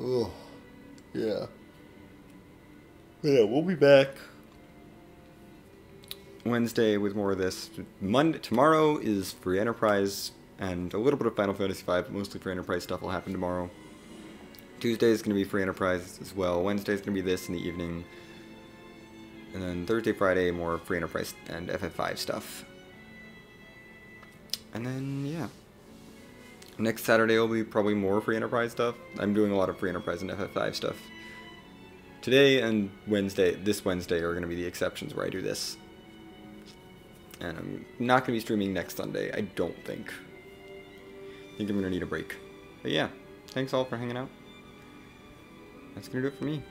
Oh, yeah. Yeah, we'll be back Wednesday with more of this. Monday tomorrow is free enterprise and a little bit of Final Fantasy V, but mostly free enterprise stuff will happen tomorrow. Tuesday is going to be free enterprise as well. Wednesday is going to be this in the evening. And then Thursday, Friday, more free enterprise and FF5 stuff. And then, yeah. Next Saturday will be probably more free enterprise stuff. I'm doing a lot of free enterprise and FF5 stuff. Today and Wednesday, this Wednesday, are going to be the exceptions where I do this. And I'm not going to be streaming next Sunday, I don't think. I think I'm going to need a break. But yeah, thanks all for hanging out. That's going to do it for me.